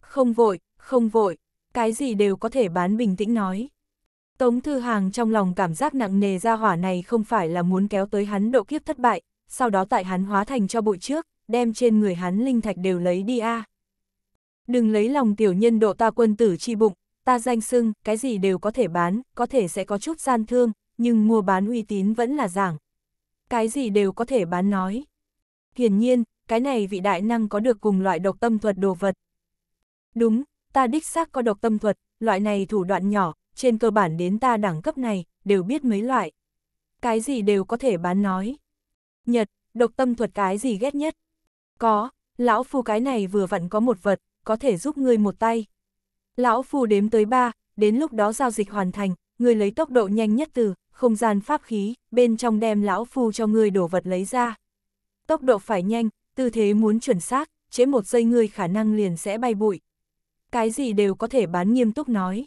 Speaker 1: Không vội, không vội, cái gì đều có thể bán bình tĩnh nói. Tống Thư Hàng trong lòng cảm giác nặng nề ra hỏa này không phải là muốn kéo tới hắn độ kiếp thất bại, sau đó tại hắn hóa thành cho bụi trước, đem trên người hắn linh thạch đều lấy đi a. Đừng lấy lòng tiểu nhân độ ta quân tử chi bụng, ta danh sưng, cái gì đều có thể bán, có thể sẽ có chút gian thương, nhưng mua bán uy tín vẫn là giảng. Cái gì đều có thể bán nói. Hiển nhiên, cái này vị đại năng có được cùng loại độc tâm thuật đồ vật. Đúng, ta đích xác có độc tâm thuật, loại này thủ đoạn nhỏ, trên cơ bản đến ta đẳng cấp này, đều biết mấy loại. Cái gì đều có thể bán nói. Nhật, độc tâm thuật cái gì ghét nhất? Có, lão phu cái này vừa vặn có một vật, có thể giúp ngươi một tay. Lão phu đếm tới ba, đến lúc đó giao dịch hoàn thành, ngươi lấy tốc độ nhanh nhất từ, không gian pháp khí, bên trong đem lão phu cho ngươi đổ vật lấy ra. Tốc độ phải nhanh, tư thế muốn chuẩn xác, chế một giây ngươi khả năng liền sẽ bay bụi. Cái gì đều có thể bán nghiêm túc nói.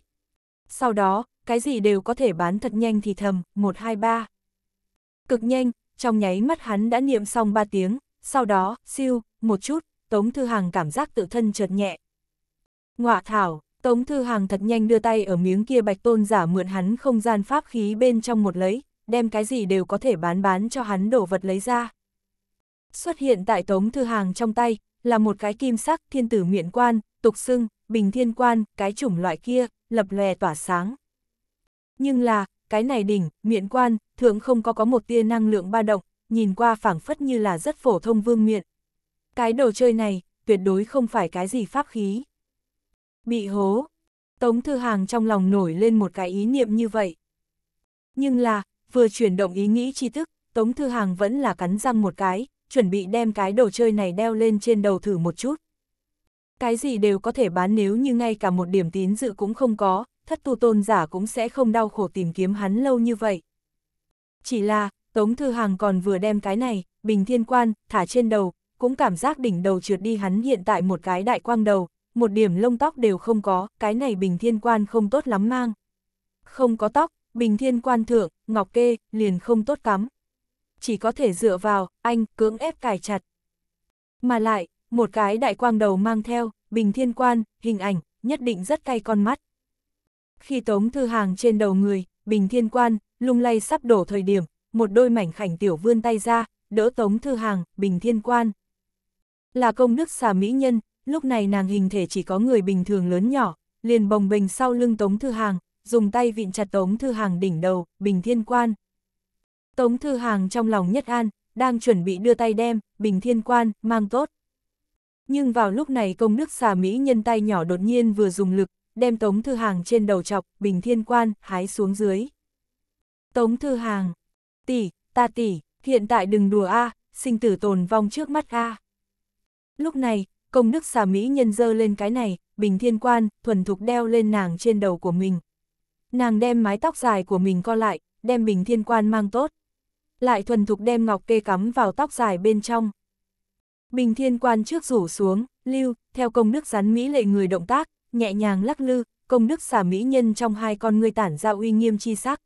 Speaker 1: Sau đó, cái gì đều có thể bán thật nhanh thì thầm, 1 2 3. Cực nhanh, trong nháy mắt hắn đã niệm xong 3 tiếng, sau đó, siêu, một chút, Tống Thư Hàng cảm giác tự thân chợt nhẹ. Ngọa thảo, Tống Thư Hàng thật nhanh đưa tay ở miếng kia bạch tôn giả mượn hắn không gian pháp khí bên trong một lấy, đem cái gì đều có thể bán bán cho hắn đổ vật lấy ra. Xuất hiện tại Tống Thư Hàng trong tay, là một cái kim sắc thiên tử miện quan, tục xưng, bình thiên quan, cái chủng loại kia, lập lòe tỏa sáng. Nhưng là, cái này đỉnh, miện quan, thượng không có có một tia năng lượng ba động, nhìn qua phảng phất như là rất phổ thông vương miện. Cái đồ chơi này, tuyệt đối không phải cái gì pháp khí. Bị hố. Tống Thư Hàng trong lòng nổi lên một cái ý niệm như vậy. Nhưng là, vừa chuyển động ý nghĩ chi thức, Tống Thư Hàng vẫn là cắn răng một cái, chuẩn bị đem cái đồ chơi này đeo lên trên đầu thử một chút. Cái gì đều có thể bán nếu như ngay cả một điểm tín dự cũng không có, thất tu tôn giả cũng sẽ không đau khổ tìm kiếm hắn lâu như vậy. Chỉ là, Tống Thư Hàng còn vừa đem cái này, bình thiên quan, thả trên đầu, cũng cảm giác đỉnh đầu trượt đi hắn hiện tại một cái đại quang đầu, một điểm lông tóc đều không có, cái này bình thiên quan không tốt lắm mang. Không có tóc, bình thiên quan thượng, ngọc kê, liền không tốt cắm. Chỉ có thể dựa vào, anh, cưỡng ép cài chặt. Mà lại, một cái đại quang đầu mang theo, bình thiên quan, hình ảnh, nhất định rất cay con mắt. Khi tống thư hàng trên đầu người, bình thiên quan, lung lay sắp đổ thời điểm, một đôi mảnh khảnh tiểu vươn tay ra, đỡ tống thư hàng, bình thiên quan. Là công đức xà mỹ nhân, lúc này nàng hình thể chỉ có người bình thường lớn nhỏ, liền bồng bình sau lưng tống thư hàng, dùng tay vịn chặt tống thư hàng đỉnh đầu, bình thiên quan. Tống thư hàng trong lòng nhất an, đang chuẩn bị đưa tay đem, bình thiên quan, mang tốt. Nhưng vào lúc này công đức xà mỹ nhân tay nhỏ đột nhiên vừa dùng lực, đem tống thư hàng trên đầu chọc, bình thiên quan, hái xuống dưới. Tống thư hàng, tỷ, ta tỷ, hiện tại đừng đùa a, sinh tử tồn vong trước mắt a. Lúc này, công đức xà mỹ nhân dơ lên cái này, bình thiên quan, thuần thục đeo lên nàng trên đầu của mình. Nàng đem mái tóc dài của mình co lại, đem bình thiên quan mang tốt. Lại thuần thục đem ngọc kê cắm vào tóc dài bên trong. Bình thiên quan trước rủ xuống, lưu, theo công đức rắn mỹ lệ người động tác, nhẹ nhàng lắc lư, công đức xả mỹ nhân trong hai con người tản ra uy nghiêm chi sắc.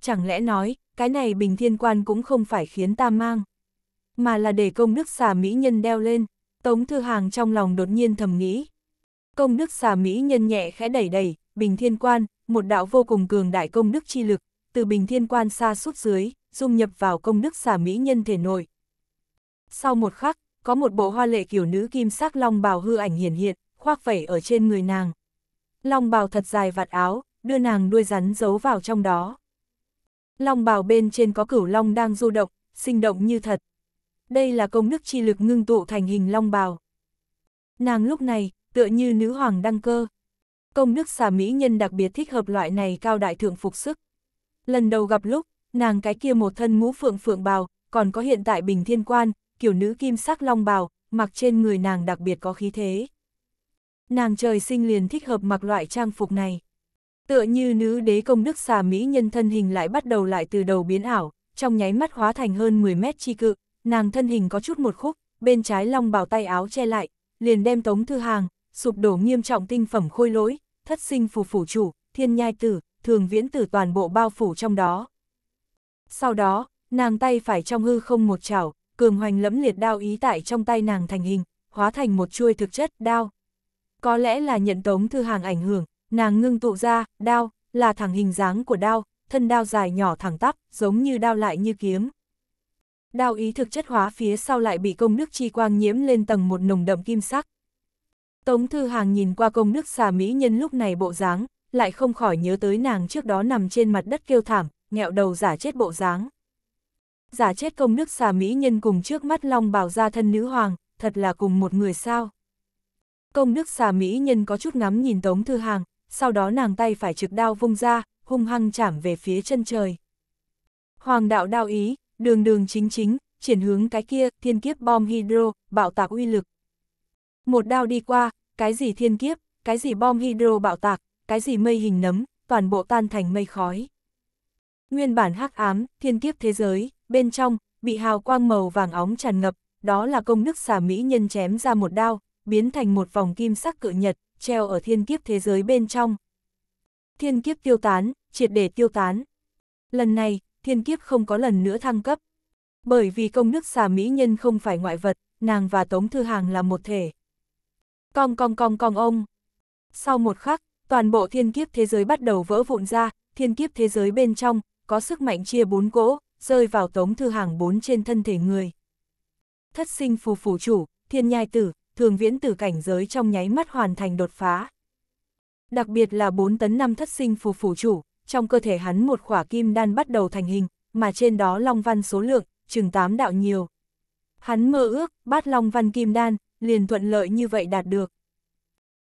Speaker 1: Chẳng lẽ nói, cái này bình thiên quan cũng không phải khiến ta mang, mà là để công đức xả mỹ nhân đeo lên, tống thư hàng trong lòng đột nhiên thầm nghĩ. Công đức xả mỹ nhân nhẹ khẽ đẩy đẩy, bình thiên quan, một đạo vô cùng cường đại công đức chi lực, từ bình thiên quan xa suốt dưới, dung nhập vào công đức xả mỹ nhân thể nội. Sau một khắc, có một bộ hoa lệ kiểu nữ kim sắc long bào hư ảnh hiển hiện, khoác vẩy ở trên người nàng. Long bào thật dài vạt áo, đưa nàng đuôi rắn giấu vào trong đó. Long bào bên trên có cửu long đang du động, sinh động như thật. Đây là công đức chi lực ngưng tụ thành hình long bào. Nàng lúc này, tựa như nữ hoàng đăng cơ. Công đức xà mỹ nhân đặc biệt thích hợp loại này cao đại thượng phục sức. Lần đầu gặp lúc, nàng cái kia một thân mũ phượng phượng bào, còn có hiện tại bình thiên quan, kiểu nữ kim sắc long bào, mặc trên người nàng đặc biệt có khí thế. Nàng trời sinh liền thích hợp mặc loại trang phục này. Tựa như nữ đế công đức xà mỹ nhân thân hình lại bắt đầu lại từ đầu biến ảo, trong nháy mắt hóa thành hơn 10 mét chi cự, nàng thân hình có chút một khúc, bên trái long bào tay áo che lại, liền đem tống thư hàng, sụp đổ nghiêm trọng tinh phẩm khôi lỗi, thất sinh phù phủ chủ, thiên nhai tử, thường viễn tử toàn bộ bao phủ trong đó. Sau đó, nàng tay phải trong hư không một chảo, cường hoành lẫm liệt đao ý tại trong tay nàng thành hình, hóa thành một chuôi thực chất đao. Có lẽ là nhận tống thư hàng ảnh hưởng, nàng ngưng tụ ra, đao, là thẳng hình dáng của đao, thân đao dài nhỏ thẳng tắp, giống như đao lại như kiếm. Đao ý thực chất hóa phía sau lại bị công đức chi quang nhiễm lên tầng một nồng đậm kim sắc. Tống Thư Hàng nhìn qua công đức xà mỹ nhân lúc này bộ dáng, lại không khỏi nhớ tới nàng trước đó nằm trên mặt đất kêu thảm, nghẹo đầu giả chết bộ dáng. Giả chết công nước xà mỹ nhân cùng trước mắt long bào ra thân nữ hoàng, thật là cùng một người sao. Công nước xà mỹ nhân có chút ngắm nhìn Tống Thư Hàng, sau đó nàng tay phải trực đao vung ra, hung hăng chảm về phía chân trời. Hoàng đạo đao ý, đường đường chính chính, chuyển hướng cái kia, thiên kiếp bom hydro, bạo tạc uy lực. Một đao đi qua, cái gì thiên kiếp, cái gì bom hydro bạo tạc, cái gì mây hình nấm, toàn bộ tan thành mây khói. Nguyên bản hắc ám, thiên kiếp thế giới, bên trong, bị hào quang màu vàng óng tràn ngập, đó là công đức xà mỹ nhân chém ra một đao, biến thành một vòng kim sắc cự nhật, treo ở thiên kiếp thế giới bên trong. Thiên kiếp tiêu tán, triệt để tiêu tán. Lần này, thiên kiếp không có lần nữa thăng cấp. Bởi vì công đức xà mỹ nhân không phải ngoại vật, nàng và Tống Thư Hàng là một thể. Cong cong cong cong ông. Sau một khắc, toàn bộ thiên kiếp thế giới bắt đầu vỡ vụn ra, thiên kiếp thế giới bên trong, có sức mạnh chia bốn cỗ, rơi vào Tống Thư Hàng bốn trên thân thể người. Thất sinh phù phủ chủ, thiên nhai tử, thường viễn tử cảnh giới trong nháy mắt hoàn thành đột phá. Đặc biệt là 4 tấn năm thất sinh phù phủ chủ, trong cơ thể hắn một khỏa kim đan bắt đầu thành hình, mà trên đó long văn số lượng, chừng 8 đạo nhiều. Hắn mơ ước, bát long văn kim đan, liền thuận lợi như vậy đạt được.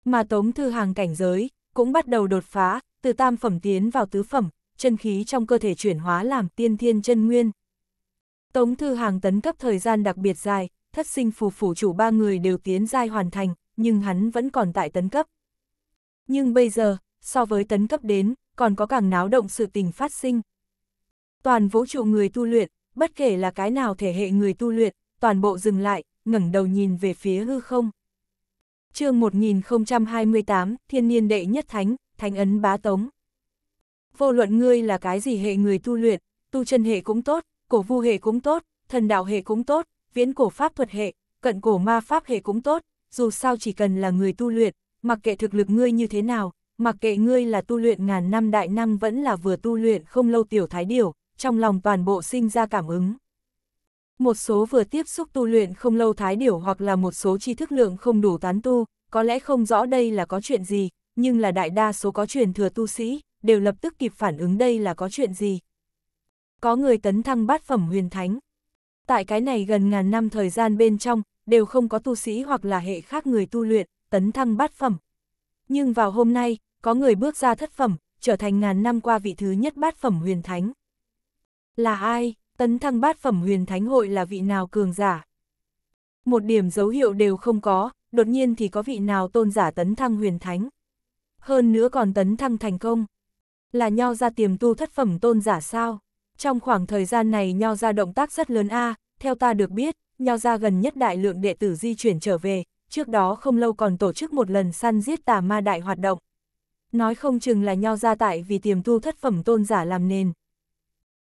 Speaker 1: Mà tống thư hàng cảnh giới, cũng bắt đầu đột phá, từ tam phẩm tiến vào tứ phẩm, chân khí trong cơ thể chuyển hóa làm tiên thiên chân nguyên. Tống thư hàng tấn cấp thời gian đặc biệt dài, thất sinh phù phủ chủ ba người đều tiến giai hoàn thành, nhưng hắn vẫn còn tại tấn cấp. Nhưng bây giờ, so với tấn cấp đến, còn có càng náo động sự tình phát sinh. Toàn vũ trụ người tu luyện, bất kể là cái nào thể hệ người tu luyện, toàn bộ dừng lại, ngẩng đầu nhìn về phía hư không. chương 1028, Thiên niên đệ nhất thánh, thánh ấn bá tống. Vô luận ngươi là cái gì hệ người tu luyện, tu chân hệ cũng tốt, cổ vu hệ cũng tốt, thần đạo hệ cũng tốt, viễn cổ pháp thuật hệ, cận cổ ma pháp hệ cũng tốt, dù sao chỉ cần là người tu luyện, mặc kệ thực lực ngươi như thế nào, mặc kệ ngươi là tu luyện ngàn năm đại năng vẫn là vừa tu luyện không lâu tiểu thái điều, trong lòng toàn bộ sinh ra cảm ứng. Một số vừa tiếp xúc tu luyện không lâu thái điểu hoặc là một số tri thức lượng không đủ tán tu, có lẽ không rõ đây là có chuyện gì, nhưng là đại đa số có truyền thừa tu sĩ, đều lập tức kịp phản ứng đây là có chuyện gì. Có người tấn thăng bát phẩm huyền thánh. Tại cái này gần ngàn năm thời gian bên trong, đều không có tu sĩ hoặc là hệ khác người tu luyện, tấn thăng bát phẩm. Nhưng vào hôm nay, có người bước ra thất phẩm, trở thành ngàn năm qua vị thứ nhất bát phẩm huyền thánh. Là ai? Tấn thăng bát phẩm huyền thánh hội là vị nào cường giả? Một điểm dấu hiệu đều không có, đột nhiên thì có vị nào tôn giả tấn thăng huyền thánh. Hơn nữa còn tấn thăng thành công. Là nho ra tiềm tu thất phẩm tôn giả sao? Trong khoảng thời gian này nho ra động tác rất lớn a theo ta được biết, nho ra gần nhất đại lượng đệ tử di chuyển trở về, trước đó không lâu còn tổ chức một lần săn giết tà ma đại hoạt động. Nói không chừng là nho ra tại vì tiềm tu thất phẩm tôn giả làm nền.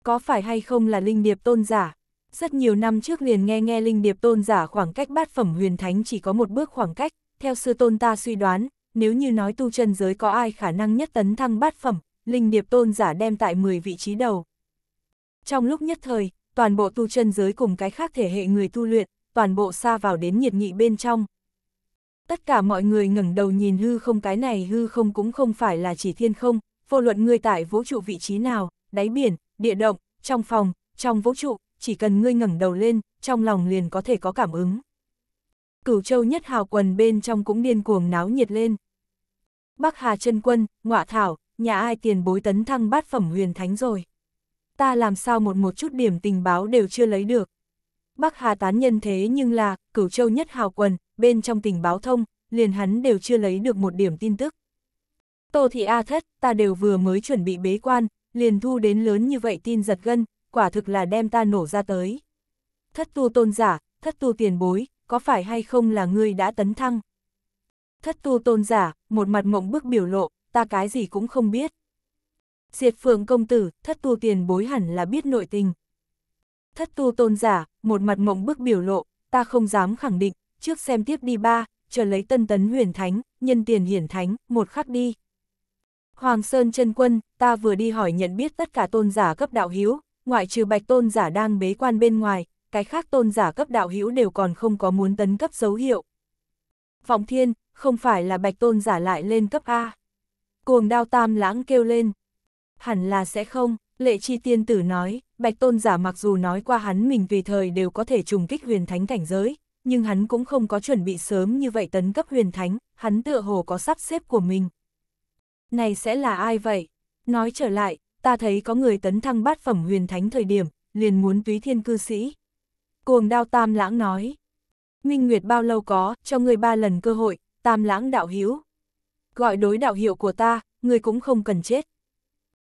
Speaker 1: Có phải hay không là linh điệp tôn giả? Rất nhiều năm trước liền nghe nghe linh điệp tôn giả khoảng cách bát phẩm huyền thánh chỉ có một bước khoảng cách, theo sư tôn ta suy đoán, nếu như nói tu chân giới có ai khả năng nhất tấn thăng bát phẩm, linh điệp tôn giả đem tại 10 vị trí đầu. Trong lúc nhất thời, toàn bộ tu chân giới cùng cái khác thể hệ người tu luyện, toàn bộ xa vào đến nhiệt nghị bên trong. Tất cả mọi người ngẩng đầu nhìn hư không cái này hư không cũng không phải là chỉ thiên không, vô luận ngươi tại vũ trụ vị trí nào, đáy biển, địa động, trong phòng, trong vũ trụ, chỉ cần ngươi ngẩng đầu lên, trong lòng liền có thể có cảm ứng. Cửu châu nhất hào quần bên trong cũng điên cuồng náo nhiệt lên. Bắc Hà chân quân, ngọa thảo, nhà ai tiền bối tấn thăng bát phẩm huyền thánh rồi. Ta làm sao một một chút điểm tình báo đều chưa lấy được. Bắc Hà tán nhân thế nhưng là, cửu châu nhất hào quần, bên trong tình báo thông, liền hắn đều chưa lấy được một điểm tin tức. Tô thị A thất, ta đều vừa mới chuẩn bị bế quan, liền thu đến lớn như vậy tin giật gân, quả thực là đem ta nổ ra tới. Thất tu tôn giả, thất tu tiền bối, có phải hay không là ngươi đã tấn thăng? Thất tu tôn giả, một mặt mộng bức biểu lộ, ta cái gì cũng không biết. Diệt phượng công tử, thất tu tiền bối hẳn là biết nội tình. Thất tu tôn giả, một mặt mộng bức biểu lộ, ta không dám khẳng định, trước xem tiếp đi ba, chờ lấy tân tấn huyền thánh, nhân tiền hiển thánh, một khắc đi. Hoàng Sơn chân quân, ta vừa đi hỏi nhận biết tất cả tôn giả cấp đạo hiếu, ngoại trừ bạch tôn giả đang bế quan bên ngoài, cái khác tôn giả cấp đạo hữu đều còn không có muốn tấn cấp dấu hiệu. Vọng thiên, không phải là bạch tôn giả lại lên cấp A. Cuồng đao tam lãng kêu lên. Hẳn là sẽ không, lệ chi tiên tử nói, bạch tôn giả mặc dù nói qua hắn mình tùy thời đều có thể trùng kích huyền thánh cảnh giới, nhưng hắn cũng không có chuẩn bị sớm như vậy tấn cấp huyền thánh, hắn tựa hồ có sắp xếp của mình. Này sẽ là ai vậy? Nói trở lại, ta thấy có người tấn thăng bát phẩm huyền thánh thời điểm, liền muốn túy thiên cư sĩ. Cuồng đao tam lãng nói. Minh Nguyệt bao lâu có, cho người ba lần cơ hội, tam lãng đạo hiếu. Gọi đối đạo hiệu của ta, người cũng không cần chết.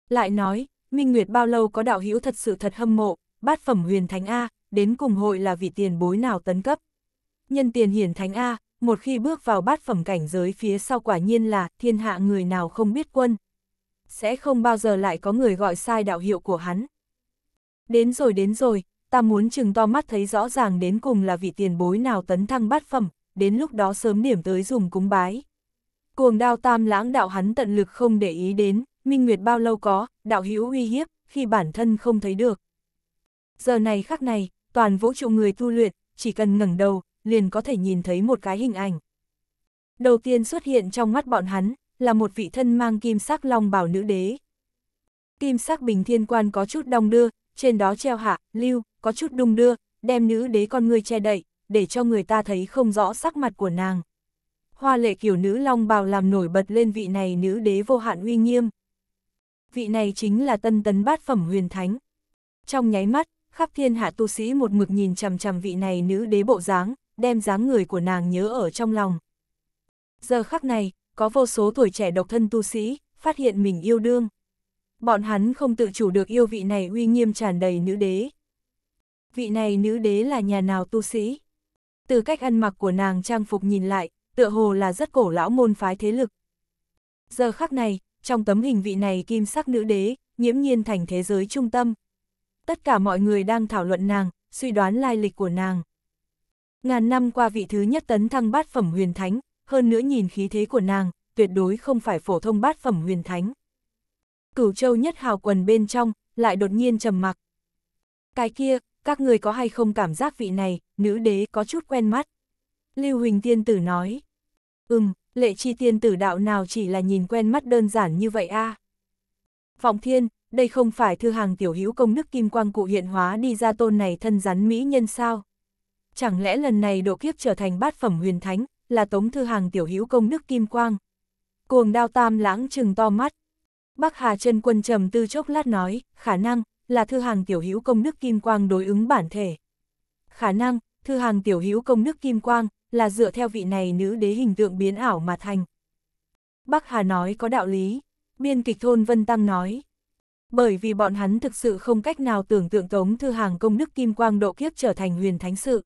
Speaker 1: Lại nói, Minh Nguyệt bao lâu có đạo hữu thật sự thật hâm mộ, bát phẩm huyền thánh A, đến cùng hội là vị tiền bối nào tấn cấp. Nhân tiền hiển thánh A, một khi bước vào bát phẩm cảnh giới phía sau quả nhiên là thiên hạ người nào không biết quân. Sẽ không bao giờ lại có người gọi sai đạo hiệu của hắn. Đến rồi đến rồi, ta muốn chừng to mắt thấy rõ ràng đến cùng là vị tiền bối nào tấn thăng bát phẩm, đến lúc đó sớm điểm tới dùng cúng bái. Cuồng đao tam lãng đạo hắn tận lực không để ý đến, Minh Nguyệt bao lâu có, đạo hữu uy hiếp, khi bản thân không thấy được. Giờ này khắc này, toàn vũ trụ người tu luyện, chỉ cần ngẩng đầu, liền có thể nhìn thấy một cái hình ảnh. Đầu tiên xuất hiện trong mắt bọn hắn, là một vị thân mang kim sắc long bảo nữ đế. Kim sắc bình thiên quan có chút đong đưa, trên đó treo hạ, lưu, có chút đung đưa, đem nữ đế con người che đậy, để cho người ta thấy không rõ sắc mặt của nàng. Hoa lệ kiểu nữ long bào làm nổi bật lên vị này nữ đế vô hạn uy nghiêm. Vị này chính là tân tấn bát phẩm huyền thánh. Trong nháy mắt, khắp thiên hạ tu sĩ một mực nhìn chằm chằm vị này nữ đế bộ dáng, đem dáng người của nàng nhớ ở trong lòng. Giờ khắc này, có vô số tuổi trẻ độc thân tu sĩ, phát hiện mình yêu đương. bọn hắn không tự chủ được yêu vị này uy nghiêm tràn đầy nữ đế. Vị này nữ đế là nhà nào tu sĩ? Từ cách ăn mặc của nàng trang phục nhìn lại, tựa hồ là rất cổ lão môn phái thế lực. Giờ khắc này, trong tấm hình vị này kim sắc nữ đế, nhiễm nhiên thành thế giới trung tâm. Tất cả mọi người đang thảo luận nàng, suy đoán lai lịch của nàng. Ngàn năm qua vị thứ nhất tấn thăng bát phẩm huyền thánh, hơn nữa nhìn khí thế của nàng, tuyệt đối không phải phổ thông bát phẩm huyền thánh. Cửu châu nhất hào quần bên trong, lại đột nhiên trầm mặc. Cái kia, các người có hay không cảm giác vị này, nữ đế có chút quen mắt. Lưu Huỳnh Tiên Tử nói. Ừm, lệ chi tiên tử đạo nào chỉ là nhìn quen mắt đơn giản như vậy a à? Vọng Thiên, đây không phải thư hàng tiểu hữu công đức kim quang cụ hiện hóa đi ra tôn này thân rắn mỹ nhân sao? Chẳng lẽ lần này độ kiếp trở thành bát phẩm huyền thánh, là tống thư hàng tiểu hữu công đức kim quang? Cuồng đao tam lãng trừng to mắt. Bắc Hà chân quân trầm tư chốc lát nói, khả năng, là thư hàng tiểu hữu công đức kim quang đối ứng bản thể. Khả năng, thư hàng tiểu hữu công đức kim quang, là dựa theo vị này nữ đế hình tượng biến ảo mà thành. Bắc Hà nói có đạo lý, biên kịch thôn Vân Tăng nói. Bởi vì bọn hắn thực sự không cách nào tưởng tượng tống thư hàng công đức kim quang độ kiếp trở thành huyền thánh sự.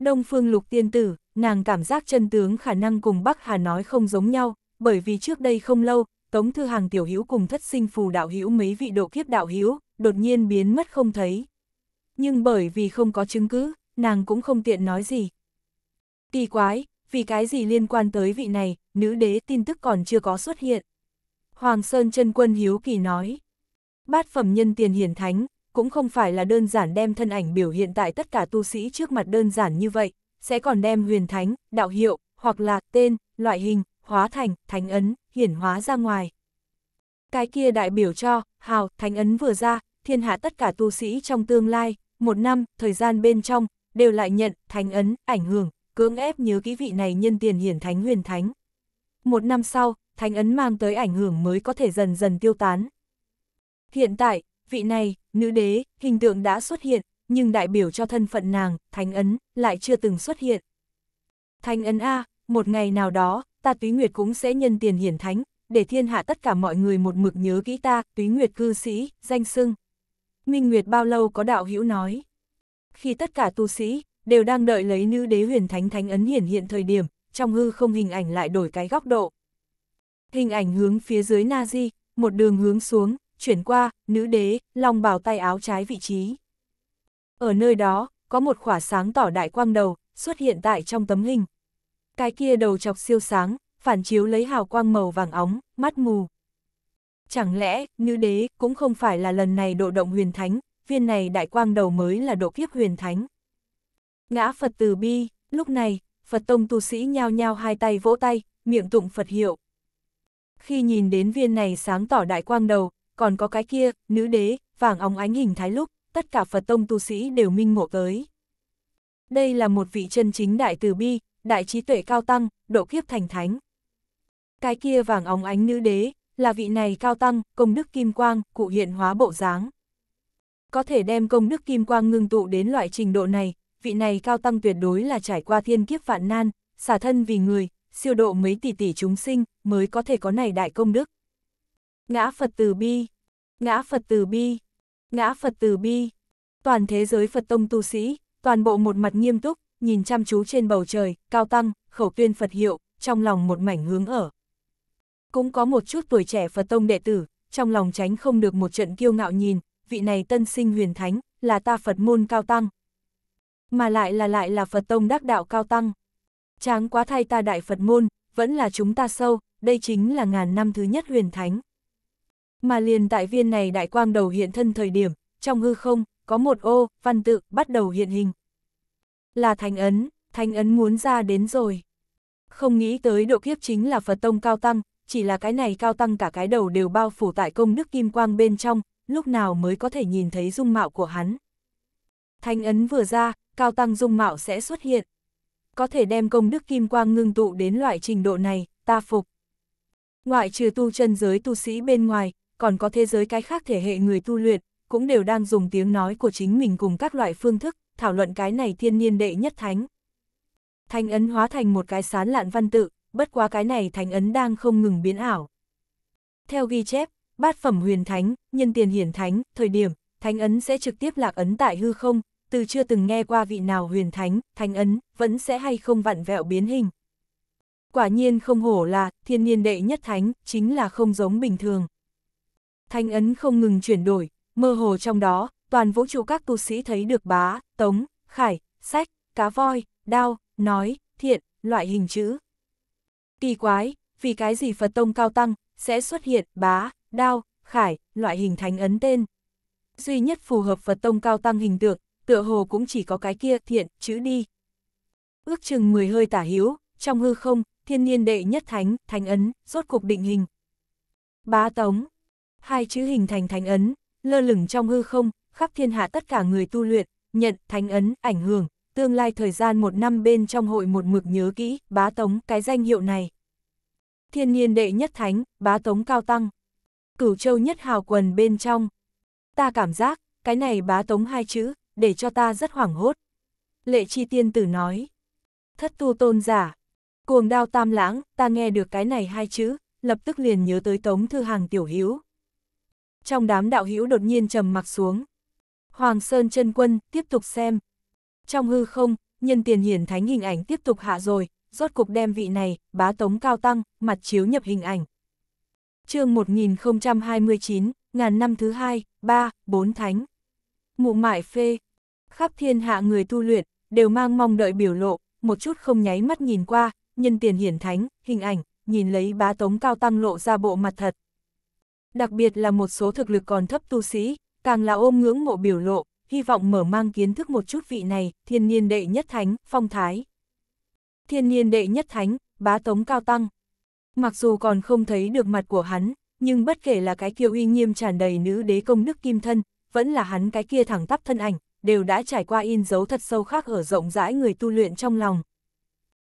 Speaker 1: Đông phương lục tiên tử, nàng cảm giác chân tướng khả năng cùng Bắc Hà nói không giống nhau, bởi vì trước đây không lâu, Tống Thư Hàng tiểu hữu cùng thất sinh phù đạo hữu mấy vị độ kiếp đạo hữu đột nhiên biến mất không thấy. Nhưng bởi vì không có chứng cứ, nàng cũng không tiện nói gì. Kỳ quái, vì cái gì liên quan tới vị này, nữ đế tin tức còn chưa có xuất hiện. Hoàng Sơn chân quân hiếu kỳ nói. Bát phẩm nhân tiền hiển thánh, cũng không phải là đơn giản đem thân ảnh biểu hiện tại tất cả tu sĩ trước mặt đơn giản như vậy, sẽ còn đem huyền thánh, đạo hiệu, hoặc là tên, loại hình, hóa thành, thánh ấn, hiển hóa ra ngoài. Cái kia đại biểu cho, hào, thánh ấn vừa ra, thiên hạ tất cả tu sĩ trong tương lai, một năm, thời gian bên trong, đều lại nhận, thánh ấn, ảnh hưởng, cưỡng ép nhớ kỹ vị này nhân tiền hiển thánh huyền thánh. Một năm sau, thánh ấn mang tới ảnh hưởng mới có thể dần dần tiêu tán. Hiện tại, vị này, nữ đế, hình tượng đã xuất hiện, nhưng đại biểu cho thân phận nàng, thánh ấn, lại chưa từng xuất hiện. Thánh ấn A, một ngày nào đó, ta túy nguyệt cũng sẽ nhân tiền hiển thánh, để thiên hạ tất cả mọi người một mực nhớ kỹ ta, túy nguyệt cư sĩ, danh sưng. Minh Nguyệt bao lâu có đạo hữu nói. Khi tất cả tu sĩ, đều đang đợi lấy nữ đế huyền thánh thánh ấn hiển hiện thời điểm, trong hư không hình ảnh lại đổi cái góc độ. Hình ảnh hướng phía dưới Nazi, một đường hướng xuống, chuyển qua, nữ đế, long bào tay áo trái vị trí. Ở nơi đó, có một khỏa sáng tỏ đại quang đầu, xuất hiện tại trong tấm hình. Cái kia đầu chọc siêu sáng, phản chiếu lấy hào quang màu vàng óng, mắt mù. Chẳng lẽ, nữ đế cũng không phải là lần này độ động huyền thánh, viên này đại quang đầu mới là độ kiếp huyền thánh. Ngã Phật từ bi, lúc này, Phật tông tu sĩ nhao nhao hai tay vỗ tay, miệng tụng Phật hiệu. Khi nhìn đến viên này sáng tỏ đại quang đầu, còn có cái kia, nữ đế, vàng óng ánh hình thái lúc, tất cả Phật tông tu sĩ đều minh ngộ tới. Đây là một vị chân chính đại từ bi, đại trí tuệ cao tăng, độ kiếp thành thánh. Cái kia vàng óng ánh nữ đế, là vị này cao tăng, công đức kim quang, cụ hiện hóa bộ dáng. Có thể đem công đức kim quang ngưng tụ đến loại trình độ này, vị này cao tăng tuyệt đối là trải qua thiên kiếp vạn nan, xả thân vì người, siêu độ mấy tỷ tỷ chúng sinh, mới có thể có này đại công đức. Ngã Phật từ bi, ngã Phật từ bi, ngã Phật từ bi. Toàn thế giới Phật tông tu sĩ, toàn bộ một mặt nghiêm túc, nhìn chăm chú trên bầu trời, cao tăng, khẩu tuyên Phật hiệu, trong lòng một mảnh hướng ở. Cũng có một chút tuổi trẻ Phật tông đệ tử, trong lòng tránh không được một trận kiêu ngạo nhìn, vị này tân sinh huyền thánh, là ta Phật môn cao tăng. Mà lại là lại là Phật tông đắc đạo cao tăng. Tráng quá thay ta đại Phật môn, vẫn là chúng ta sâu, đây chính là ngàn năm thứ nhất huyền thánh. Mà liền tại viên này đại quang đầu hiện thân thời điểm, trong hư không, có một ô, văn tự, bắt đầu hiện hình. Là thánh ấn, thánh ấn muốn ra đến rồi. Không nghĩ tới độ kiếp chính là Phật tông cao tăng, chỉ là cái này cao tăng cả cái đầu đều bao phủ tại công đức kim quang bên trong, lúc nào mới có thể nhìn thấy dung mạo của hắn. Thánh ấn vừa ra, cao tăng dung mạo sẽ xuất hiện. Có thể đem công đức kim quang ngưng tụ đến loại trình độ này, ta phục. Ngoại trừ tu chân giới tu sĩ bên ngoài, còn có thế giới cái khác thể hệ người tu luyện, cũng đều đang dùng tiếng nói của chính mình cùng các loại phương thức, thảo luận cái này thiên niên đệ nhất thánh. Thánh ấn hóa thành một cái sán lạn văn tự, bất quá cái này thánh ấn đang không ngừng biến ảo. Theo ghi chép, bát phẩm huyền thánh, nhân tiền hiển thánh, thời điểm, thánh ấn sẽ trực tiếp lạc ấn tại hư không, từ chưa từng nghe qua vị nào huyền thánh, thánh ấn, vẫn sẽ hay không vặn vẹo biến hình. Quả nhiên không hổ là, thiên niên đệ nhất thánh, chính là không giống bình thường. Thánh ấn không ngừng chuyển đổi, mơ hồ trong đó, toàn vũ trụ các tu sĩ thấy được bá, tống, khải, sách, cá voi, đao, nói, thiện, loại hình chữ. Kỳ quái, vì cái gì Phật Tông cao tăng, sẽ xuất hiện bá, đao, khải, loại hình thánh ấn tên. Duy nhất phù hợp Phật Tông cao tăng hình tượng, tựa hồ cũng chỉ có cái kia thiện, chữ đi. Ước chừng 10 hơi tả hiếu, trong hư không, thiên niên đệ nhất thánh, thánh ấn, rốt cục định hình. Bá tống, hai chữ hình thành thánh ấn, lơ lửng trong hư không, khắp thiên hạ tất cả người tu luyện, nhận thánh ấn, ảnh hưởng, tương lai thời gian một năm bên trong hội một mực nhớ kỹ, bá tống, cái danh hiệu này. Thiên niên đệ nhất thánh, bá tống cao tăng. Cửu châu nhất hào quần bên trong. Ta cảm giác, cái này bá tống hai chữ, để cho ta rất hoảng hốt. Lệ chi tiên tử nói. Thất tu tôn giả. Cuồng đao tam lãng, ta nghe được cái này hai chữ, lập tức liền nhớ tới tống thư hàng tiểu hiếu. Trong đám đạo hữu đột nhiên trầm mặc xuống. Hoàng Sơn chân quân, tiếp tục xem. Trong hư không, nhân tiền hiển thánh hình ảnh tiếp tục hạ rồi, rốt cục đem vị này, bá tống cao tăng, mặt chiếu nhập hình ảnh. chương 1029, ngàn năm thứ hai, ba, bốn thánh. Mụ mại phê, khắp thiên hạ người tu luyện, đều mang mong đợi biểu lộ, một chút không nháy mắt nhìn qua, nhân tiền hiển thánh, hình ảnh, nhìn lấy bá tống cao tăng lộ ra bộ mặt thật. Đặc biệt là một số thực lực còn thấp tu sĩ, càng là ôm ngưỡng mộ biểu lộ, hy vọng mở mang kiến thức một chút vị này, thiên niên đệ nhất thánh, phong thái. Thiên niên đệ nhất thánh, bá tống cao tăng. Mặc dù còn không thấy được mặt của hắn, nhưng bất kể là cái kiêu uy nghiêm tràn đầy nữ đế công đức kim thân, vẫn là hắn cái kia thẳng tắp thân ảnh, đều đã trải qua in dấu thật sâu khác ở rộng rãi người tu luyện trong lòng.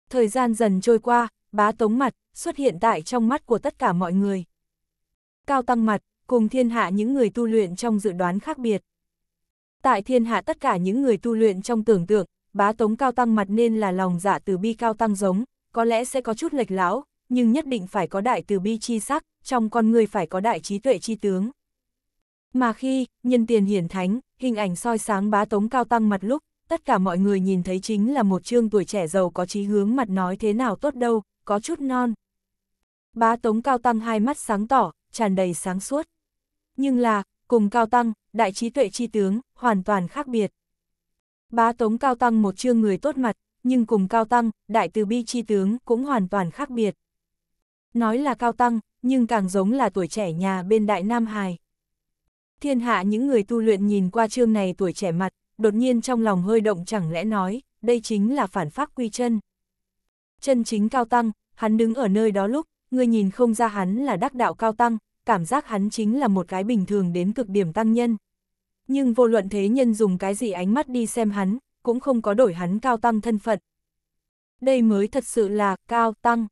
Speaker 1: Thời gian dần trôi qua, bá tống mặt, xuất hiện tại trong mắt của tất cả mọi người. Cao tăng mặt, cùng thiên hạ những người tu luyện trong dự đoán khác biệt. Tại thiên hạ tất cả những người tu luyện trong tưởng tượng, bá tống cao tăng mặt nên là lòng dạ từ bi cao tăng giống, có lẽ sẽ có chút lệch lão, nhưng nhất định phải có đại từ bi chi sắc, trong con người phải có đại trí tuệ chi tướng. Mà khi, nhân tiền hiển thánh, hình ảnh soi sáng bá tống cao tăng mặt lúc, tất cả mọi người nhìn thấy chính là một trương tuổi trẻ giàu có trí hướng mặt nói thế nào tốt đâu, có chút non. Bá tống cao tăng hai mắt sáng tỏ, tràn đầy sáng suốt. Nhưng là, cùng cao tăng, đại trí tuệ chi tướng, hoàn toàn khác biệt. Bá tống cao tăng một chương người tốt mặt, nhưng cùng cao tăng, đại từ bi chi tướng cũng hoàn toàn khác biệt. Nói là cao tăng, nhưng càng giống là tuổi trẻ nhà bên đại Nam Hài. Thiên hạ những người tu luyện nhìn qua chương này tuổi trẻ mặt, đột nhiên trong lòng hơi động chẳng lẽ nói, đây chính là phản pháp quy chân. Chân chính cao tăng, hắn đứng ở nơi đó lúc, người nhìn không ra hắn là đắc đạo cao tăng, cảm giác hắn chính là một cái bình thường đến cực điểm tăng nhân. Nhưng vô luận thế nhân dùng cái gì ánh mắt đi xem hắn, cũng không có đổi hắn cao tăng thân phận. Đây mới thật sự là cao tăng.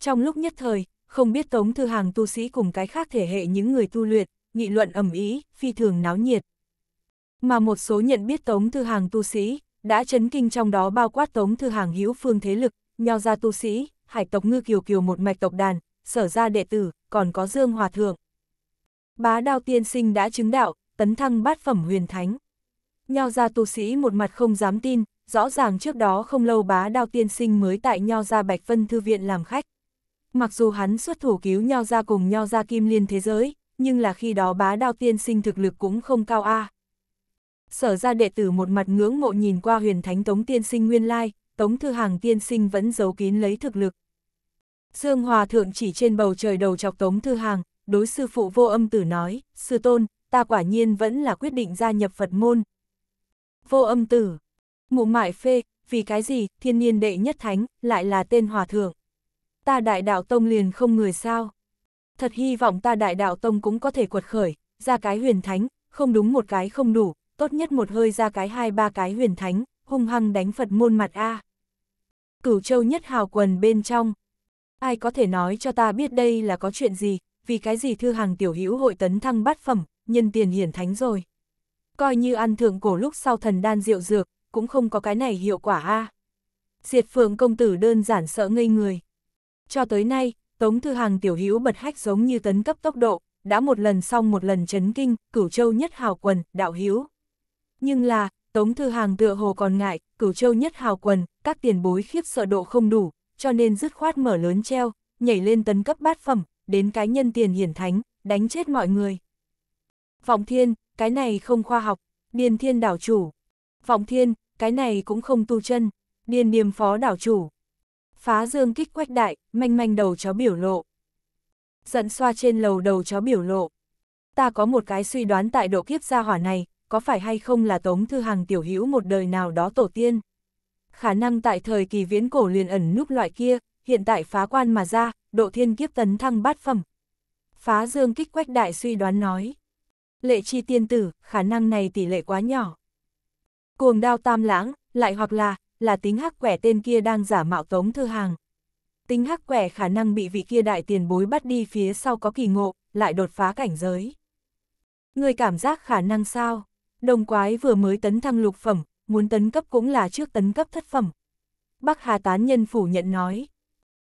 Speaker 1: Trong lúc nhất thời, không biết Tống Thư Hàng tu sĩ cùng cái khác thể hệ những người tu luyện, nghị luận ầm ý, phi thường náo nhiệt. Mà một số nhận biết Tống Thư Hàng tu sĩ, đã chấn kinh trong đó bao quát Tống Thư Hàng hữu phương thế lực, nho gia tu sĩ, hải tộc ngư kiều kiều một mạch tộc đàn, sở ra đệ tử, còn có Dương Hòa Thượng. Bá đao tiên sinh đã chứng đạo, tấn thăng bát phẩm huyền thánh. Nho gia tu sĩ một mặt không dám tin, rõ ràng trước đó không lâu bá đao tiên sinh mới tại Nho gia Bạch Vân Thư Viện làm khách. Mặc dù hắn xuất thủ cứu Nho gia cùng Nho gia Kim Liên thế giới, nhưng là khi đó bá đao tiên sinh thực lực cũng không cao a. Sở ra đệ tử một mặt ngưỡng mộ nhìn qua huyền thánh Tống tiên sinh nguyên lai, Tống Thư Hàng tiên sinh vẫn giấu kín lấy thực lực. Dương Hòa Thượng chỉ trên bầu trời đầu chọc Tống Thư Hàng, đối sư phụ vô âm tử nói, sư tôn, ta quả nhiên vẫn là quyết định gia nhập Phật môn. Vô âm tử, mụ mại phê, vì cái gì, thiên niên đệ nhất thánh, lại là tên Hòa Thượng. Ta đại đạo tông liền không người sao. Thật hy vọng ta đại đạo tông cũng có thể quật khởi, ra cái huyền thánh, không đúng một cái không đủ, tốt nhất một hơi ra cái hai ba cái huyền thánh, hung hăng đánh Phật môn mặt A. Cửu châu nhất hào quần bên trong. Ai có thể nói cho ta biết đây là có chuyện gì, vì cái gì thư hàng tiểu hữu hội tấn thăng bát phẩm, nhân tiền hiển thánh rồi. Coi như ăn thượng cổ lúc sau thần đan rượu dược, cũng không có cái này hiệu quả a. Diệt phượng công tử đơn giản sợ ngây người. Cho tới nay, Tống Thư Hàng tiểu hữu bật hách giống như tấn cấp tốc độ, đã một lần xong một lần chấn kinh, cửu châu nhất hào quần, đạo hiếu. Nhưng là, Tống Thư Hàng tựa hồ còn ngại, cửu châu nhất hào quần, các tiền bối khiếp sợ độ không đủ, cho nên dứt khoát mở lớn treo, nhảy lên tấn cấp bát phẩm, đến cái nhân tiền hiển thánh, đánh chết mọi người. Vọng thiên, cái này không khoa học, điền thiên đảo chủ. Vọng thiên, cái này cũng không tu chân, điền niềm phó đảo chủ. Phá dương kích quách đại, manh manh đầu chó biểu lộ. Giận xoa trên lầu đầu chó biểu lộ. Ta có một cái suy đoán tại độ kiếp gia hỏa này, có phải hay không là Tống Thư Hằng tiểu hữu một đời nào đó tổ tiên. Khả năng tại thời kỳ viễn cổ liền ẩn núp loại kia, hiện tại phá quan mà ra, độ thiên kiếp tấn thăng bát phẩm. Phá dương kích quách đại suy đoán nói. Lệ chi tiên tử, khả năng này tỷ lệ quá nhỏ. Cuồng đao tam lãng, lại hoặc là, là tính hắc quẻ tên kia đang giả mạo tống thư hàng. Tính hắc quẻ khả năng bị vị kia đại tiền bối bắt đi phía sau có kỳ ngộ, lại đột phá cảnh giới. Người cảm giác khả năng sao? Đồng quái vừa mới tấn thăng lục phẩm, muốn tấn cấp cũng là trước tấn cấp thất phẩm. Bắc Hà tán nhân phủ nhận nói.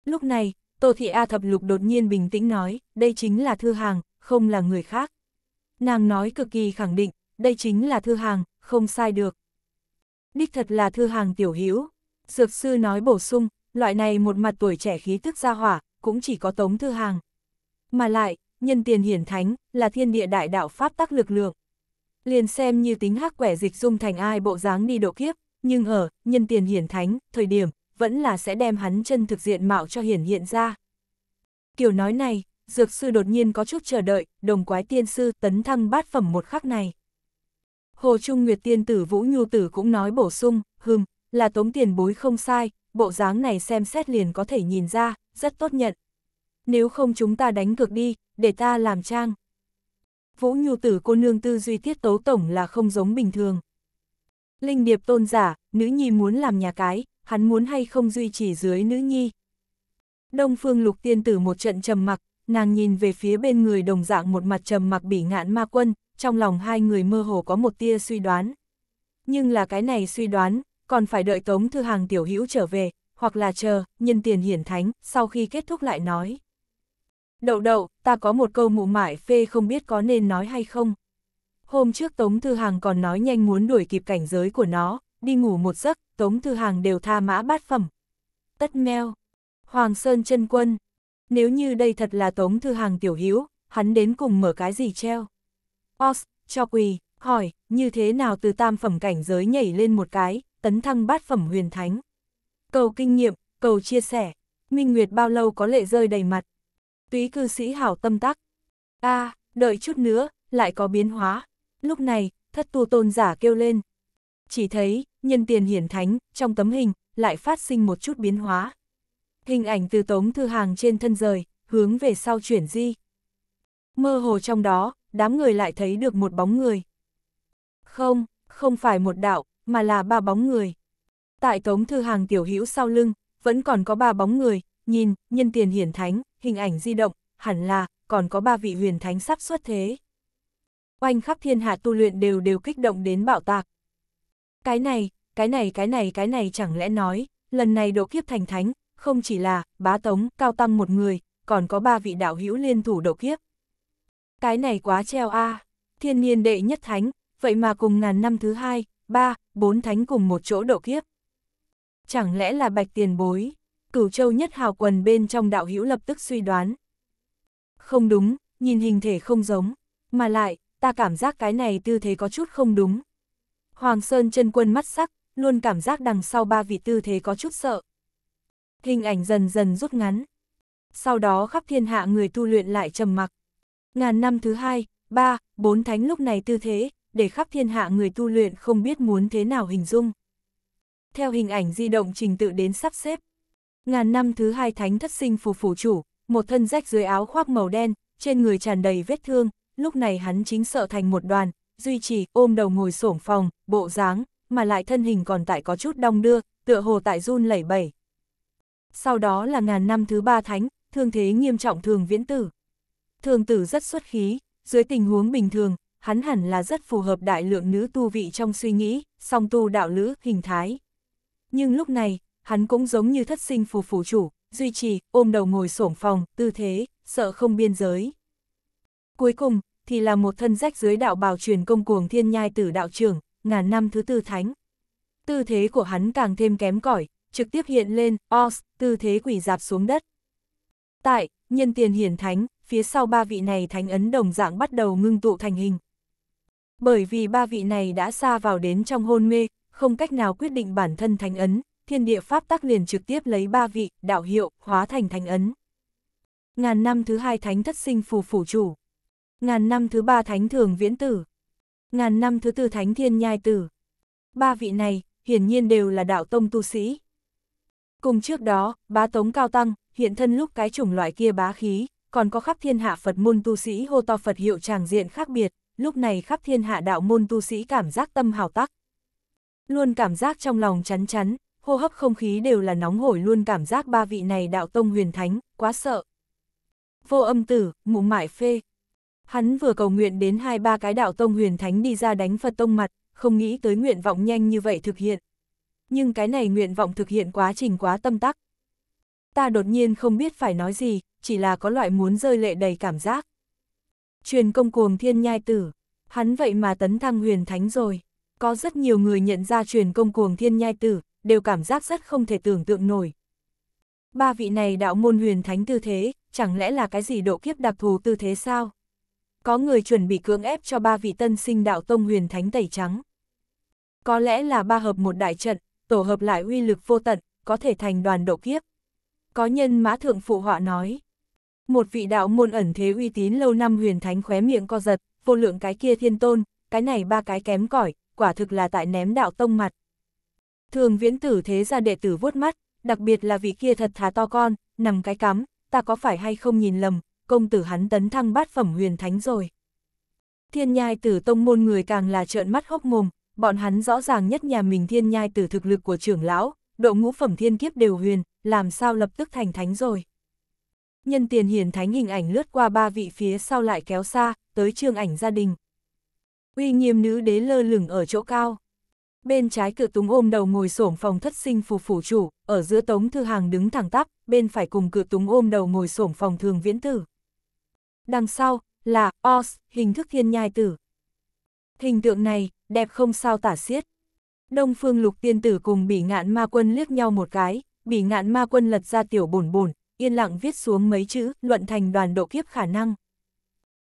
Speaker 1: Lúc này, Tô Thị A Thập Lục đột nhiên bình tĩnh nói, đây chính là thư hàng, không là người khác. Nàng nói cực kỳ khẳng định, đây chính là thư hàng, không sai được. Đích thật là thư hàng tiểu hữu Dược sư nói bổ sung, loại này một mặt tuổi trẻ khí tức ra hỏa, cũng chỉ có tống thư hàng. Mà lại, nhân tiền hiển thánh, là thiên địa đại đạo pháp tắc lực lượng. Liền xem như tính hắc quẻ dịch dung thành ai bộ dáng đi độ kiếp, nhưng ở, nhân tiền hiển thánh, thời điểm, vẫn là sẽ đem hắn chân thực diện mạo cho hiển hiện ra. Kiểu nói này, dược sư đột nhiên có chút chờ đợi, đồng quái tiên sư tấn thăng bát phẩm một khắc này. Hồ Trung Nguyệt tiên tử Vũ Nhu tử cũng nói bổ sung, hừm, là tống tiền bối không sai, bộ dáng này xem xét liền có thể nhìn ra, rất tốt nhận. Nếu không chúng ta đánh cược đi, để ta làm trang. Vũ Nhu tử cô nương tư duy tiết tấu tổng là không giống bình thường. Linh điệp tôn giả, nữ nhi muốn làm nhà cái, hắn muốn hay không duy trì dưới nữ nhi. Đông phương lục tiên tử một trận trầm mặc, nàng nhìn về phía bên người đồng dạng một mặt trầm mặc bỉ ngạn ma quân, trong lòng hai người mơ hồ có một tia suy đoán. Nhưng là cái này suy đoán, còn phải đợi Tống Thư Hàng tiểu hữu trở về, hoặc là chờ, nhân tiền hiển thánh, sau khi kết thúc lại nói. Đậu đậu, ta có một câu mụ mải phê không biết có nên nói hay không. Hôm trước Tống Thư Hàng còn nói nhanh muốn đuổi kịp cảnh giới của nó, đi ngủ một giấc, Tống Thư Hàng đều tha mã bát phẩm. Tất meo. Hoàng Sơn chân quân. Nếu như đây thật là Tống Thư Hàng tiểu hữu hắn đến cùng mở cái gì treo. Os, cho quỳ, hỏi, như thế nào từ tam phẩm cảnh giới nhảy lên một cái, tấn thăng bát phẩm huyền thánh. Cầu kinh nghiệm, cầu chia sẻ, Minh Nguyệt bao lâu có lệ rơi đầy mặt. Túy cư sĩ hảo tâm tắc. a à, đợi chút nữa, lại có biến hóa. Lúc này, thất tu tôn giả kêu lên. Chỉ thấy, nhân tiền hiển thánh, trong tấm hình, lại phát sinh một chút biến hóa. Hình ảnh từ tống thư hàng trên thân rời, hướng về sau chuyển di. Mơ hồ trong đó, đám người lại thấy được một bóng người. Không, không phải một đạo, mà là ba bóng người. Tại tống thư hàng tiểu hữu sau lưng, vẫn còn có ba bóng người, nhìn, nhân tiền hiển thánh, hình ảnh di động, hẳn là, còn có ba vị huyền thánh sắp xuất thế. Oanh khắp thiên hạ tu luyện đều đều kích động đến bạo tạc. Cái này, cái này cái này cái này chẳng lẽ nói, lần này độ kiếp thành thánh, không chỉ là, bá tống, cao tăng một người, còn có ba vị đạo hữu liên thủ độ kiếp. Cái này quá treo a thiên niên đệ nhất thánh, vậy mà cùng ngàn năm thứ hai, ba, bốn thánh cùng một chỗ độ kiếp. Chẳng lẽ là bạch tiền bối, cửu châu nhất hào quần bên trong đạo hữu lập tức suy đoán. Không đúng, nhìn hình thể không giống, mà lại, ta cảm giác cái này tư thế có chút không đúng. Hoàng Sơn chân quân mắt sắc, luôn cảm giác đằng sau ba vị tư thế có chút sợ. Hình ảnh dần dần rút ngắn. Sau đó khắp thiên hạ người tu luyện lại trầm mặc. Ngàn năm thứ hai, ba, bốn thánh lúc này tư thế, để khắp thiên hạ người tu luyện không biết muốn thế nào hình dung. Theo hình ảnh di động trình tự đến sắp xếp. Ngàn năm thứ hai thánh thất sinh phù phủ chủ, một thân rách dưới áo khoác màu đen, trên người tràn đầy vết thương, lúc này hắn chính sợ thành một đoàn, duy trì ôm đầu ngồi xổm phòng, bộ dáng, mà lại thân hình còn tại có chút đong đưa, tựa hồ tại run lẩy bẩy. Sau đó là ngàn năm thứ ba thánh, thương thế nghiêm trọng thường viễn tử. Thường tử rất xuất khí, dưới tình huống bình thường, hắn hẳn là rất phù hợp đại lượng nữ tu vị trong suy nghĩ, song tu đạo lữ, hình thái. Nhưng lúc này, hắn cũng giống như thất sinh phù phủ chủ, duy trì, ôm đầu ngồi xổm phòng, tư thế, sợ không biên giới. Cuối cùng, thì là một thân rách dưới đạo bào truyền công cuồng thiên nhai tử đạo trưởng, ngàn năm thứ tư thánh. Tư thế của hắn càng thêm kém cỏi, trực tiếp hiện lên, os, tư thế quỷ dạp xuống đất. Tại, nhân tiền hiển thánh, phía sau ba vị này thánh ấn đồng dạng bắt đầu ngưng tụ thành hình. Bởi vì ba vị này đã xa vào đến trong hôn mê, không cách nào quyết định bản thân thánh ấn, thiên địa pháp tắc liền trực tiếp lấy ba vị, đạo hiệu, hóa thành thánh ấn. Ngàn năm thứ hai thánh thất sinh phù phủ chủ. Ngàn năm thứ ba thánh thường viễn tử. Ngàn năm thứ tư thánh thiên nhai tử. Ba vị này, hiển nhiên đều là đạo tông tu sĩ. Cùng trước đó, bá tống cao tăng, hiện thân lúc cái chủng loại kia bá khí, còn có khắp thiên hạ Phật môn tu sĩ hô to Phật hiệu tràng diện khác biệt, lúc này khắp thiên hạ đạo môn tu sĩ cảm giác tâm hào tắc. Luôn cảm giác trong lòng chắn chắn, hô hấp không khí đều là nóng hổi luôn cảm giác ba vị này đạo tông huyền thánh, quá sợ. Vô âm tử, mụ mải phê. Hắn vừa cầu nguyện đến hai ba cái đạo tông huyền thánh đi ra đánh Phật tông mặt, không nghĩ tới nguyện vọng nhanh như vậy thực hiện. Nhưng cái này nguyện vọng thực hiện quá trình quá tâm tắc. Ta đột nhiên không biết phải nói gì, chỉ là có loại muốn rơi lệ đầy cảm giác. Truyền công cuồng thiên nhai tử, hắn vậy mà tấn thăng huyền thánh rồi. Có rất nhiều người nhận ra truyền công cuồng thiên nhai tử, đều cảm giác rất không thể tưởng tượng nổi. Ba vị này đạo môn huyền thánh tư thế, chẳng lẽ là cái gì độ kiếp đặc thù tư thế sao? Có người chuẩn bị cưỡng ép cho ba vị tân sinh đạo tông huyền thánh tẩy trắng. Có lẽ là ba hợp một đại trận, tổ hợp lại uy lực vô tận, có thể thành đoàn độ kiếp. Có nhân mã thượng phụ họa nói. Một vị đạo môn ẩn thế uy tín lâu năm huyền thánh khóe miệng co giật, vô lượng cái kia thiên tôn, cái này ba cái kém cỏi quả thực là tại ném đạo tông mặt. Thường viễn tử thế ra đệ tử vuốt mắt, đặc biệt là vị kia thật thà to con, nằm cái cắm, ta có phải hay không nhìn lầm, công tử hắn tấn thăng bát phẩm huyền thánh rồi. Thiên nhai tử tông môn người càng là trợn mắt hốc mồm, bọn hắn rõ ràng nhất nhà mình thiên nhai tử thực lực của trưởng lão, độ ngũ phẩm thiên kiếp đều huyền, làm sao lập tức thành thánh rồi. Nhân tiền hiền thánh hình ảnh lướt qua ba vị phía sau lại kéo xa, tới trương ảnh gia đình. Uy nghiêm nữ đế lơ lửng ở chỗ cao. Bên trái cửa túng ôm đầu ngồi xổm phòng thất sinh phù phủ chủ, ở giữa tống thư hàng đứng thẳng tắp, bên phải cùng cửa túng ôm đầu ngồi xổm phòng thường viễn tử. Đằng sau, là Os, hình thức thiên nhai tử. Hình tượng này, đẹp không sao tả xiết. Đông phương lục tiên tử cùng bỉ ngạn ma quân liếc nhau một cái, bỉ ngạn ma quân lật ra tiểu bổn bổn, yên lặng viết xuống mấy chữ, luận thành đoàn độ kiếp khả năng.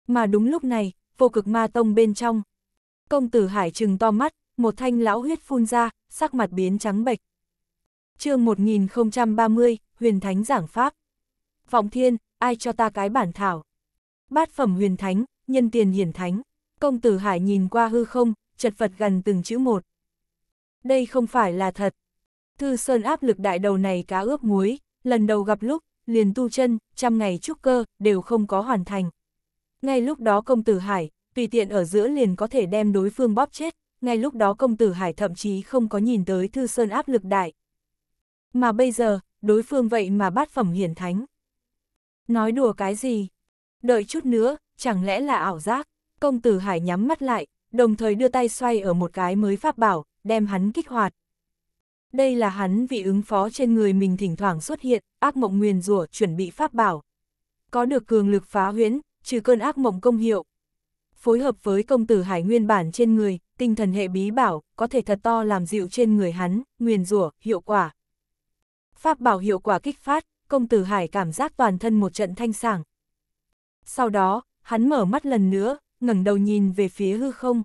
Speaker 1: Mà đúng lúc này, vô cực ma tông bên trong. Công tử Hải trừng to mắt, một thanh lão huyết phun ra, sắc mặt biến trắng bệch. chương 1030, huyền thánh giảng pháp. Vọng thiên, ai cho ta cái bản thảo. Bát phẩm huyền thánh, nhân tiền hiển thánh. Công tử Hải nhìn qua hư không, chật vật gần từng chữ một. Đây không phải là thật. Thư Sơn áp lực đại đầu này cá ướp muối, lần đầu gặp lúc, liền tu chân, trăm ngày trúc cơ, đều không có hoàn thành. Ngay lúc đó công tử Hải, tùy tiện ở giữa liền có thể đem đối phương bóp chết, ngay lúc đó công tử Hải thậm chí không có nhìn tới Thư Sơn áp lực đại. Mà bây giờ, đối phương vậy mà bát phẩm hiển thánh. Nói đùa cái gì? Đợi chút nữa, chẳng lẽ là ảo giác? Công tử Hải nhắm mắt lại, đồng thời đưa tay xoay ở một cái mới pháp bảo, đem hắn kích hoạt. Đây là hắn vì ứng phó trên người mình thỉnh thoảng xuất hiện, ác mộng nguyền rủa chuẩn bị pháp bảo. Có được cường lực phá huyễn, trừ cơn ác mộng công hiệu. Phối hợp với công tử hải nguyên bản trên người, tinh thần hệ bí bảo, có thể thật to làm dịu trên người hắn, nguyền rủa hiệu quả. Pháp bảo hiệu quả kích phát, công tử hải cảm giác toàn thân một trận thanh sảng. Sau đó, hắn mở mắt lần nữa, ngẩng đầu nhìn về phía hư không.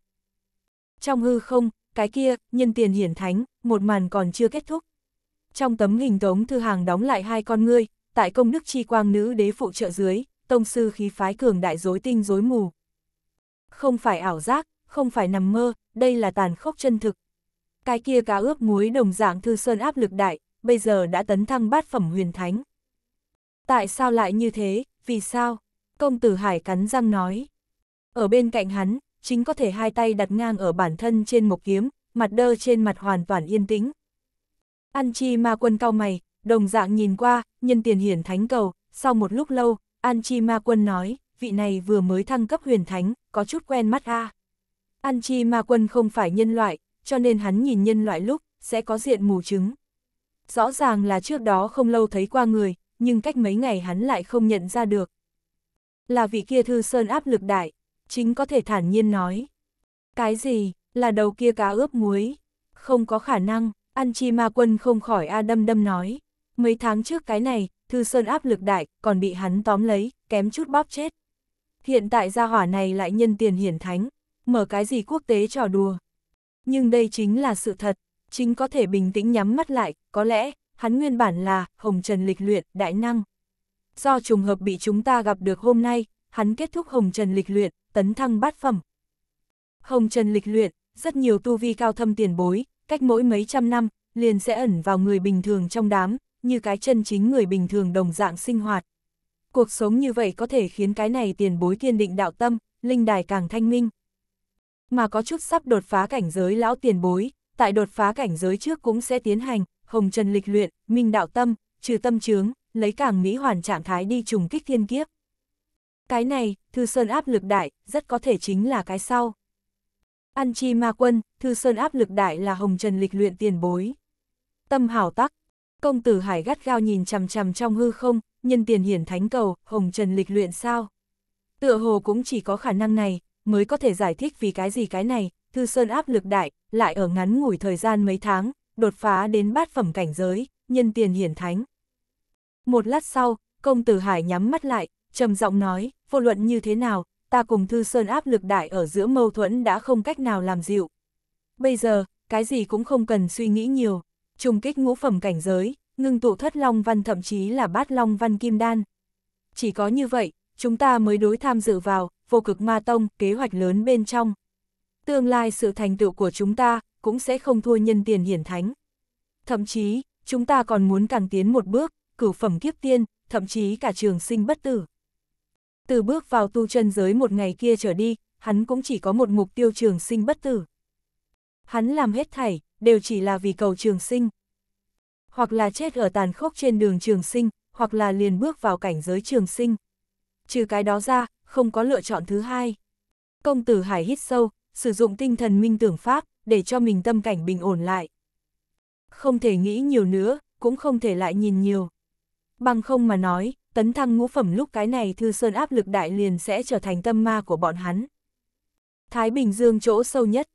Speaker 1: Trong hư không, cái kia, nhân tiền hiển thánh, một màn còn chưa kết thúc. Trong tấm hình tống thư hàng đóng lại hai con ngươi, tại công đức chi quang nữ đế phụ trợ dưới, tông sư khí phái cường đại dối tinh dối mù. Không phải ảo giác, không phải nằm mơ, đây là tàn khốc chân thực. Cái kia cá ướp muối đồng dạng thư sơn áp lực đại, bây giờ đã tấn thăng bát phẩm huyền thánh. Tại sao lại như thế, vì sao? Công tử Hải cắn răng nói. Ở bên cạnh hắn, chính có thể hai tay đặt ngang ở bản thân trên một kiếm, mặt đơ trên mặt hoàn toàn yên tĩnh. An Chi ma quân cao mày, đồng dạng nhìn qua, nhân tiền hiển thánh cầu, sau một lúc lâu, An Chi ma quân nói, vị này vừa mới thăng cấp huyền thánh, có chút quen mắt a. An Chi ma quân không phải nhân loại, cho nên hắn nhìn nhân loại lúc, sẽ có diện mù chứng. Rõ ràng là trước đó không lâu thấy qua người, nhưng cách mấy ngày hắn lại không nhận ra được. Là vị kia thư sơn áp lực đại, chính có thể thản nhiên nói. Cái gì, là đầu kia cá ướp muối? Không có khả năng, ăn chi ma quân không khỏi A đâm đâm nói. Mấy tháng trước cái này, thư sơn áp lực đại, còn bị hắn tóm lấy, kém chút bóp chết. Hiện tại gia hỏa này lại nhân tiền hiển thánh, mở cái gì quốc tế trò đùa. Nhưng đây chính là sự thật, chính có thể bình tĩnh nhắm mắt lại, có lẽ, hắn nguyên bản là Hồng Trần lịch luyện, đại năng. Do trùng hợp bị chúng ta gặp được hôm nay, hắn kết thúc Hồng Trần lịch luyện, tấn thăng bát phẩm. Hồng Trần lịch luyện, rất nhiều tu vi cao thâm tiền bối, cách mỗi mấy trăm năm, liền sẽ ẩn vào người bình thường trong đám, như cái chân chính người bình thường đồng dạng sinh hoạt. Cuộc sống như vậy có thể khiến cái này tiền bối kiên định đạo tâm, linh đài càng thanh minh. Mà có chút sắp đột phá cảnh giới lão tiền bối, tại đột phá cảnh giới trước cũng sẽ tiến hành, hồng trần lịch luyện, minh đạo tâm, trừ tâm chướng, lấy càng mỹ hoàn trạng thái đi trùng kích thiên kiếp. Cái này, Thư Sơn áp lực đại, rất có thể chính là cái sau. Ăn chi ma quân, Thư Sơn áp lực đại là hồng trần lịch luyện tiền bối. Tâm hảo tắc, công tử hải gắt gao nhìn chằm chằm trong hư không, nhân tiền hiển thánh cầu, hồng trần lịch luyện sao. Tựa hồ cũng chỉ có khả năng này, mới có thể giải thích vì cái gì cái này, Thư Sơn áp lực đại, lại ở ngắn ngủi thời gian mấy tháng, đột phá đến bát phẩm cảnh giới, nhân tiền hiển thánh. Một lát sau, công tử Hải nhắm mắt lại, trầm giọng nói, vô luận như thế nào, ta cùng Thư Sơn áp lực đại ở giữa mâu thuẫn đã không cách nào làm dịu. Bây giờ, cái gì cũng không cần suy nghĩ nhiều, trùng kích ngũ phẩm cảnh giới, ngưng tụ thất long văn thậm chí là bát long văn kim đan. Chỉ có như vậy, chúng ta mới đối tham dự vào, vô cực ma tông, kế hoạch lớn bên trong. Tương lai sự thành tựu của chúng ta, cũng sẽ không thua nhân tiền hiển thánh. Thậm chí, chúng ta còn muốn càng tiến một bước, cửu phẩm kiếp tiên, thậm chí cả trường sinh bất tử. Từ bước vào tu chân giới một ngày kia trở đi, hắn cũng chỉ có một mục tiêu trường sinh bất tử. Hắn làm hết thảy, đều chỉ là vì cầu trường sinh. Hoặc là chết ở tàn khốc trên đường trường sinh, hoặc là liền bước vào cảnh giới trường sinh. Trừ cái đó ra, không có lựa chọn thứ hai. Công tử Hải hít sâu, sử dụng tinh thần minh tưởng pháp, để cho mình tâm cảnh bình ổn lại. Không thể nghĩ nhiều nữa, cũng không thể lại nhìn nhiều. Bằng không mà nói, tấn thăng ngũ phẩm lúc cái này thư sơn áp lực đại liền sẽ trở thành tâm ma của bọn hắn. Thái Bình Dương chỗ sâu nhất.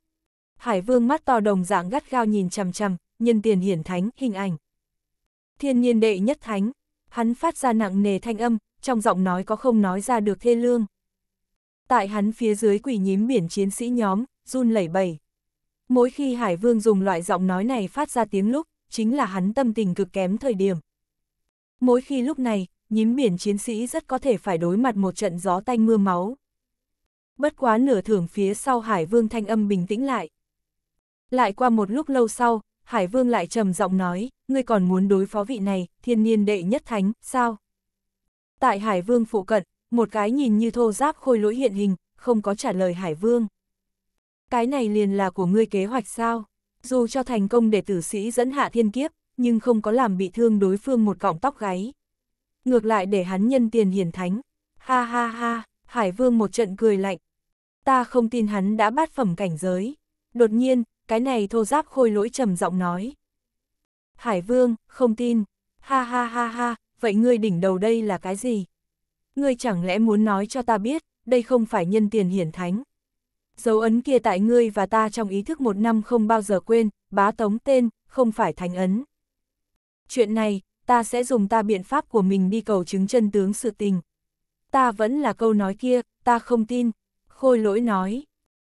Speaker 1: Hải vương mắt to đồng dạng gắt gao nhìn chằm chằm, nhân tiền hiển thánh, hình ảnh. Thiên nhiên đệ nhất thánh, hắn phát ra nặng nề thanh âm, trong giọng nói có không nói ra được thê lương. Tại hắn phía dưới quỷ nhím biển chiến sĩ nhóm, run lẩy bẩy. Mỗi khi Hải Vương dùng loại giọng nói này phát ra tiếng lúc, chính là hắn tâm tình cực kém thời điểm. Mỗi khi lúc này, nhím biển chiến sĩ rất có thể phải đối mặt một trận gió tanh mưa máu. Bất quá nửa thưởng phía sau Hải Vương thanh âm bình tĩnh lại. Lại qua một lúc lâu sau, Hải Vương lại trầm giọng nói, ngươi còn muốn đối phó vị này, thiên niên đệ nhất thánh, sao? Tại Hải Vương phụ cận, một cái nhìn như thô giáp khôi lỗi hiện hình, không có trả lời Hải Vương. Cái này liền là của ngươi kế hoạch sao? Dù cho thành công để tử sĩ dẫn hạ thiên kiếp, nhưng không có làm bị thương đối phương một cọng tóc gáy. Ngược lại để hắn nhân tiền hiển thánh. Ha ha ha, Hải Vương một trận cười lạnh. Ta không tin hắn đã bát phẩm cảnh giới. Đột nhiên, cái này thô giáp khôi lỗi trầm giọng nói. Hải Vương, không tin. Ha ha ha ha, vậy ngươi đỉnh đầu đây là cái gì? Ngươi chẳng lẽ muốn nói cho ta biết, đây không phải nhân tiền hiển thánh. Dấu ấn kia tại ngươi và ta trong ý thức một năm không bao giờ quên, bá tống tên, không phải thánh ấn. Chuyện này, ta sẽ dùng ta biện pháp của mình đi cầu chứng chân tướng sự tình. Ta vẫn là câu nói kia, ta không tin. Khôi lỗi nói.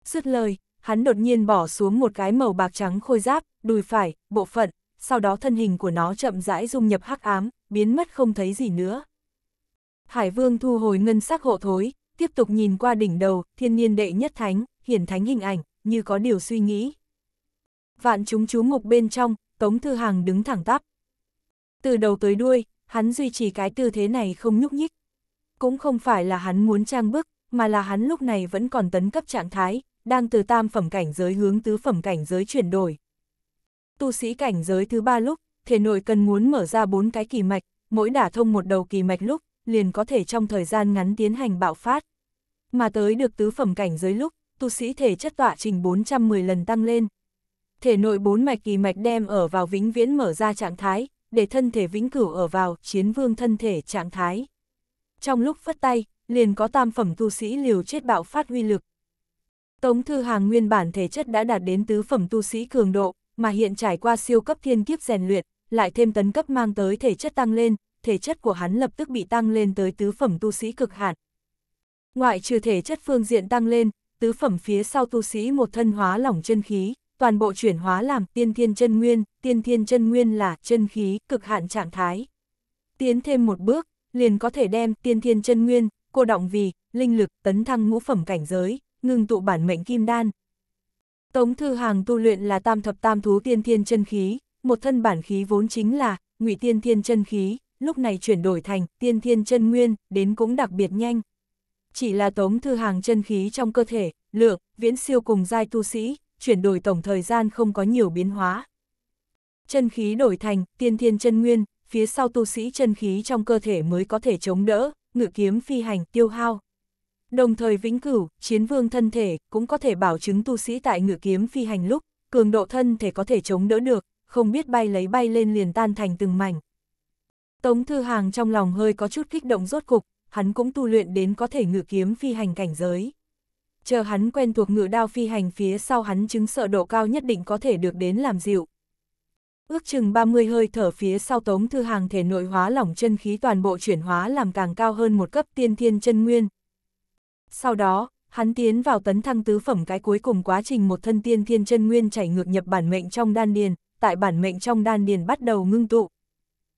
Speaker 1: Dứt lời, hắn đột nhiên bỏ xuống một cái màu bạc trắng khôi giáp, đùi phải, bộ phận, sau đó thân hình của nó chậm rãi dung nhập hắc ám, biến mất không thấy gì nữa. Hải vương thu hồi ngân sắc hộ thối, tiếp tục nhìn qua đỉnh đầu, thiên niên đệ nhất thánh, hiển thánh hình ảnh, như có điều suy nghĩ. Vạn chúng chú ngục bên trong, Tống Thư Hàng đứng thẳng tắp. Từ đầu tới đuôi, hắn duy trì cái tư thế này không nhúc nhích. Cũng không phải là hắn muốn trang bức, mà là hắn lúc này vẫn còn tấn cấp trạng thái, đang từ tam phẩm cảnh giới hướng tứ phẩm cảnh giới chuyển đổi. Tu sĩ cảnh giới thứ ba lúc, thể nội cần muốn mở ra bốn cái kỳ mạch, mỗi đả thông một đầu kỳ mạch lúc, liền có thể trong thời gian ngắn tiến hành bạo phát. Mà tới được tứ phẩm cảnh giới lúc, tu sĩ thể chất tọa trình 410 lần tăng lên. Thể nội bốn mạch kỳ mạch đem ở vào vĩnh viễn mở ra trạng thái, để thân thể vĩnh cửu ở vào chiến vương thân thể trạng thái. Trong lúc phất tay, liền có tam phẩm tu sĩ liều chết bạo phát huy lực. Tống Thư Hàng nguyên bản thể chất đã đạt đến tứ phẩm tu sĩ cường độ, mà hiện trải qua siêu cấp thiên kiếp rèn luyện, lại thêm tấn cấp mang tới thể chất tăng lên, thể chất của hắn lập tức bị tăng lên tới tứ phẩm tu sĩ cực hạn. Ngoại trừ thể chất phương diện tăng lên, tứ phẩm phía sau tu sĩ một thân hóa lỏng chân khí, toàn bộ chuyển hóa làm tiên thiên chân nguyên, tiên thiên chân nguyên là chân khí cực hạn trạng thái. Tiến thêm một bước, liền có thể đem tiên thiên chân nguyên, cô động vì, linh lực tấn thăng ngũ phẩm cảnh giới, ngừng tụ bản mệnh kim đan. Tống Thư Hàng tu luyện là tam thập tam thú tiên thiên chân khí, một thân bản khí vốn chính là ngụy tiên thiên chân khí, lúc này chuyển đổi thành tiên thiên chân nguyên, đến cũng đặc biệt nhanh. Chỉ là Tống Thư Hàng chân khí trong cơ thể, lượng, viễn siêu cùng giai tu sĩ, chuyển đổi tổng thời gian không có nhiều biến hóa. Chân khí đổi thành tiên thiên chân nguyên, phía sau tu sĩ chân khí trong cơ thể mới có thể chống đỡ, ngự kiếm phi hành tiêu hao. Đồng thời vĩnh cửu, chiến vương thân thể cũng có thể bảo chứng tu sĩ tại ngự kiếm phi hành lúc, cường độ thân thể có thể chống đỡ được, không biết bay lấy bay lên liền tan thành từng mảnh. Tống Thư Hàng trong lòng hơi có chút kích động rốt cục, hắn cũng tu luyện đến có thể ngự kiếm phi hành cảnh giới. Chờ hắn quen thuộc ngự đao phi hành phía sau hắn chứng sợ độ cao nhất định có thể được đến làm dịu. Ước chừng 30 hơi thở phía sau Tống Thư Hàng thể nội hóa lỏng chân khí toàn bộ chuyển hóa làm càng cao hơn một cấp tiên thiên chân nguyên. Sau đó, hắn tiến vào tấn thăng tứ phẩm cái cuối cùng quá trình một thân tiên thiên chân nguyên chảy ngược nhập bản mệnh trong đan điền, tại bản mệnh trong đan điền bắt đầu ngưng tụ.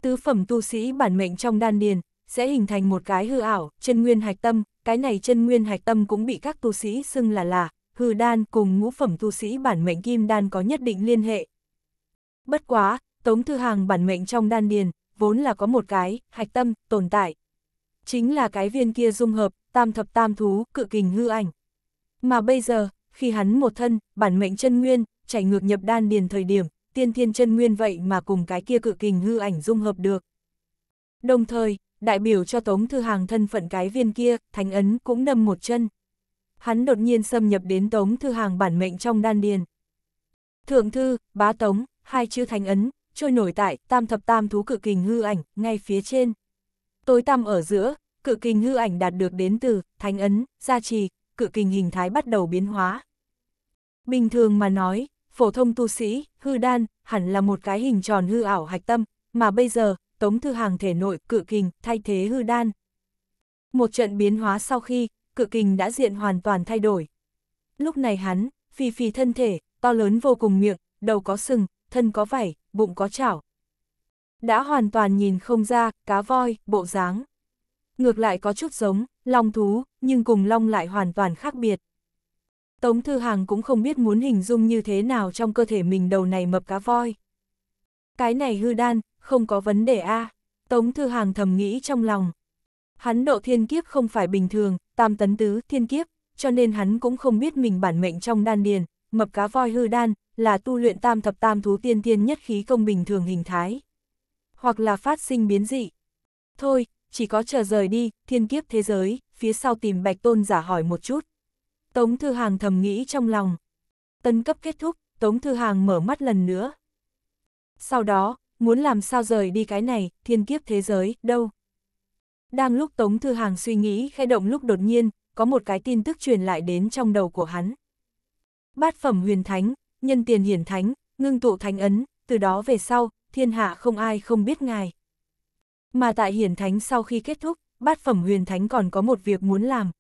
Speaker 1: Tứ phẩm tu sĩ bản mệnh trong đan điền, sẽ hình thành một cái hư ảo, chân nguyên hạch tâm, cái này chân nguyên hạch tâm cũng bị các tu sĩ xưng là là, hư đan cùng ngũ phẩm tu sĩ bản mệnh kim đan có nhất định liên hệ. Bất quá, Tống Thư Hàng bản mệnh trong đan điền, vốn là có một cái, hạch tâm, tồn tại. Chính là cái viên kia dung hợp, tam thập tam thú, cự kình hư ảnh. Mà bây giờ, khi hắn một thân, bản mệnh chân nguyên, chảy ngược nhập đan điền thời điểm, tiên thiên chân nguyên vậy mà cùng cái kia cự kình hư ảnh dung hợp được. Đồng thời, đại biểu cho Tống Thư Hàng thân phận cái viên kia, thánh ấn cũng nâm một chân. Hắn đột nhiên xâm nhập đến Tống Thư Hàng bản mệnh trong đan điền. Thượng thư, bá tống, hai chữ thánh ấn, trôi nổi tại tam thập tam thú cự kình hư ảnh, ngay phía trên. Tối tăm ở giữa, cự kình hư ảnh đạt được đến từ thánh ấn, gia trì, cự kình hình thái bắt đầu biến hóa. Bình thường mà nói, phổ thông tu sĩ, hư đan, hẳn là một cái hình tròn hư ảo hạch tâm, mà bây giờ, Tống Thư Hàng thể nội cự kình thay thế hư đan. Một trận biến hóa sau khi, cự kình đã diện hoàn toàn thay đổi. Lúc này hắn, phi phi thân thể, to lớn vô cùng miệng, đầu có sừng, thân có vảy, bụng có chảo. Đã hoàn toàn nhìn không ra, cá voi, bộ dáng. Ngược lại có chút giống, long thú, nhưng cùng long lại hoàn toàn khác biệt. Tống Thư Hàng cũng không biết muốn hình dung như thế nào trong cơ thể mình đầu này mập cá voi. Cái này hư đan, không có vấn đề a Tống Thư Hàng thầm nghĩ trong lòng. Hắn độ thiên kiếp không phải bình thường, tam tấn tứ thiên kiếp, cho nên hắn cũng không biết mình bản mệnh trong đan điền, mập cá voi hư đan, là tu luyện tam thập tam thú tiên tiên nhất khí công bình thường hình thái. Hoặc là phát sinh biến dị. Thôi, chỉ có chờ rời đi, thiên kiếp thế giới, phía sau tìm bạch tôn giả hỏi một chút. Tống Thư Hàng thầm nghĩ trong lòng. Tân cấp kết thúc, Tống Thư Hàng mở mắt lần nữa. Sau đó, muốn làm sao rời đi cái này, thiên kiếp thế giới, đâu. Đang lúc Tống Thư Hàng suy nghĩ khai động lúc đột nhiên, có một cái tin tức truyền lại đến trong đầu của hắn. Bát phẩm huyền thánh, nhân tiền hiển thánh, ngưng tụ thánh ấn, từ đó về sau, thiên hạ không ai không biết ngài. Mà tại hiển thánh sau khi kết thúc, bát phẩm huyền thánh còn có một việc muốn làm.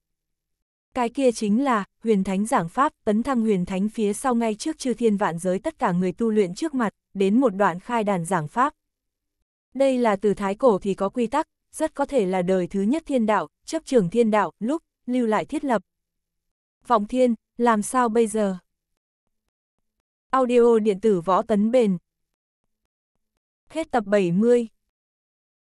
Speaker 1: Cái kia chính là, huyền thánh giảng pháp, tấn thăng huyền thánh phía sau ngay trước chư thiên vạn giới tất cả người tu luyện trước mặt, đến một đoạn khai đàn giảng pháp. Đây là từ thái cổ thì có quy tắc, rất có thể là đời thứ nhất thiên đạo, chấp trường thiên đạo, lúc, lưu lại thiết lập. Vọng thiên, làm sao bây giờ? Audio điện tử võ tấn bền. Hết tập 70